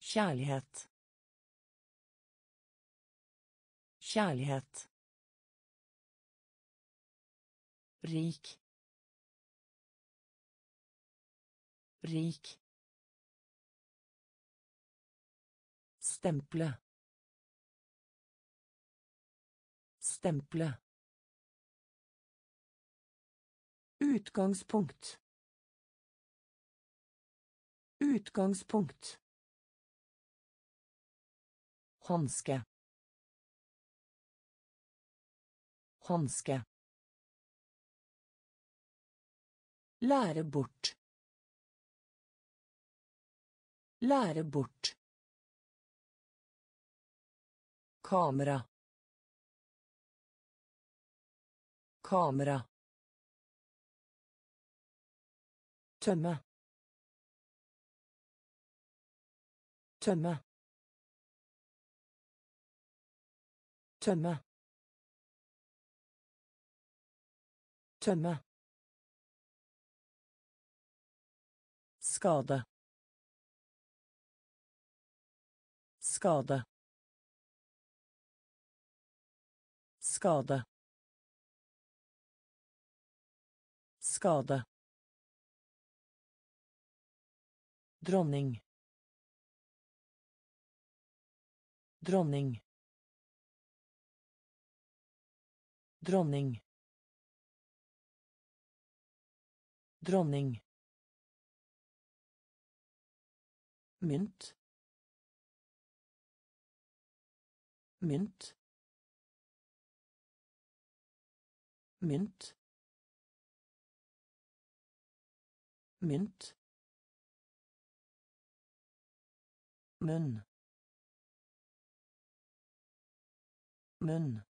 Kjærlighet. Kjærlighet. rik rik stemple stemple Utgangspunkt. Utgangspunkt. Hanske. Hanske. Lære bort. Lære bort. Kamera. Kamera. Tømme. Tømme. Tømme. Tømme. Skade. Skade. Skade. Skade. Dronning. Dronning. Dronning. Dronning. mynt mynt mynt mynt من من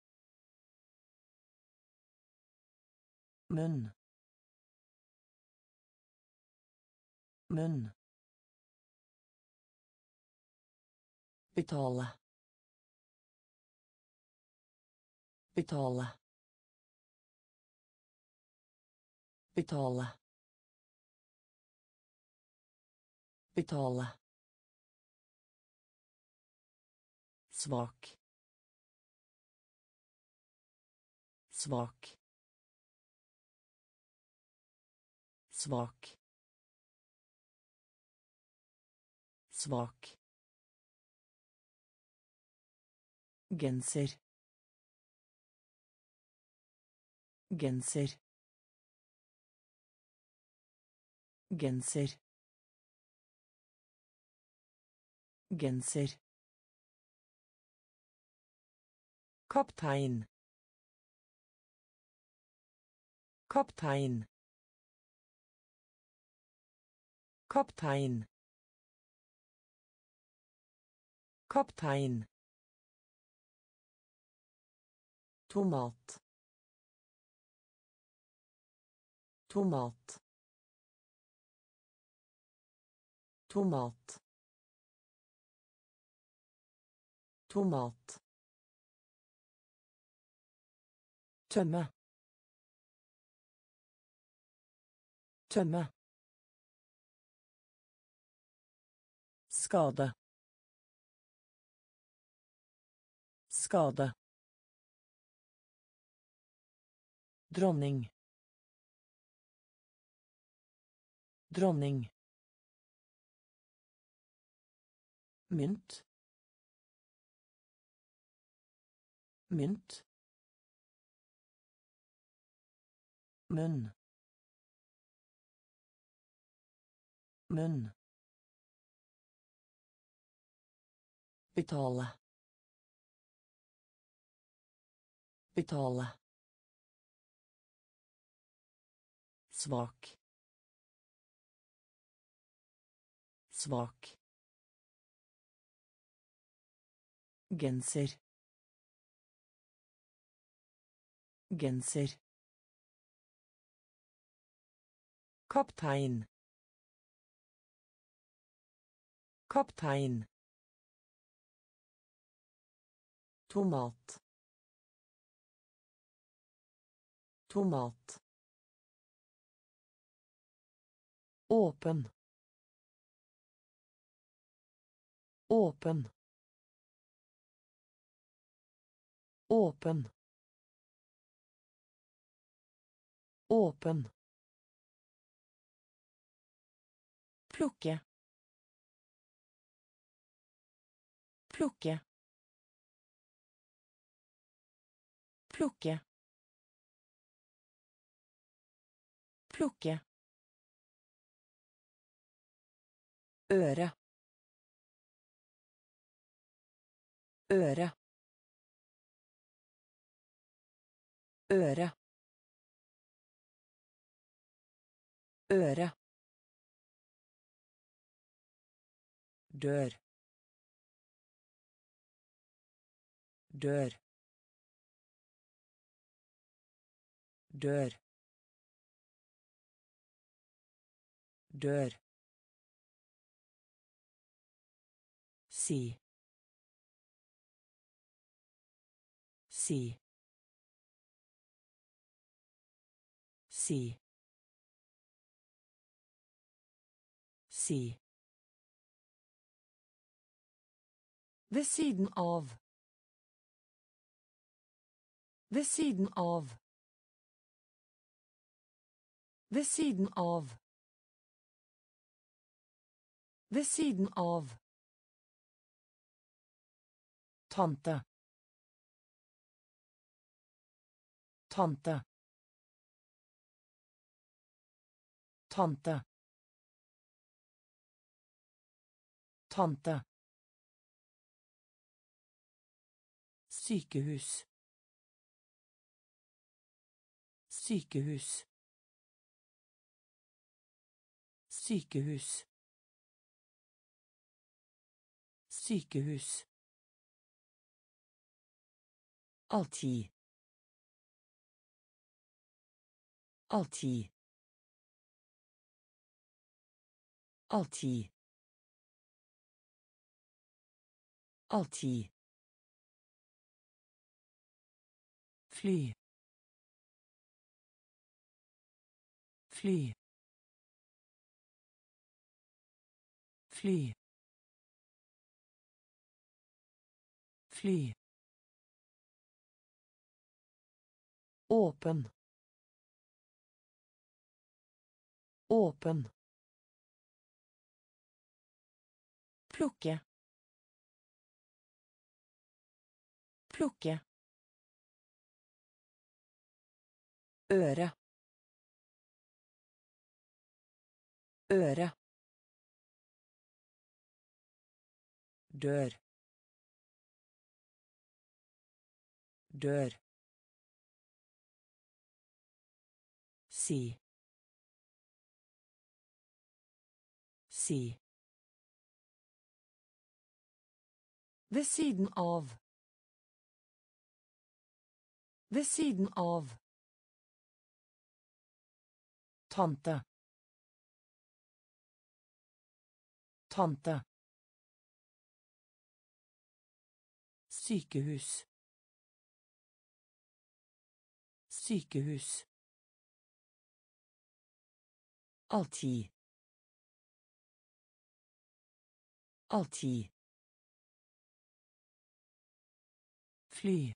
من من betale betale betale betale svak. Svak. Svak. Svak. Genser. Genser. Genser. Genser kaptein. Kaptein. Kaptein. Kaptein. Tomat. Tomat. Tomat. Tomat tømme. Tømme. Skade. Skade. Dronning. Dronning. Mynt. Mynt munn munn betale betale svak svak genser genser kaptein. Kaptein. Tomat. Tomat. Åpen. Åpen. Åpen. Åpen plukke. Plukke. Plukke. Plukke. Øre. Øre. Øre. Øre dør. Dør. Dør. Dør. Si. Si. Si. Si Ved siden av. Ved siden av. Ved siden av. Ved siden av. Tante. Tante. Tante. Tante. Sykehus. Sykehus. Sykehus. Sykehus. Alltid. Alltid. Alltid. Alltid. Fly fly fly fly Åpen. Åpen. Plukke. Plukke. Øre. Øre. Dør. Dør. Si. Si. Ved siden av. Ved siden av. Tante. Tante. Sykehus. Sykehus. Alltid. Alltid. fly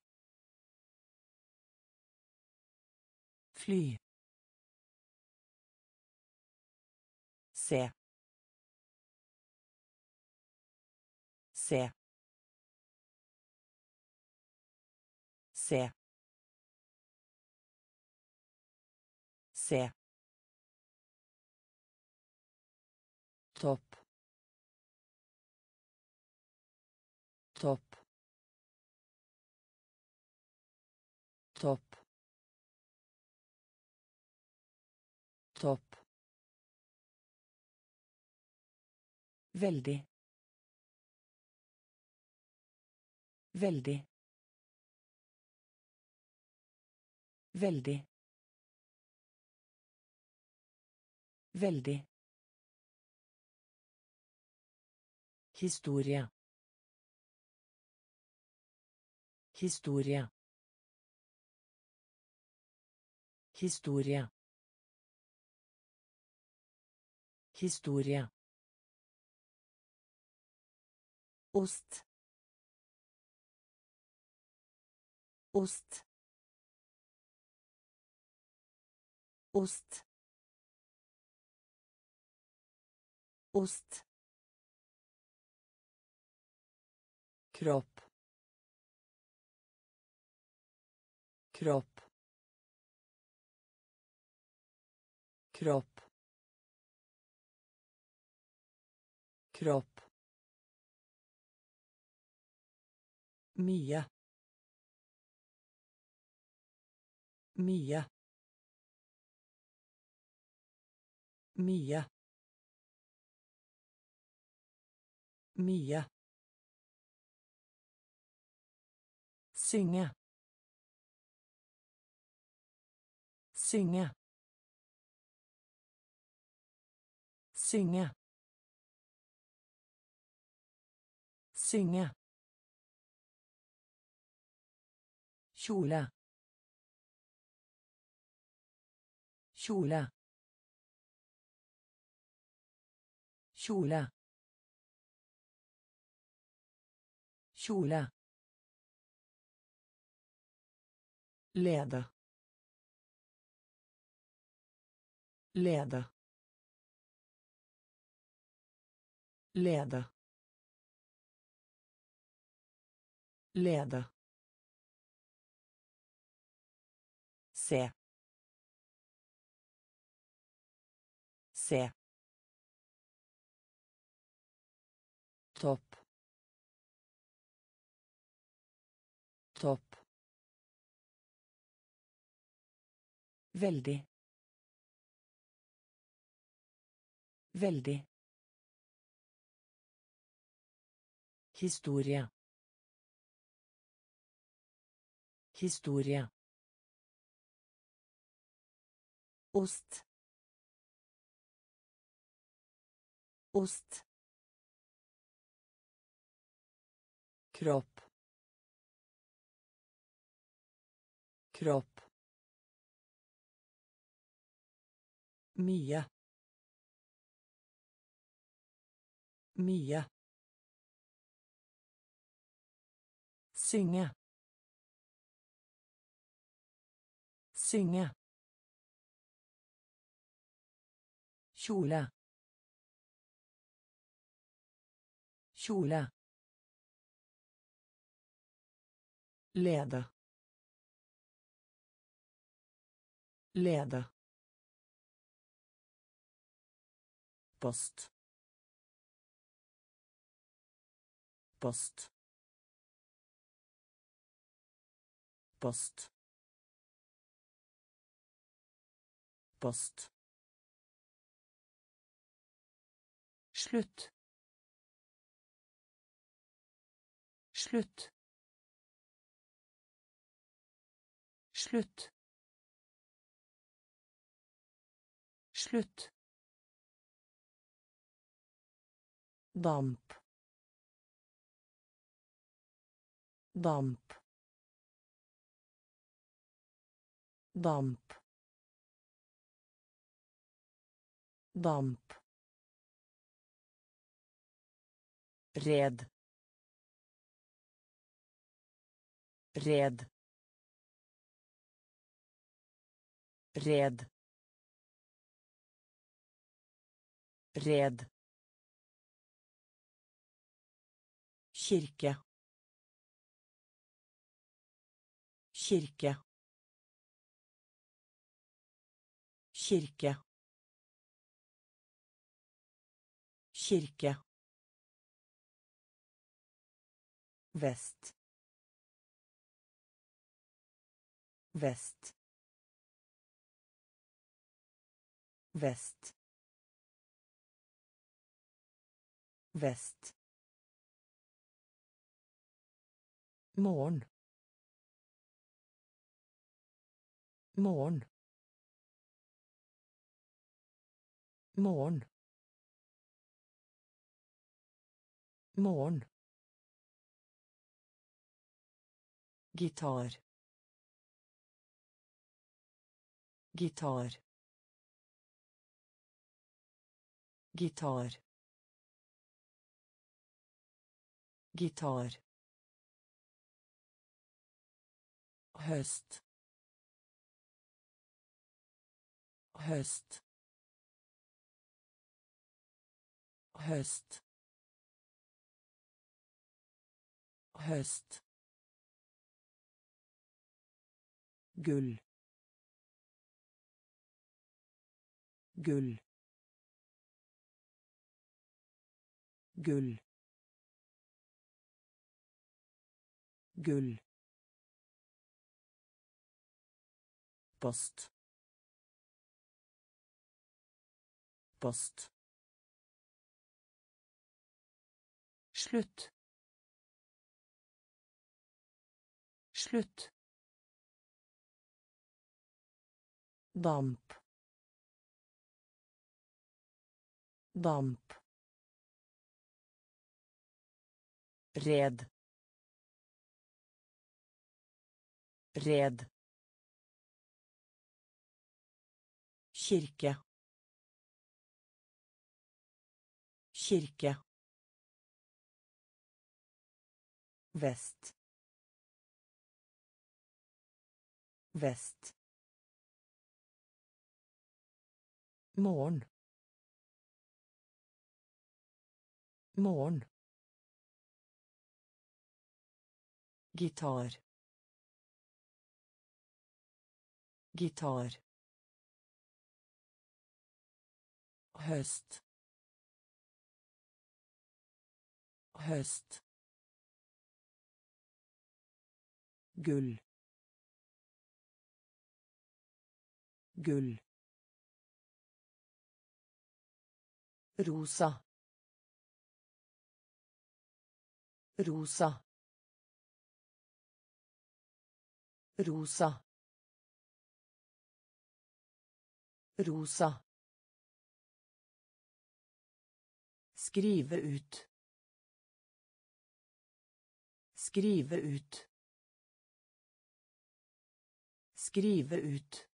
fly Se. Se. Se. Se. Topp. Topp. Topp. Topp. Veldig. Veldig. Veldig. Veldig. Historie. Historie. Historie. Historie. Ost. Ost. Ost. Ost. kropp kropp kropp kropp mye. Mye. Mye. Mye. Synge. Synge. Synge. Synge شولة شولة شولة شولة لعبة. لعبة. لعبة. لعبة. Se. Se. Topp. Topp. Veldig. Veldig. Historie. Historie. Ost. Ost. kropp. Kropp. Mye. Mye. Synge. Synge شولة شولة لeder leder post post post post Slutt. Slutt. Slutt. Slutt. Damp. Damp. Damp. Damp. Red. Red. Red. Red. Kirke. Kirke. Kirke. Kirke. Vest. Vest. Vest. Vest. Morgen. Morgen. Morgen. Morgen. Gitar. Gitar. gitar. Gitar. Høst. Høst. Høst. Høst gull gull gull gull post post slutt slutt damp damp Red. Red. Kirke. Kirke. Vest. Vest. Morgen. Morgen. gitar. Gitar. Høst. Høst. Gull. Gull rosa rosa rosa rosa Skrive ut. Skrive ut. Skrive ut.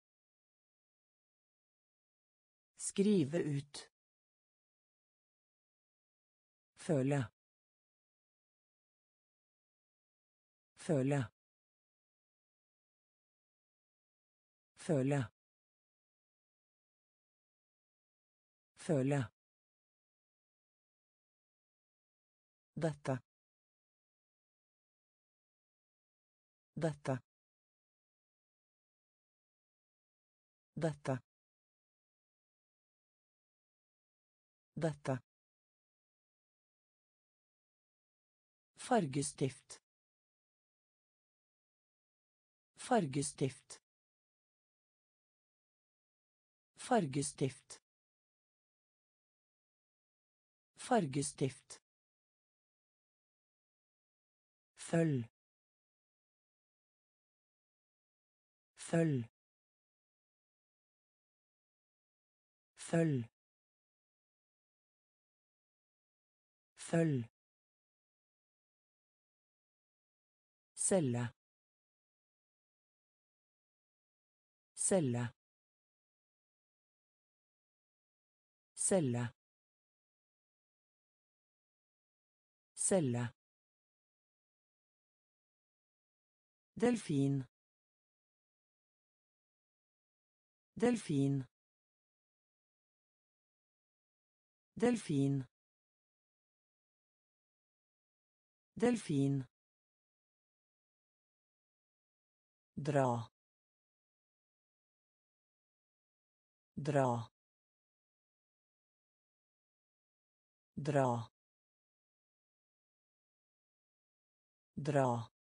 Skrive ut. Føle. Føle. Føle. Føle. Dette. Dette. Dette. Dette. Fargestift. Fargestift. Fargestift. Fargestift. Følg. Følg. Følg. Følg. Celle. Celle. Celle. Celle. Delfin. Delfin. Delfin. Delfin. dra dra dra dra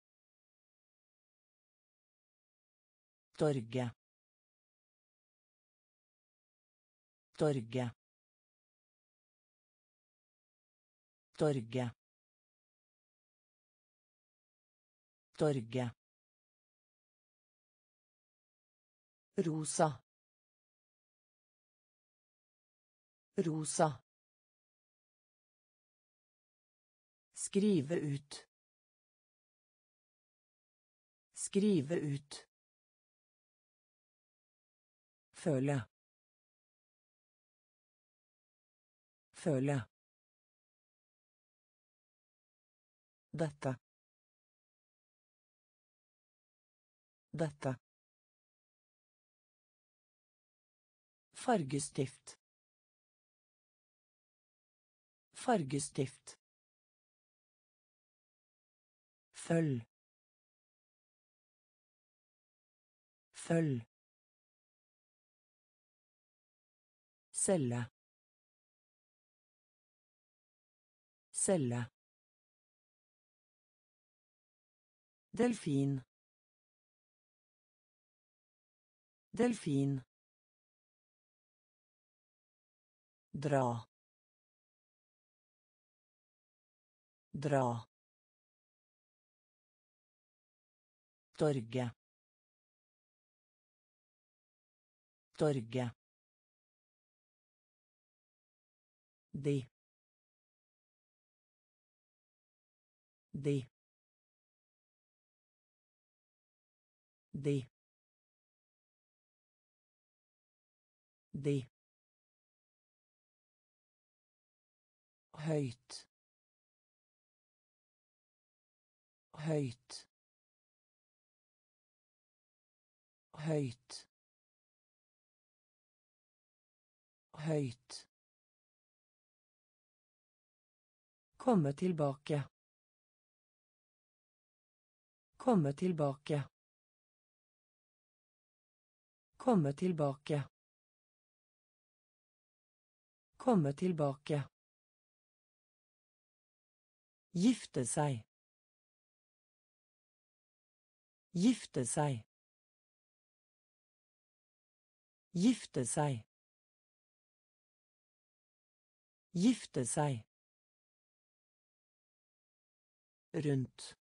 Torge. Torge. Torge. Torge. Rosa. Rosa. Skrive ut. Skrive ut. Føle. Føle. Dette. Dette. Fargestift. Fargestift. Følg. Følg. Celle. Celle. Delfin. Delfin. Dra. Dra. Torget. Torget. De. De. De. De. Høyt høyt høyt høyt Komme tilbake. Komme tilbake. Komme tilbake. Komme tilbake. Gifte seg. Gifte seg. Gifte seg. Gifte seg. Rundt.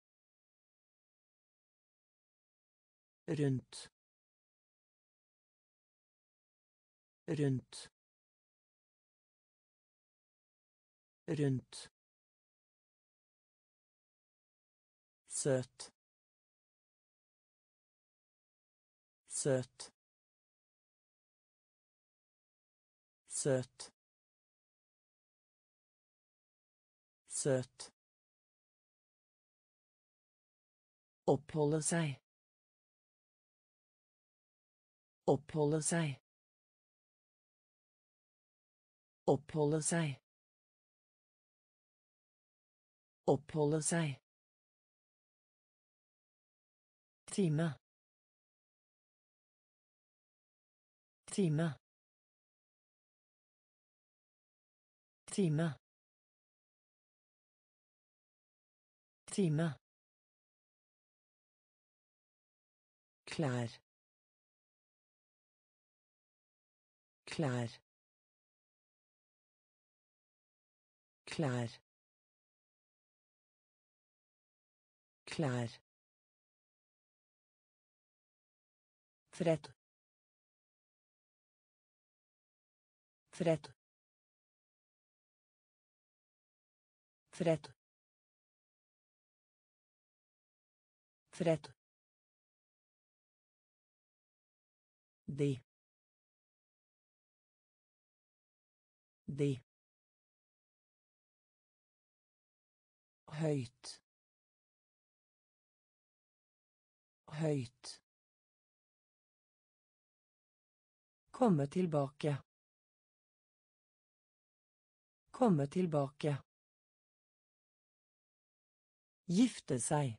Rundt. Rundt. Rundt. Søt. Søt. Søt. Søt. Oppholde seg. Oppholde seg. Oppholde seg. Oppholde seg. Time. Time. Time. Time. Klær. Klær. Klær. Klær. Fred. Fred. Fred. Fred. De. De. Høyt. Høyt. Komme tilbake. Komme tilbake. Gifte seg.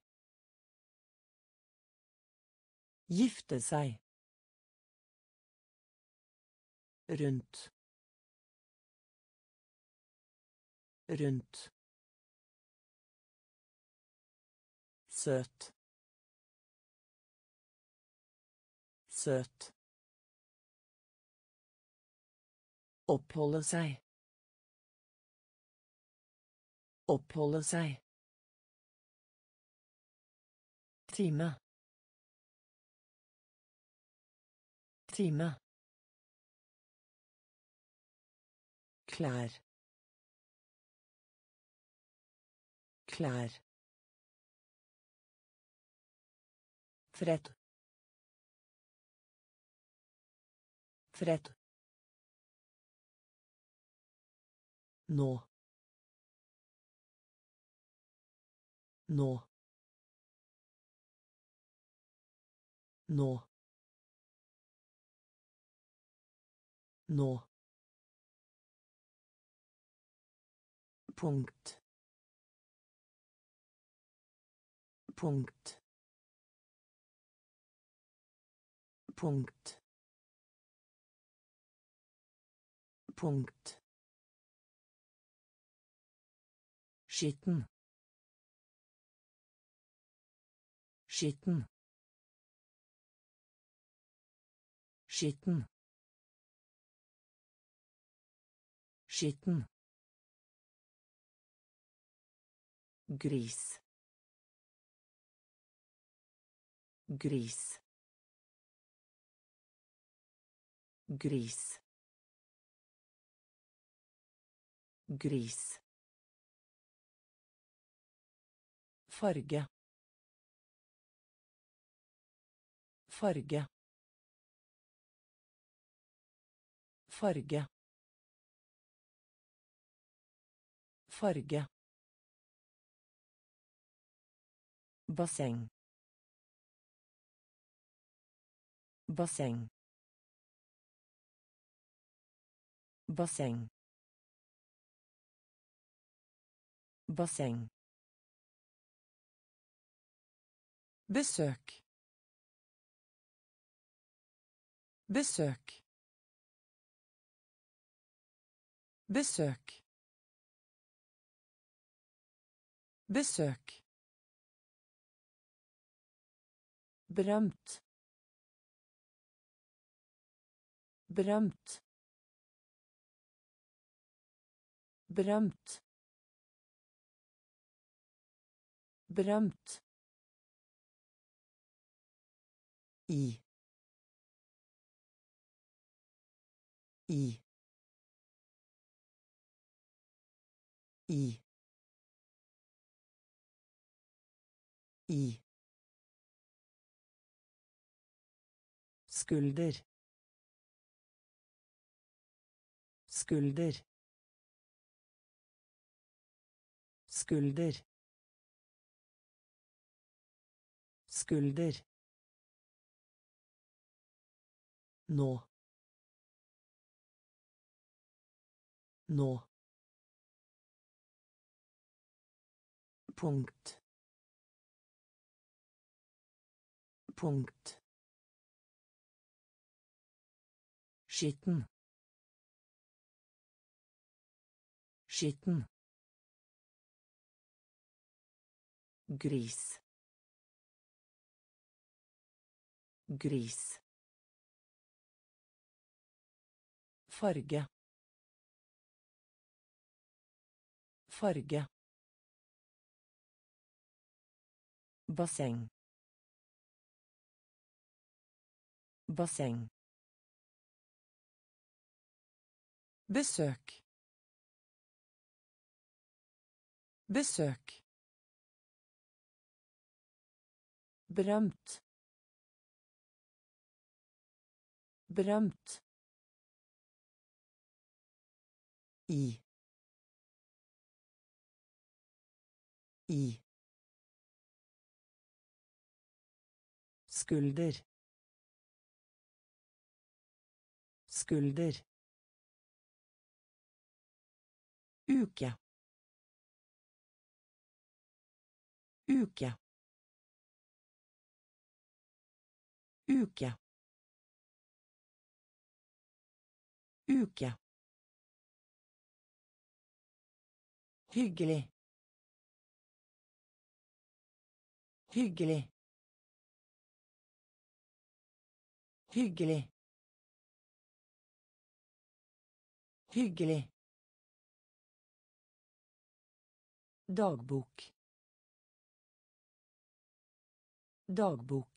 Gifte seg. Rundt. Rundt. Søt. Søt. Oppholde seg. Oppholde seg. Time. Time. Klær. Klær. Fred. Fred. Nå. Nå. Nå. Nå. Punkt. Punkt. Punkt. Punkt. Skitten. Skitten. Skitten. Skitten. Gris. Gris. Gris. Gris. Farge. Farge. Farge. Farge. Basseng. Basseng. Basseng. Basseng. Besøk. Besøk. Besøk. Besøk. Berømt. Berømt. berømt berømt i i i i skulder skulder skulder skulder nå. Nå. Punkt. Punkt. Skitten. Skitten. Gris. Gris farge. Farge. Basseng. Basseng. Besøk. Besøk. Berømt. Berømt i. I. Skulder. Skulder. Uke. Uke. Uke. Uke hyggelig. Hyggelig. Hyggelig. Hyggelig. Dagbok. Dagbok.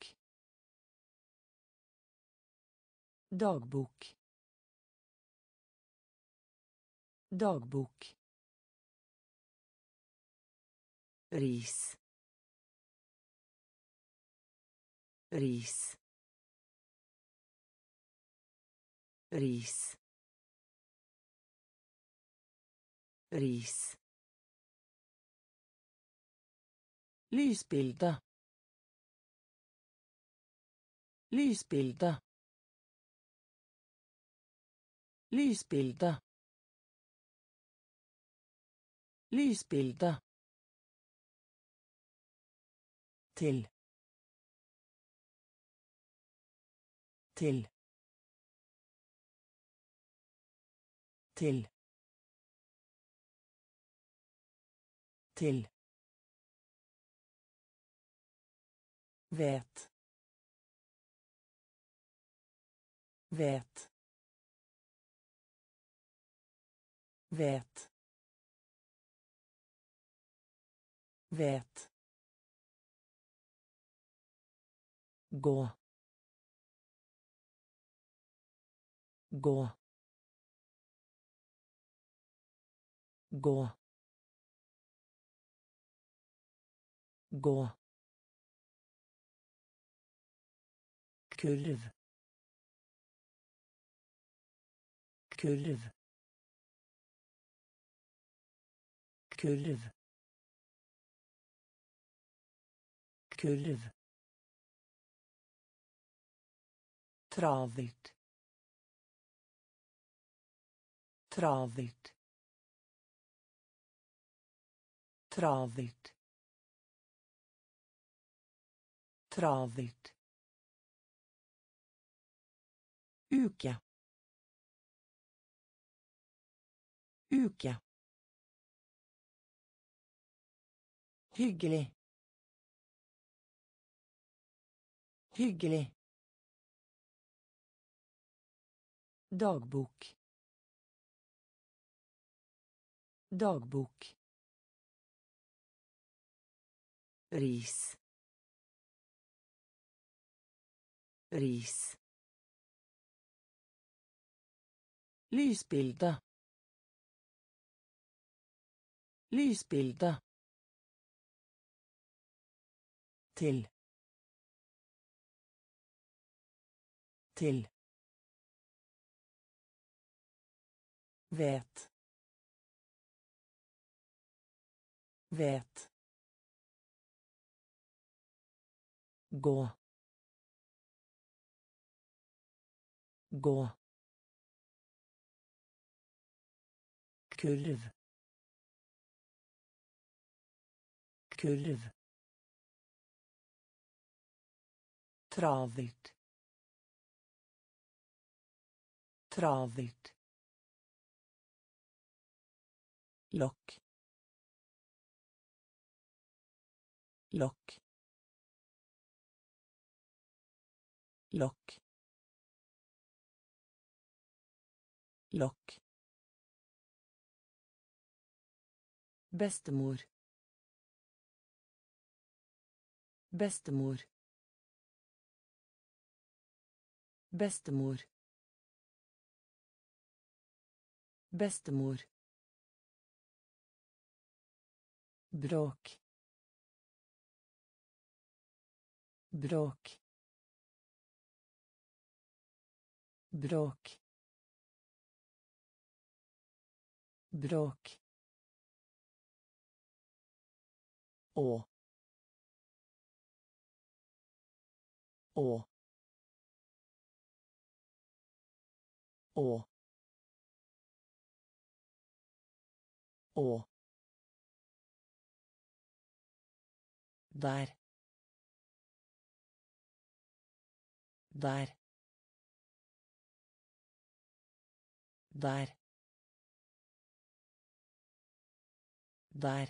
Dagbok. Dagbok ris ris ris ris Lysbilde. Lysbilde. Lysbilde. Lysbilde. Til. Til. Til. Til. vet vet vet vet gå. Gå. Gå. Gå. Kurv. Kurv. Kurv. Kurv travelt travelt travelt travelt uke. Uke. Hyggelig. Hyggelig dagbok Dagbok. Ris. Ris. Lysbilde. Lysbilde. Til. Til. Vet. Vet. Gå. Gå. kurv kurv travelt travelt lokk lokk lokk lokk Bestemor. Bestemor. Bestemor. Bestemor. Bråk. Bråk. Bråk. Bråk. Å. Å. Å. Å. Der. Der. Der. Der.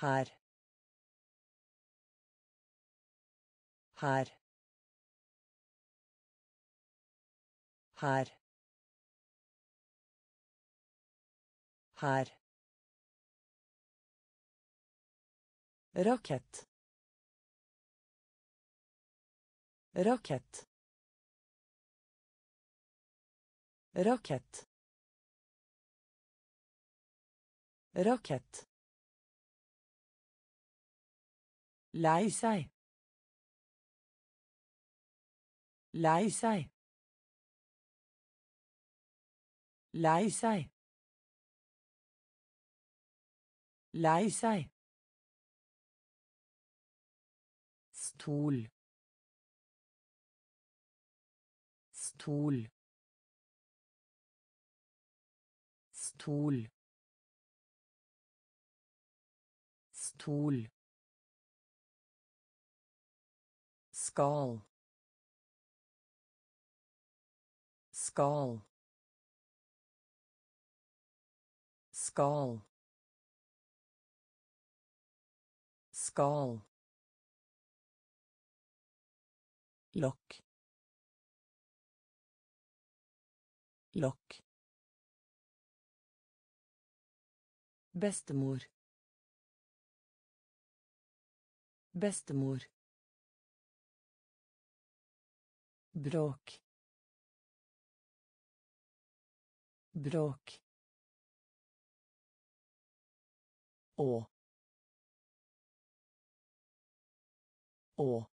Her. Her. Her. Her. Lei seg. Lei seg. Lei seg. Lei seg. stol. Stol. Stol. Stol. Skull skull skull skull lokk. Lokk. Bestemor. Bestemor. Bråk. Bråk. Å. Å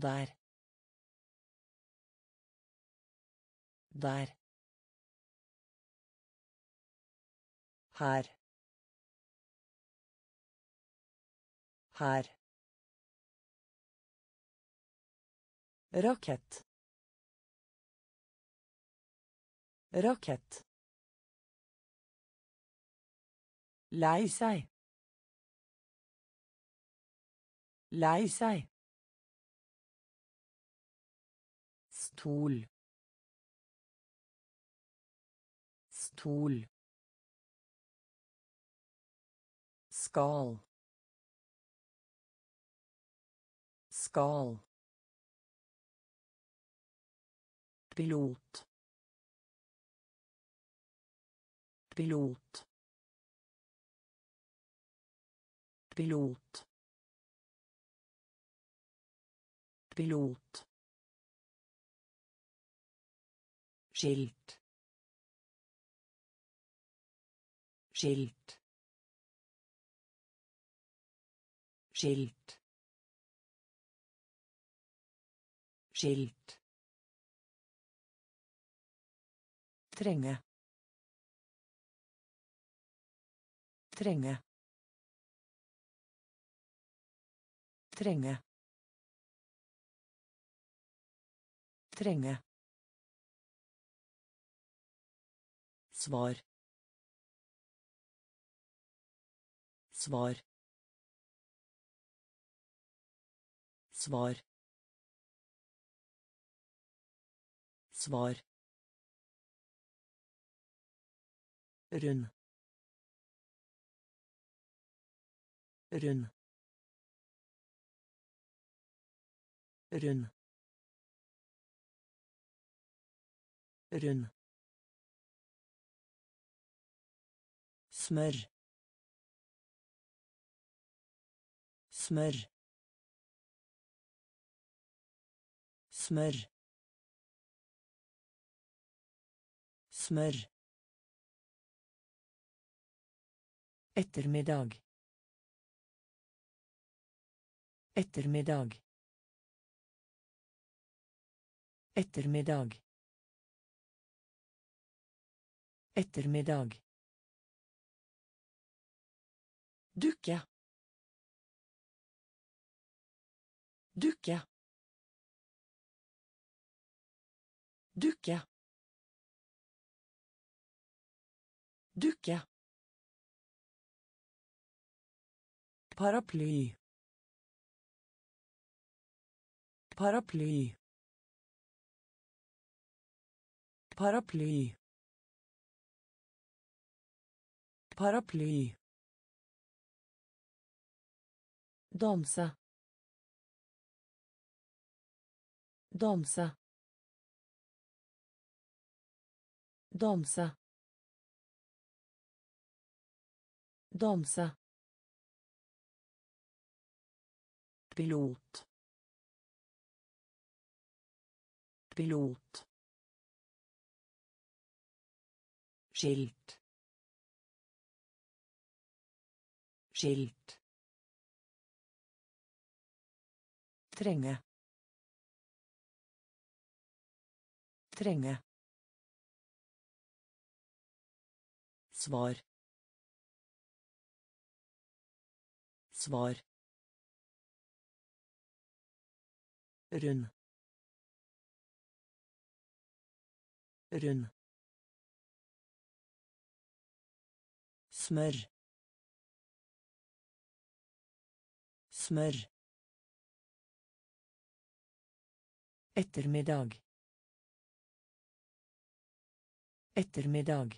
der der her her Rakett. Rakett. Lei seg. Lei seg. Stol. Stol. Skal. Skal. pilot pilot pilot pilot skilt. Skilt. Skilt. Skilt. Trenge. Trenge. Trenge. Trenge svar. Svar. Svar. Svar. Rund. Rund. Rund. Rund smør. Smør. Smør. Smør. Ettermiddag. Ettermiddag. Ettermiddag. Ettermiddag dukke. Dukke. Dukke. Dukke. Paraply. Paraply. Paraply. Paraply danse. Danse. Danse. Danse. Pilot. Pilot. Skilt. Skilt trenge. Trenge. Svar. Svar. Rund. Rund. Smør. Smør ettermiddag ettermiddag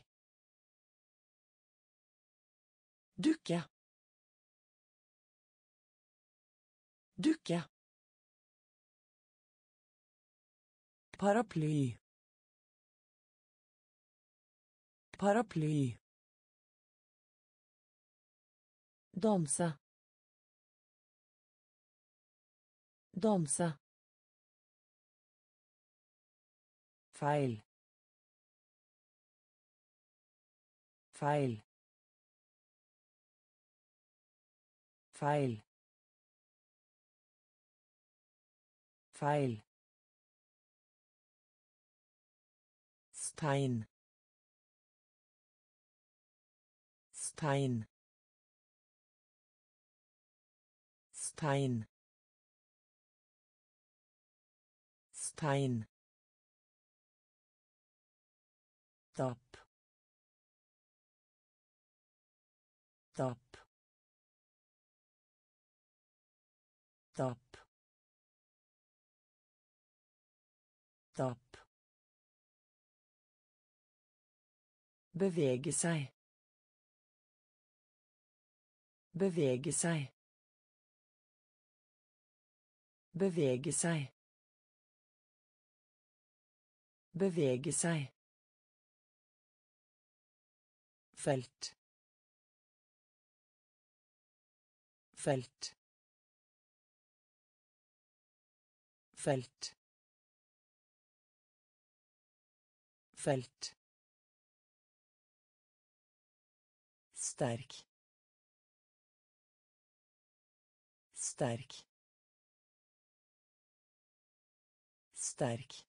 dukke. Dukke. Paraply. Paraply. Danse. Danse Pfeil. Pfeil. Pfeil. Pfeil. Stein. Stein. Stein. Stein. Tap. Tap. Tap. Tap. Bevege seg. Bevege seg. Bevege seg. Bevege seg. Felt. Felt. Felt. Felt. Sterk. Sterk. Sterk.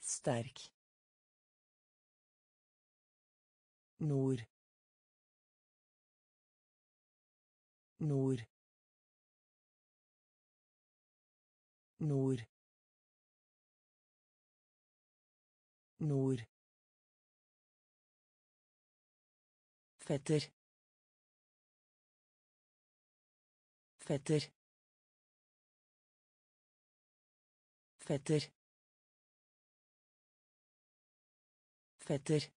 Sterk. Nord. Nord. Nord. Nord. Fetter. Fetter. Fetter. Fetter.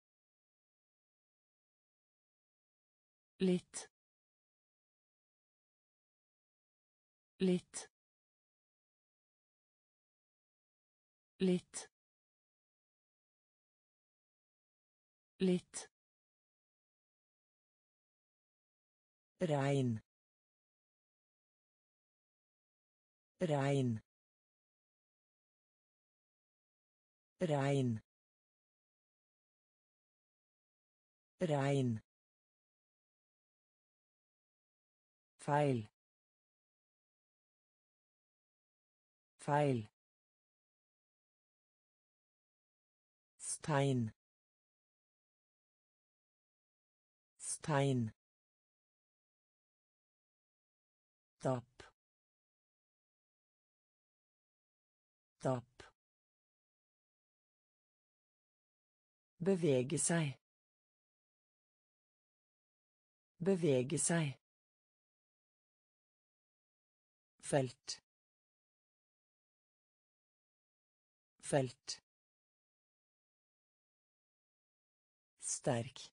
Litt. Litt. Litt. Litt. rein rein rein Regn. Feil. Feil. Stein. Stein. Tap. Tap. Bevege seg. Bevege seg. Felt. Felt. Sterk.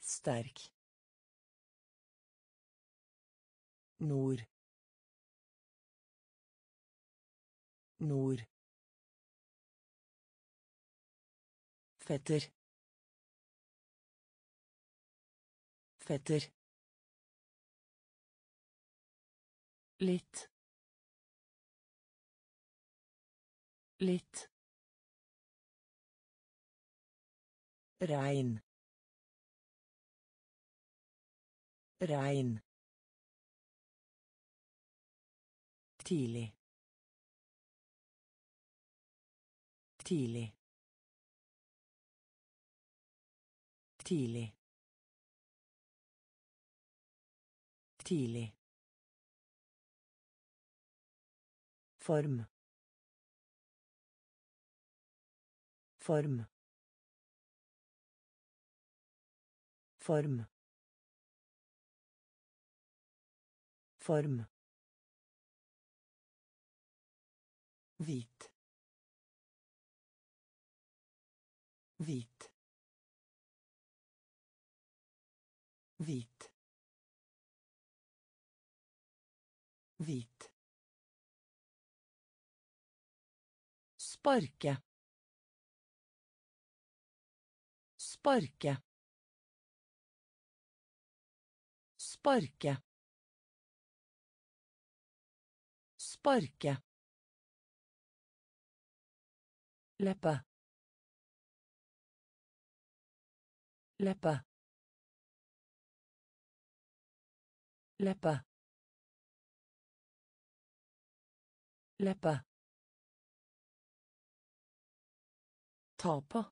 Sterk. Nord. Nord. Fetter. Fetter. Litt. Litt. Regn. Regn. Tidlig. Tidlig. Tidlig. Tidlig. Form. Form. Form. Form. Hvit. Hvit. Hvit. Hvit. Sparke. Sparke. Sparke. Sparke. Leppe. Leppe. Leppe. Leppe. Ta på.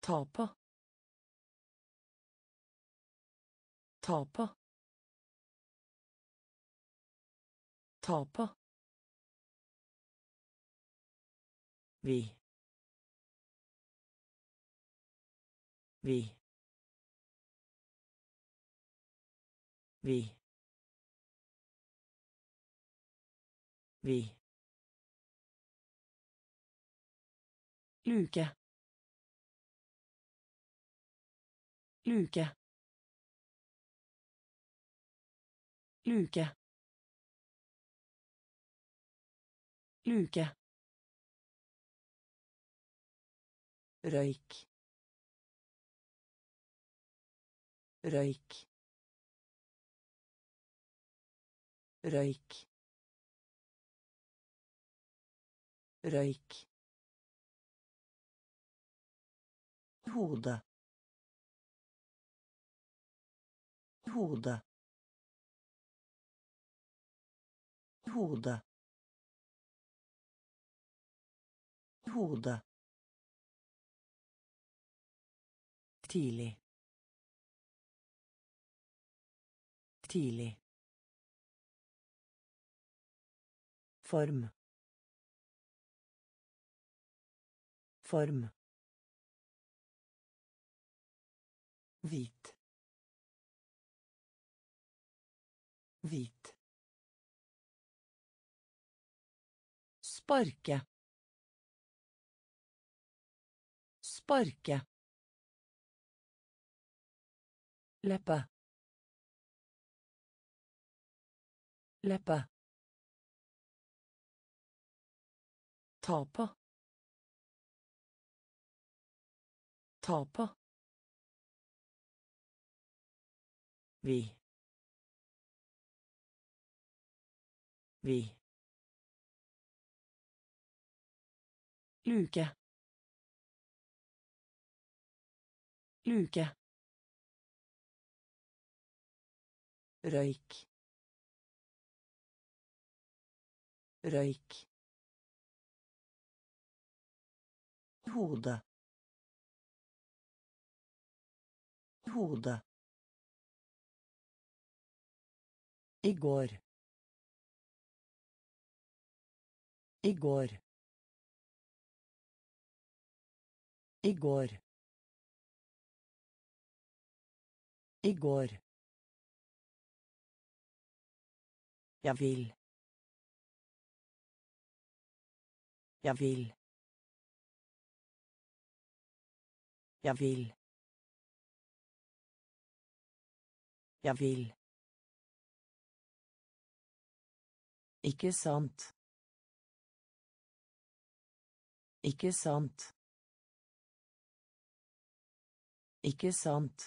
Ta på. Ta på. Ta på. Luke. Luke. luke. Luke. Røyk. Røyk. Røyk. Røyk hode hode hode hode tidlig tidlig form. Form hvit. Hvit. Sparke. Sparke. Leppe. Leppe. Ta på ta på vi. Vi. Luke. Luke. Røyk. Røyk. Hode hode i går i går i går i går. Jeg vil. Jeg vil. Ikke sant. Ikke sant. Ikke sant.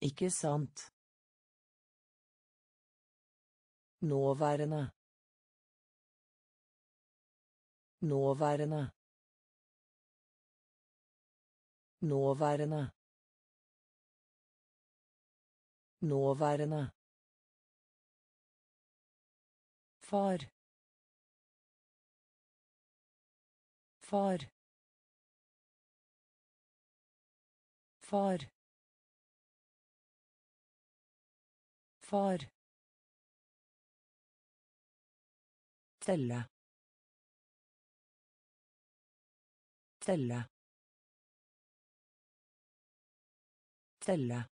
Ikke sant. Nåværende. Nåværende. Nåværende. Nåværende. Far. Far. Far. Far. Telle. Telle. Telle.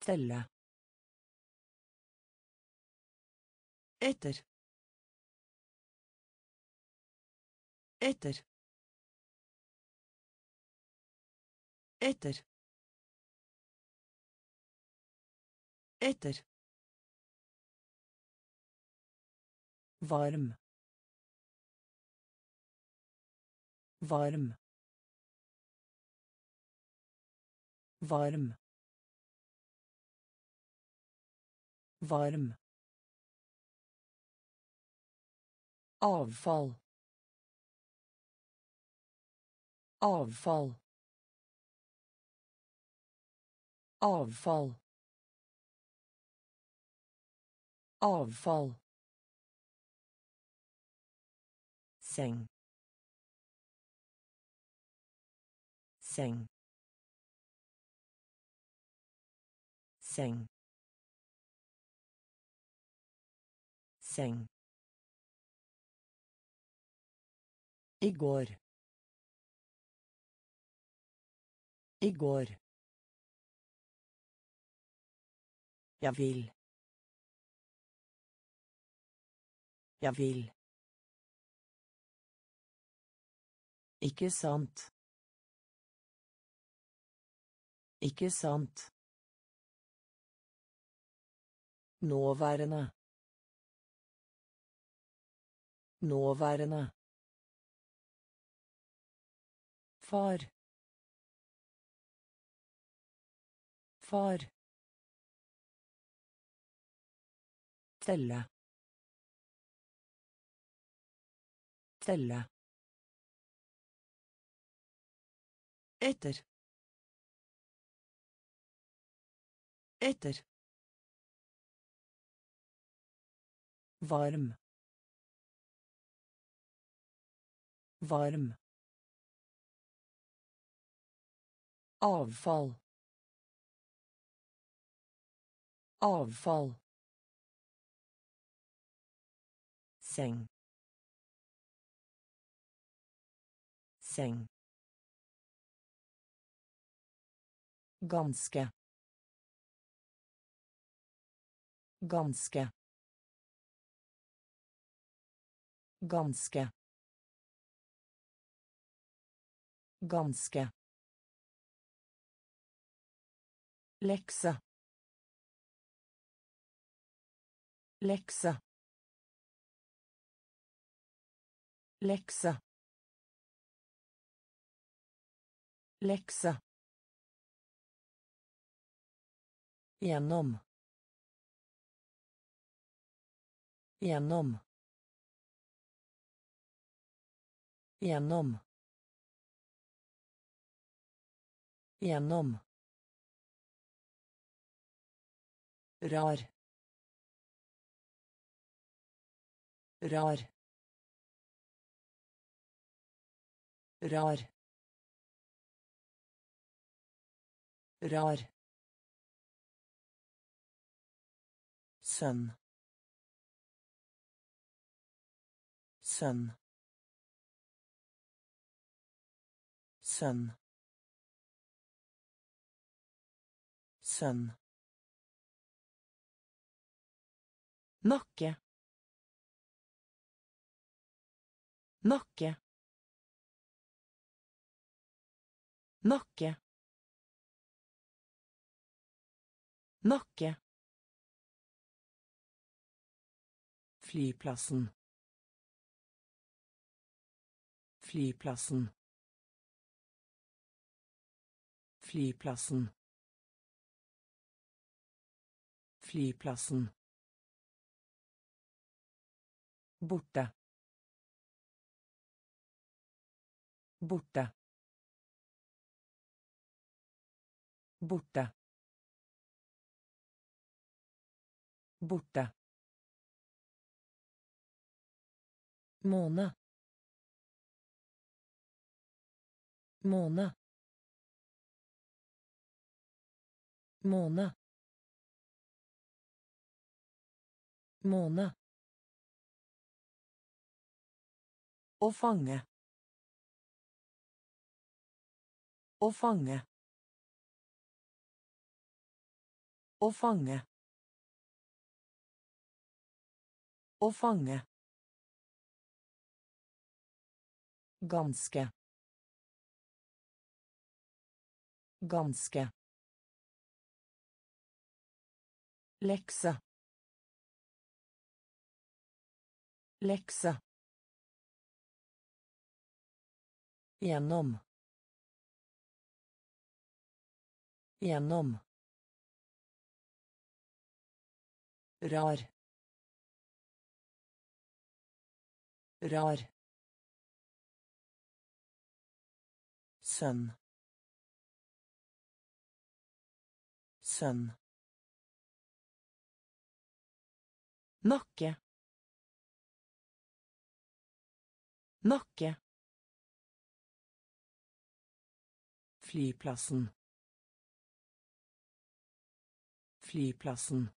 Telle. Etter. Etter. Etter. Etter. Varm. Varm. Varm. Varm avfall. Avfall. Avfall. Avfall. Seng. Seng. Seng. Seng I går. I går. Jeg vil. Jeg vil. Ikke sant. Ikke sant. Nåværende. Nåværende. Far. Far. Telle. Telle. Etter. Etter. Varm. Varm. Avfall. Avfall. Seng. Seng. Ganske. Ganske. Ganske. Ganske. Lekse. Lekse. Lekse. Lekse. Gjennom. Gjennom. Gjennom. Gjennom. Rar. Rar. Rar. Rar. Sønn. Sønn. Sønn. Sønn Nakke. Nakke. Nakke. Nakke. Flyplassen. Flyplassen. Flyplassen. Flyplassen. Borte. Borte. Borte. Borte. Måne. Måne. Måne. Måne. Å fange. Å fange. Å fange. Å fange. Ganske. Ganske. Lekse. Lekse. Gjennom. Gjennom. Rar. Rar. Sønn. Sønn. Nakke. Nakke. Flyplassen. Flyplassen.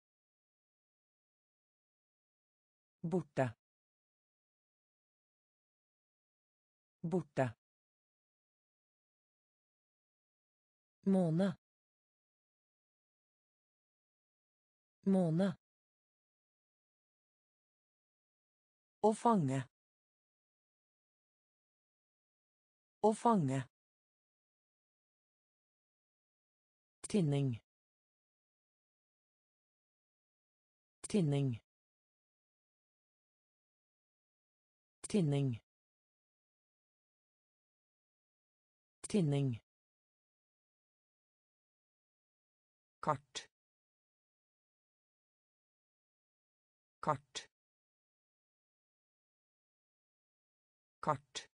Borte. Borte. Måne. Måne. Å fange. Å fange. Tinning. Tinning. Tinning. Tinning. Kart kart kart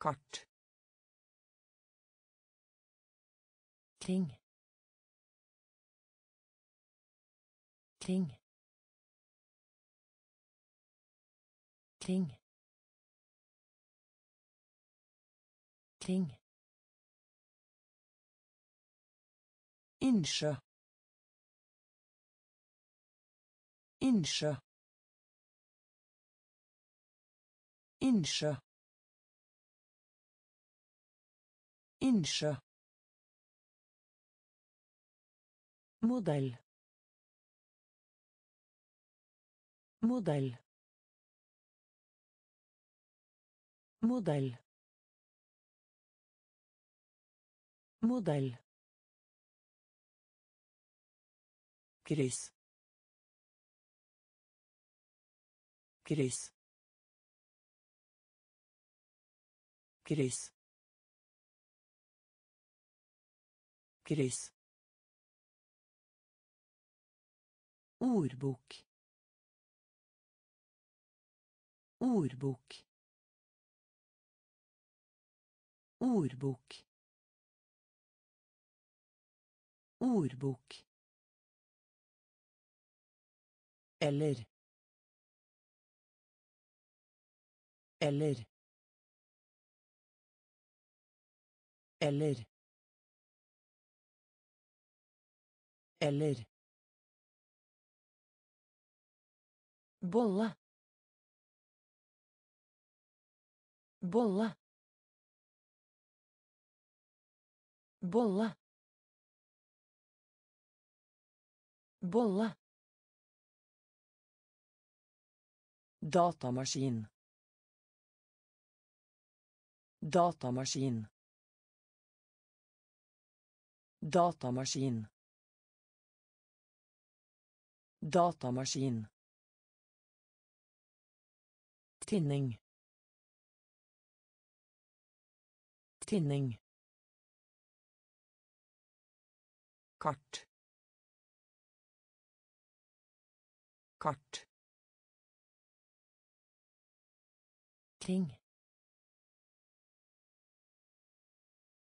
kart ting Kring. Kring. Kring. Innsjø. Innsjø. Innsjø. Innsjø. modell modell modell modell gris. Gris. Gris. Gris. Ordbok. Ordbok. Ordbok. Ordbok. Eller. Eller. Eller. Eller bolle bolle bolle bolle Datamaskin. Datamaskin. Datamaskin. Datamaskin. Tinning. Tinning. Kart. Kart. Kring.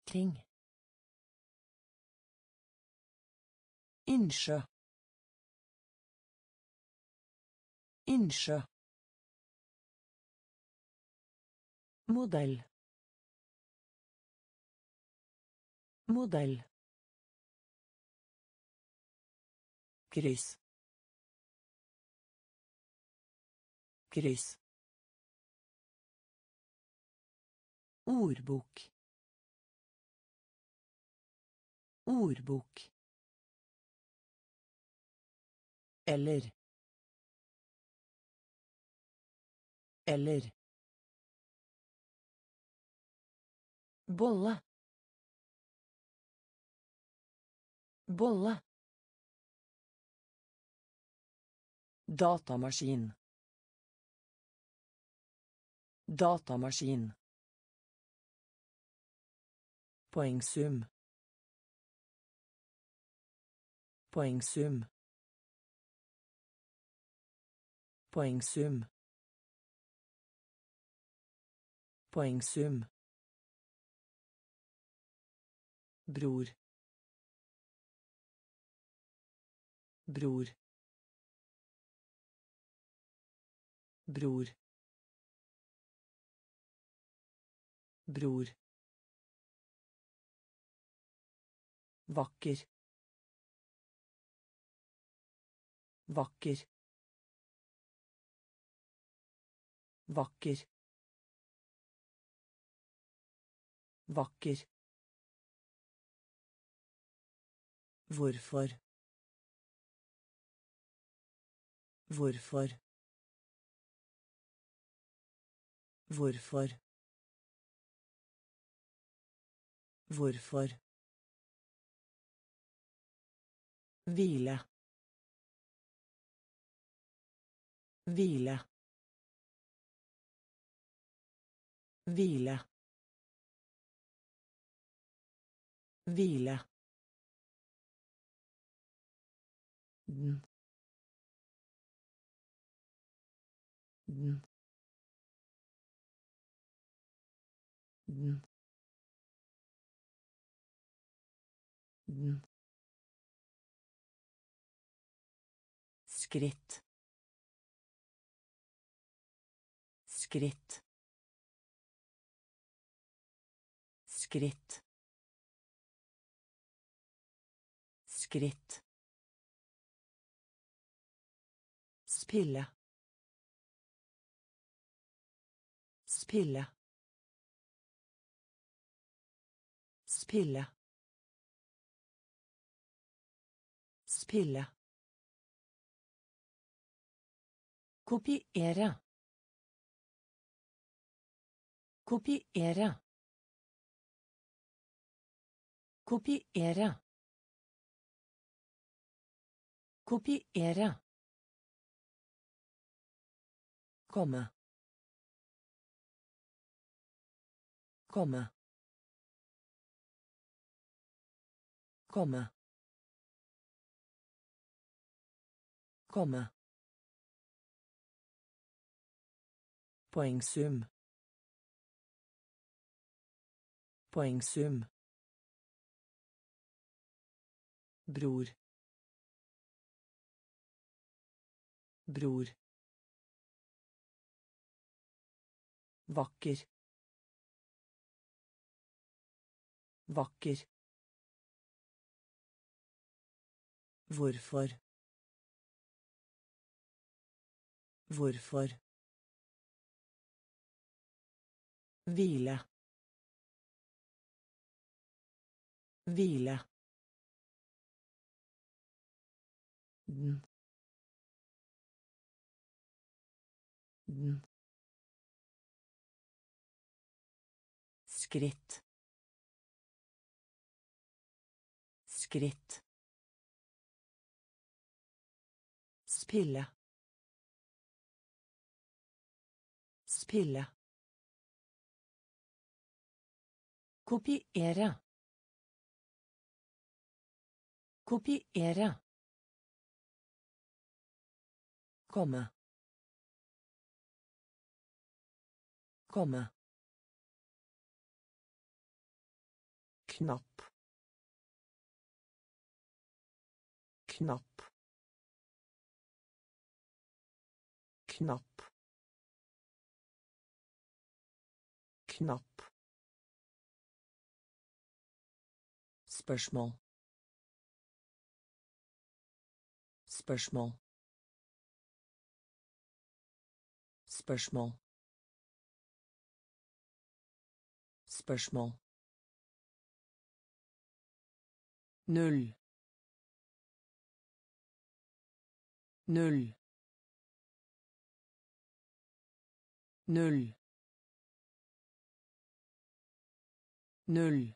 Kring. Innsjø. Innsjø. Modell. Modell. Kryss. Kryss. Ordbok. Ordbok. Eller. Eller. Bolle. Bolle. Datamaskin. Datamaskin. Poengsum. Poengsum. Poengsum. Poengsum. Bror. Bror. Bror. Bror. Vakker. Vakker. Vakker. Vakker. Hvorfor. Hvorfor. Hvorfor. Hvorfor. Hvile. Hvile. Hvile. Hvile. Den. Den. Den. Den. Skritt. Skritt. Skritt. Skritt. Spille. Spille. Spille. Spille. Kopiere. Kopiere. Kopiere. Kopiere. Komme. Komme. Komme. Komme. Poengsum. Poengsum. Bror. Bror. Vakker. Vakker. Hvorfor. Hvorfor. Hvile. Hvile. Den. Den. Skritt. Skritt. Spille. Spille. Kopiere. Kopiere. Komme. Komme. Knapp knapp knapp knapp spørsmål spørsmål spørsmål spørsmål Null. Null. Null. Null.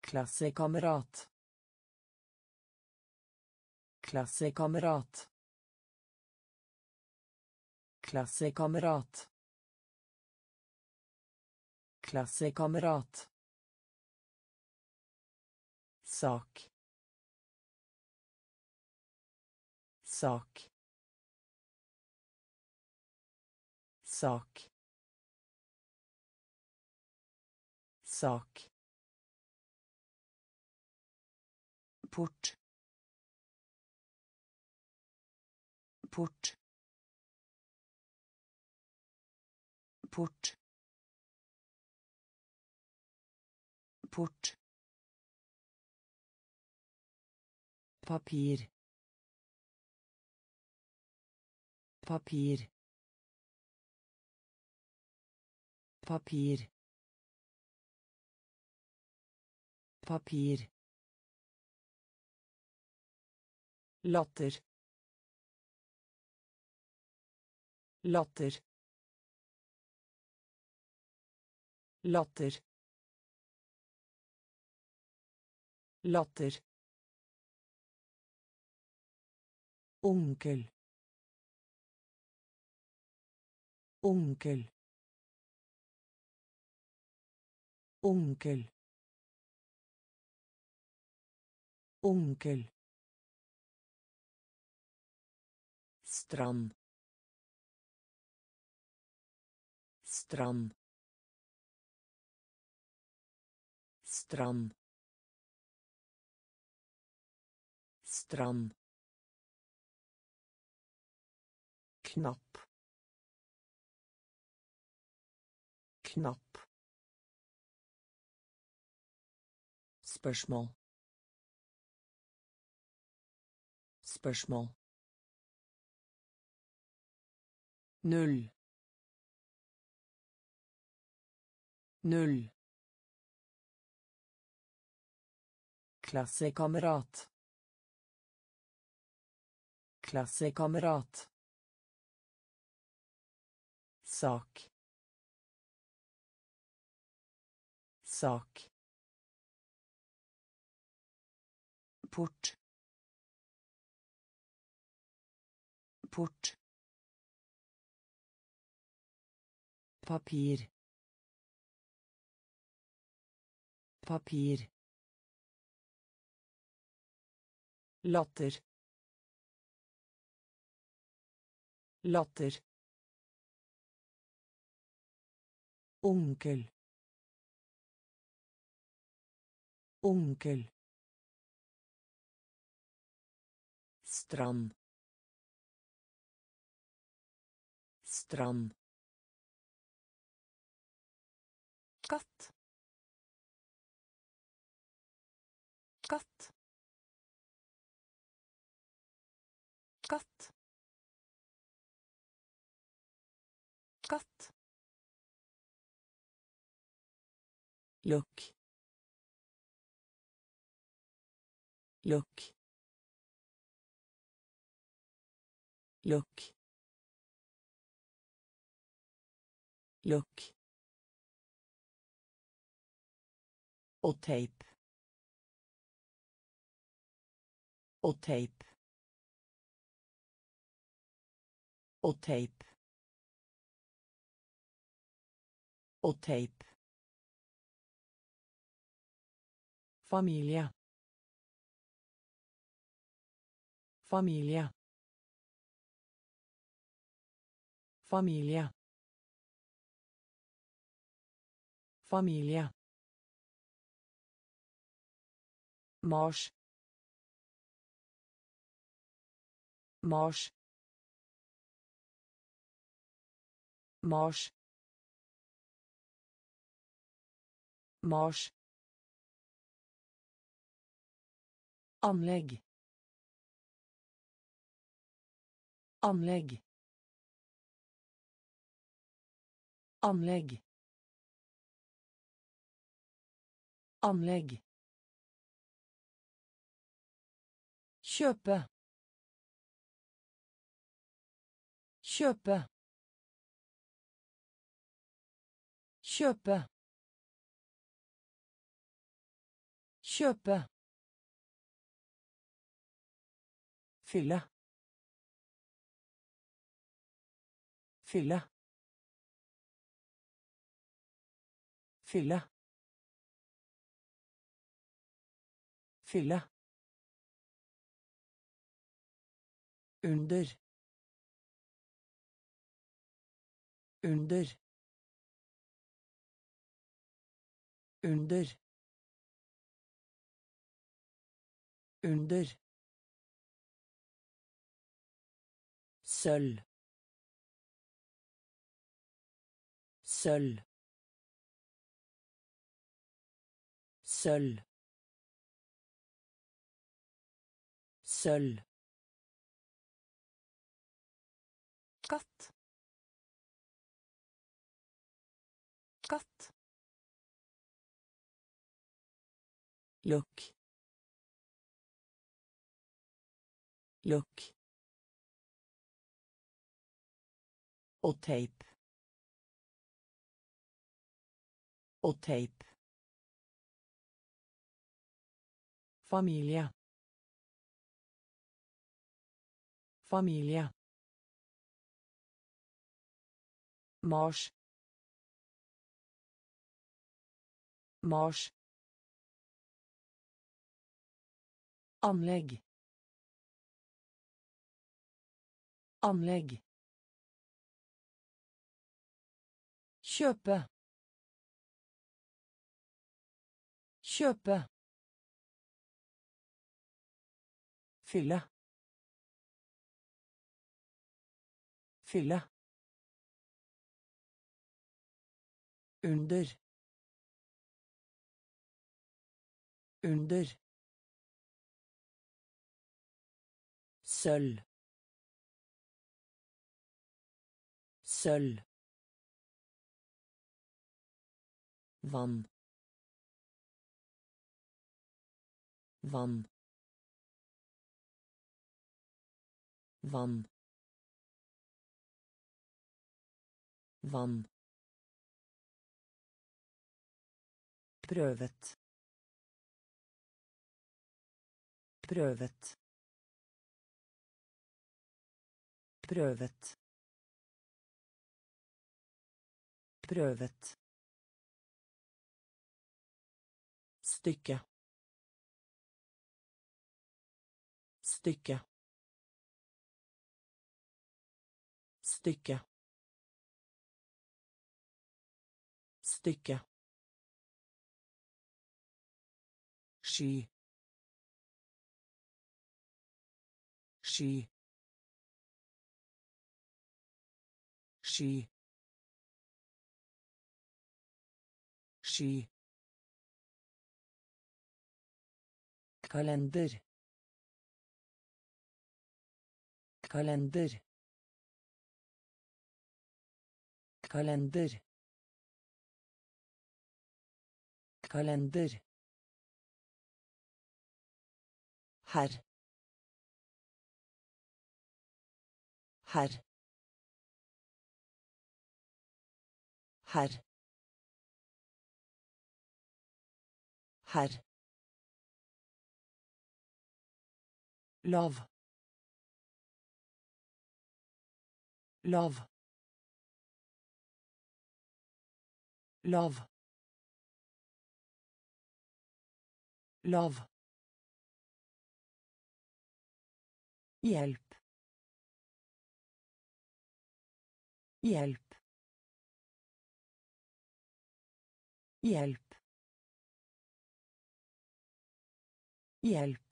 Klassekamerat. Klassekamerat. Klassekamerat. Klassekamerat. Sak sak sak sak port port port port papir. Papir. Papir. Papir. Latter. Latter. Latter. Latter onkel. Onkel. Onkel. Onkel. Strand. Strand. Strand. Strand knapp. Knapp. Spørsmål. Spørsmål. Null. Null. Klassekamerat. Klassekamerat. Sak. Sak. Port. Port. Papir. Papir. Latter. Latter. Onkel. Onkel. Strand. Strand. Katt. Katt. Lukk. Lukk. Lukk. Lukk. Og teip. Og teip. Og teip. Og teip. família família família família Marsch. Marsch. Marsch. Marsch. Anlegg. Anlegg. Anlegg. Anlegg. Kjøpe. Kjøpe. Kjøpe. Kjøpe. Fylle. Fylle. Fylle. Fylle. under under under under Seul. Seul. Seul. Seul. Katt. Katt. Lukk. Lukk. Og teip. Og teip. Familie. Familie. Mars. Mars. Anlegg. Anlegg. Kjøpe. Kjøpe. Fylle. Fylle. Under. Under. Sølv. Sølv. Vann. Vann. Vann. Vann. Prøvet. Prøvet. Prøvet. Prøvet. Stykke. Stykke. Stykke. Stykke. Sky. Sky. Sky. Sky. Kalender. Kalender. Kalender. Kalender. Herr herr herr herr lav lav lav lav hjelp hjelp hjelp hjelp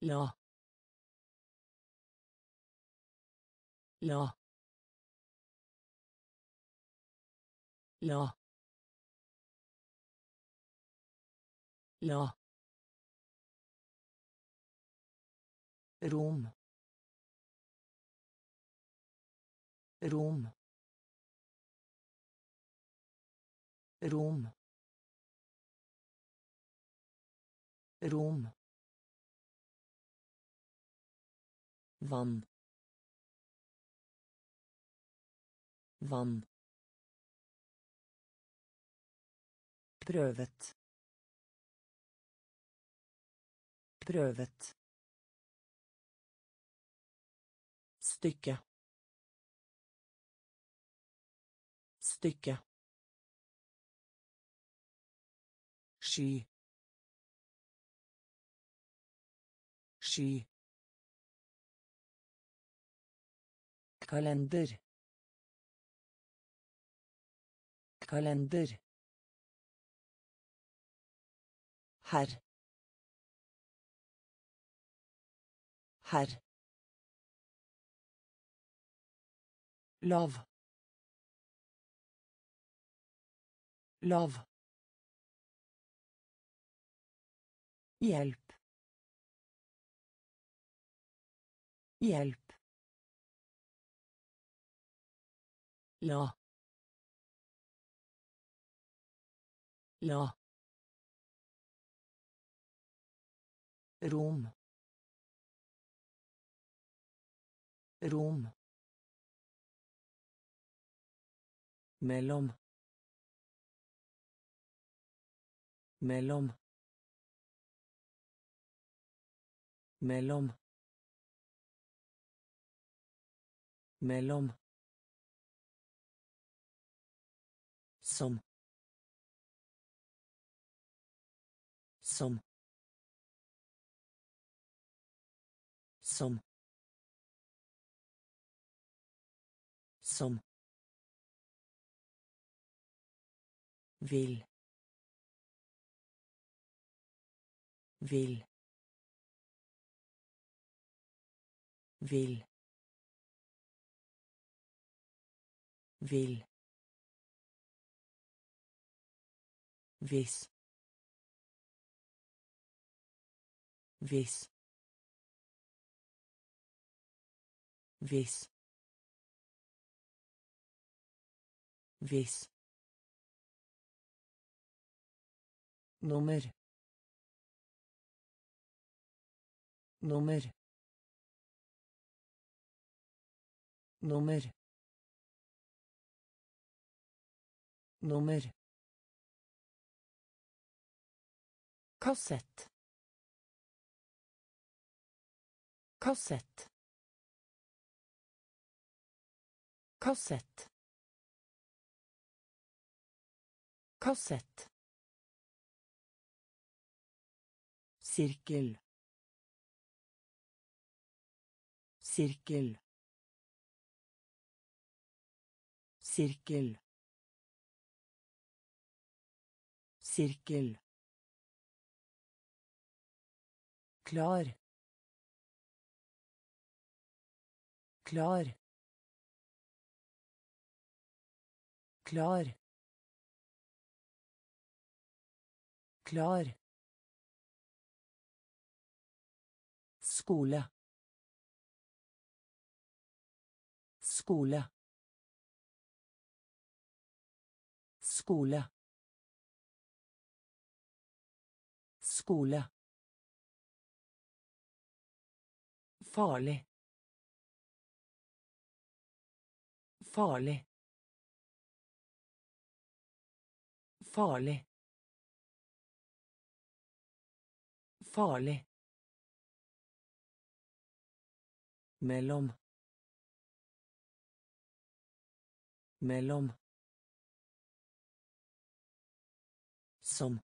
La. La. La. La. Rom. Rom. Rom. Rom. Vann. Vann. Prøvet. Prøvet. Stykke. Stykke. Sky. Sky. Kalender. Kalender. Herr herr lav. Lav. Hjelp. Hjelp La. La. Rom. Rom. mellom mellom mellom mellom som. Som. Som. Som. Vil. Vil. Vil. Vil hvis hvis hvis hvis nummer nummer nummer nummer kassett kassett kassett kassett sirkel. Sirkel. Sirkel. Sirkel klar. Klar. Klar. Klar. Skole. Skole. Skole. Skole farlig. Farlig. Farlig. Farlig. Mellom. Mellom. Som.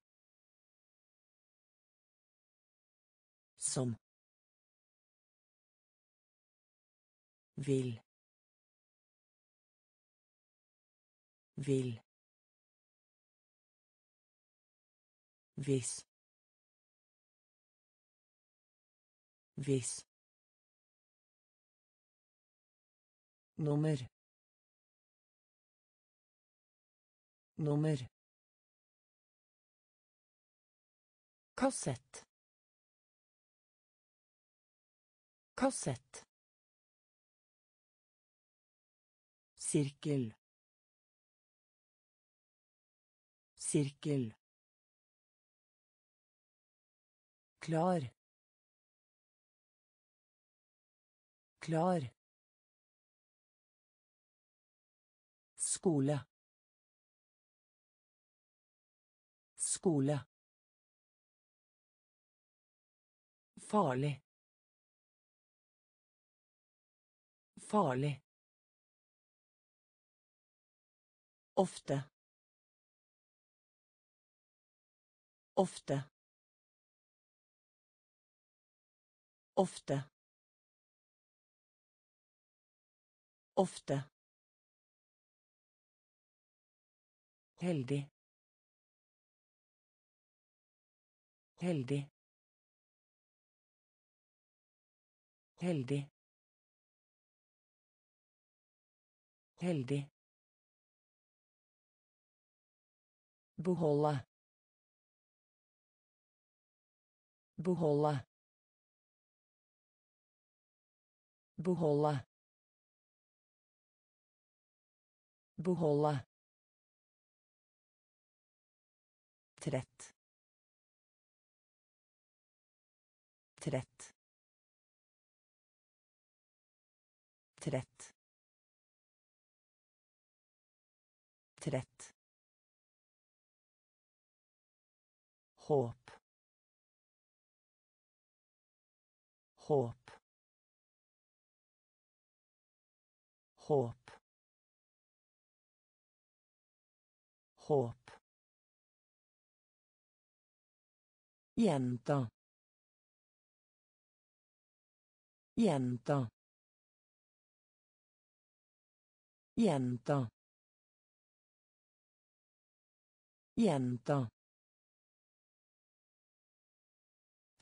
Som vil. Vil. Hvis. Hvis. Nummer. Nummer. Kassett. Kassett sirkel. Sirkel. Klar. Klar. Skole. Skole. Farlig. Farlig ofte ofte ofte ofte heldig heldig heldig heldig beholde beholde beholde beholde trett. Trett. Trett. Trett. Håp. Håp. Håp. Håp. jenta jenta jenta Gjenta.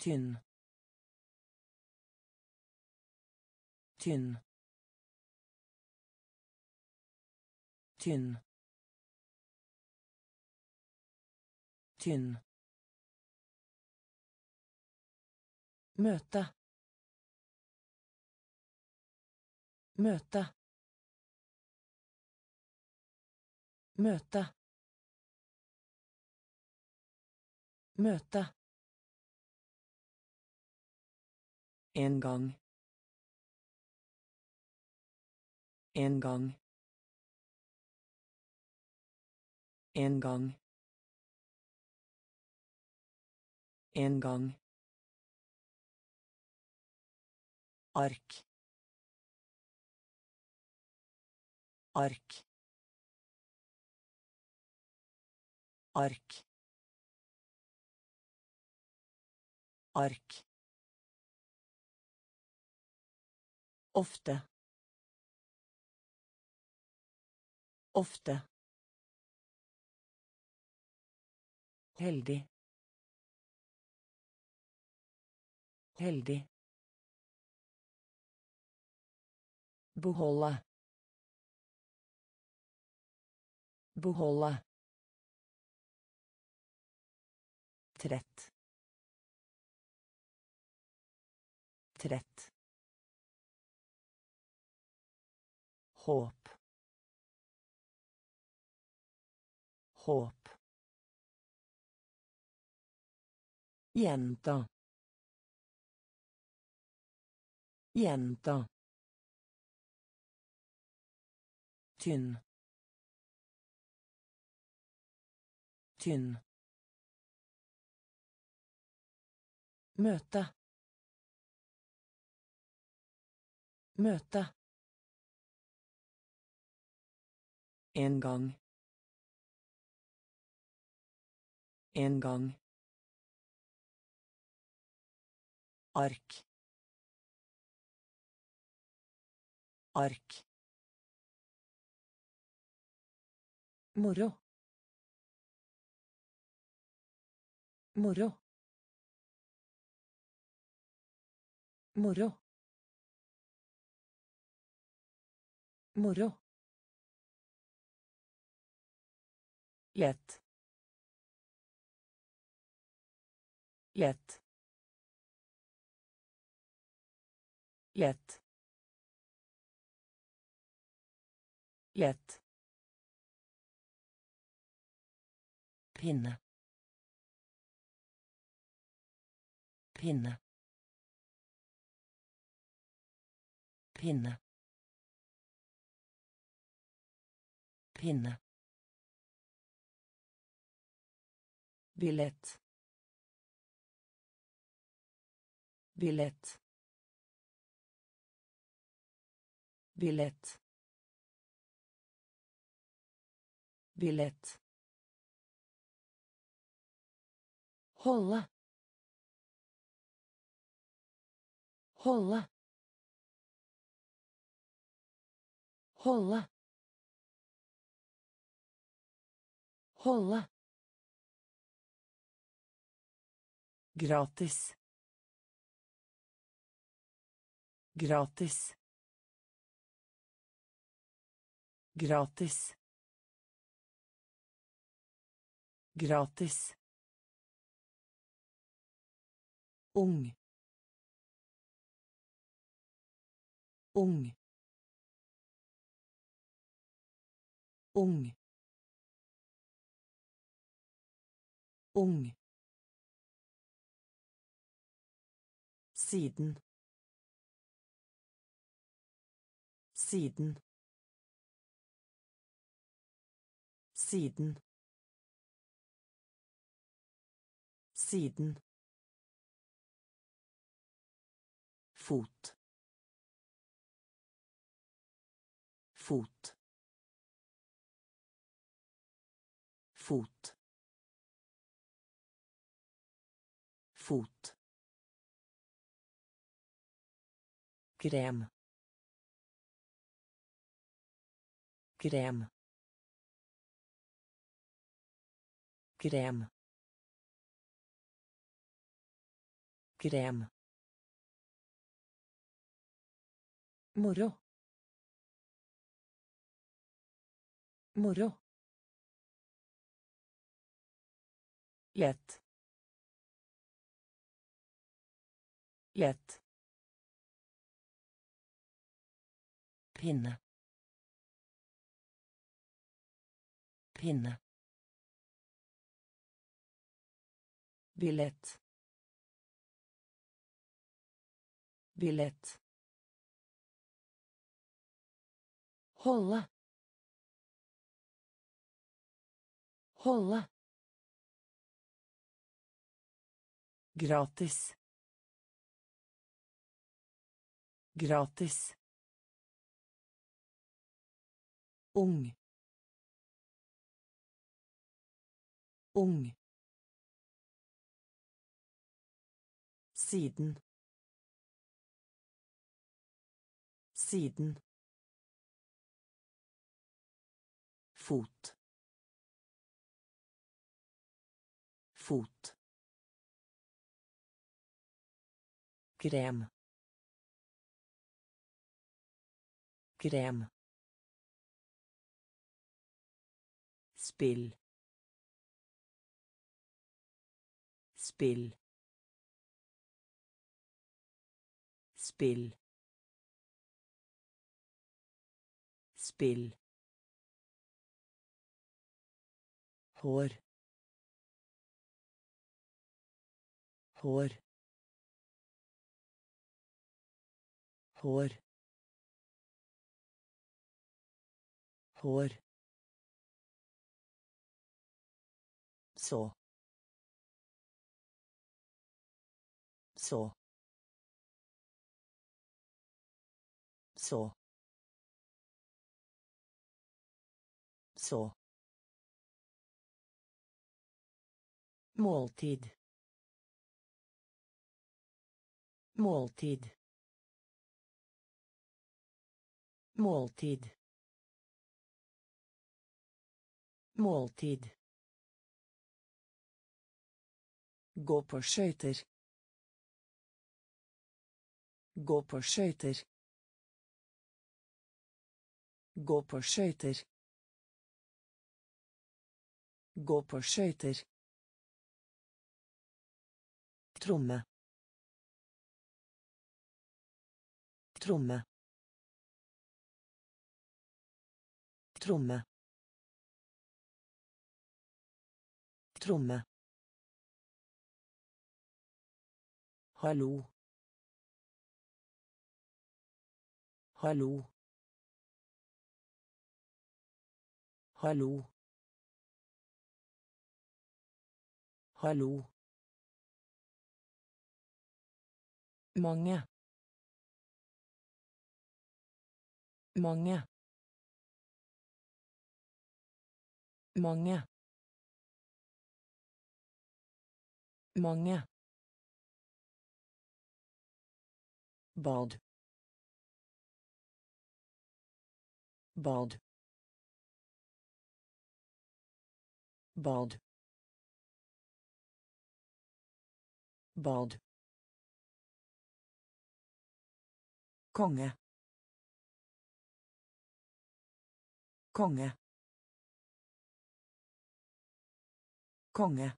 Tynn. Tynn. Tynn. Tynn. Møte. Møte. Møte. Møte En gang. En gang. En gang. En gang. Ark. Ark. Ark. Ark. Ofte. Ofte. Heldig. Heldig. Beholde. Beholde. Trett. Trett. Håp. Håp. jenta jenta Tynn. Tynn. Møte. Møte. En gang. En gang. Ark. Ark. Moro. Moro. Moro. Moro. Lett. Lett. Lett. Lett. Pinne. Pinne. Pinne. Pinne billett billett billett billett holde. Holde. Holde. Holde Gratis. Gratis. Gratis. Gratis. Ung. Ung. Ung. Ung. Siden. Siden. Siden. Siden. Fot. Fot. Fot. Fot. Krem. Krem. Krem. Krem. Moro. Moro. Lett. Lett. Pinne pinne billett billett holde holde gratis gratis ung ung siden. Siden. Fot. Fot. Krem krem spill. Spill. Spill. Spill. Hår. Hår. Hår. Hår så så så så måltid måltid måltid måltid gå på skøyter. Gå på skøyter. Gå på skøyter. Gå på skøyter. Tromme. Tromme. Tromme. Tromme hallo. Hallo. Hallo. Hallo. Mange. Mange. Mange. Mange bad. Bad. Bad. Bad. Konge. Konge. Konge.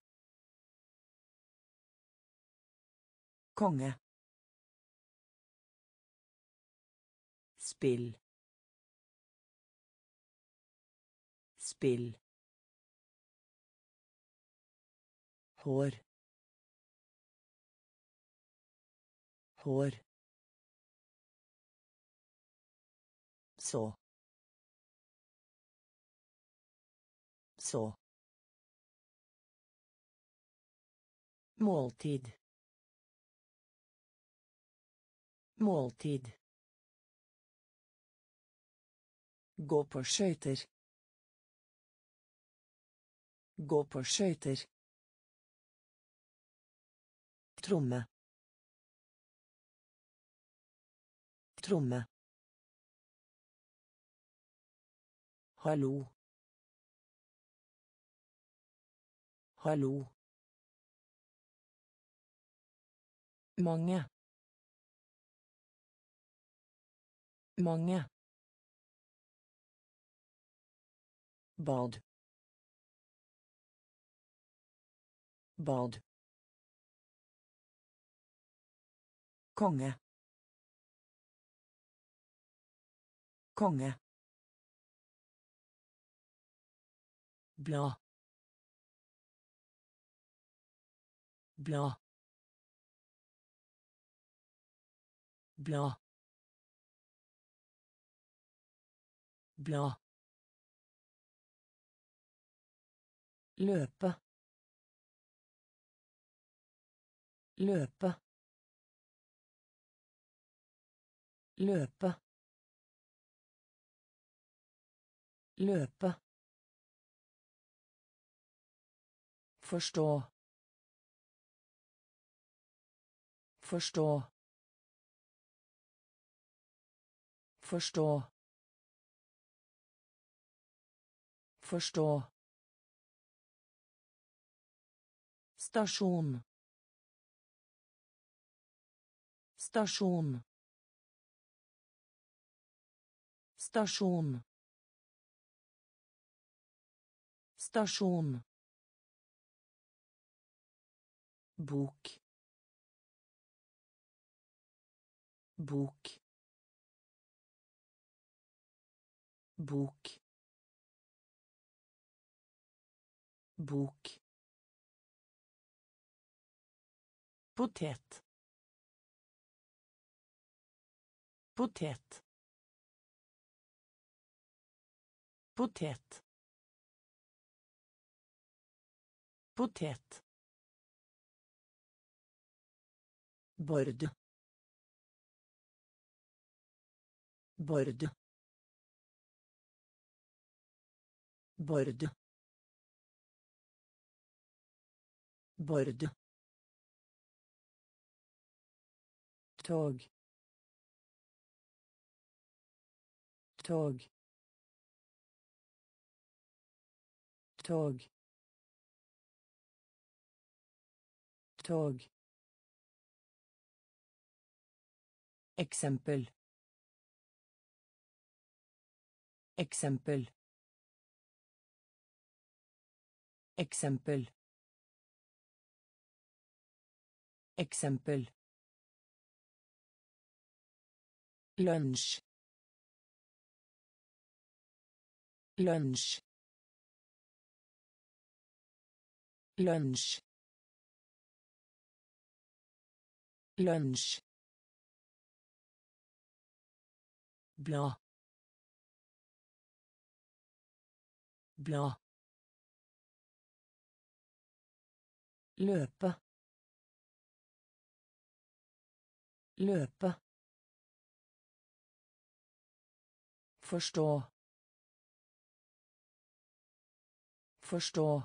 Konge spill spill hår hår så Så. Måltid. Måltid. Gå på skøyter. Gå på skøyter. Tromme. Tromme. Hallo. Hallo. Mange. Mange. Bad. Bad. Konge. Konge. Bla. Bla. Bla. Bla. Løpe. Løpe. Løpe. Løpe. Forstå. Forstå. Forstå. Forstå. Stasjon. Stasjon. Stasjon. Stasjon. Bok. Bok. Bok. Bok. Potet. Potet. Potet. Potet. Bord. Bord. Bord. Bord. Tog. Tog. Tog. Tog. Eksempel. Eksempel. Eksempel. Eksempel Lunsj. Lunsj. Lunsj. Lunsj. Bla. Bla. Løpe. Løpe. Forstå. Forstå.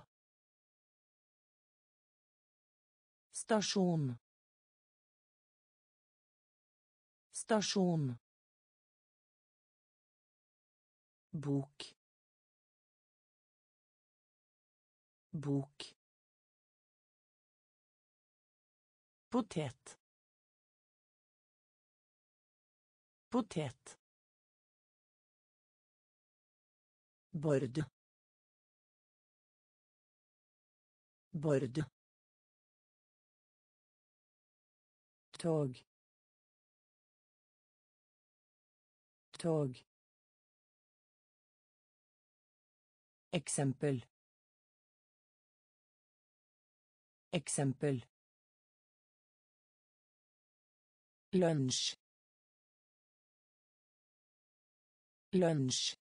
Stasjon. Stasjon. Bok. Bok. Potet. Potet. Bord. Bord. tog. Tog. Eksempel. Eksempel. Lunsj. Lunsj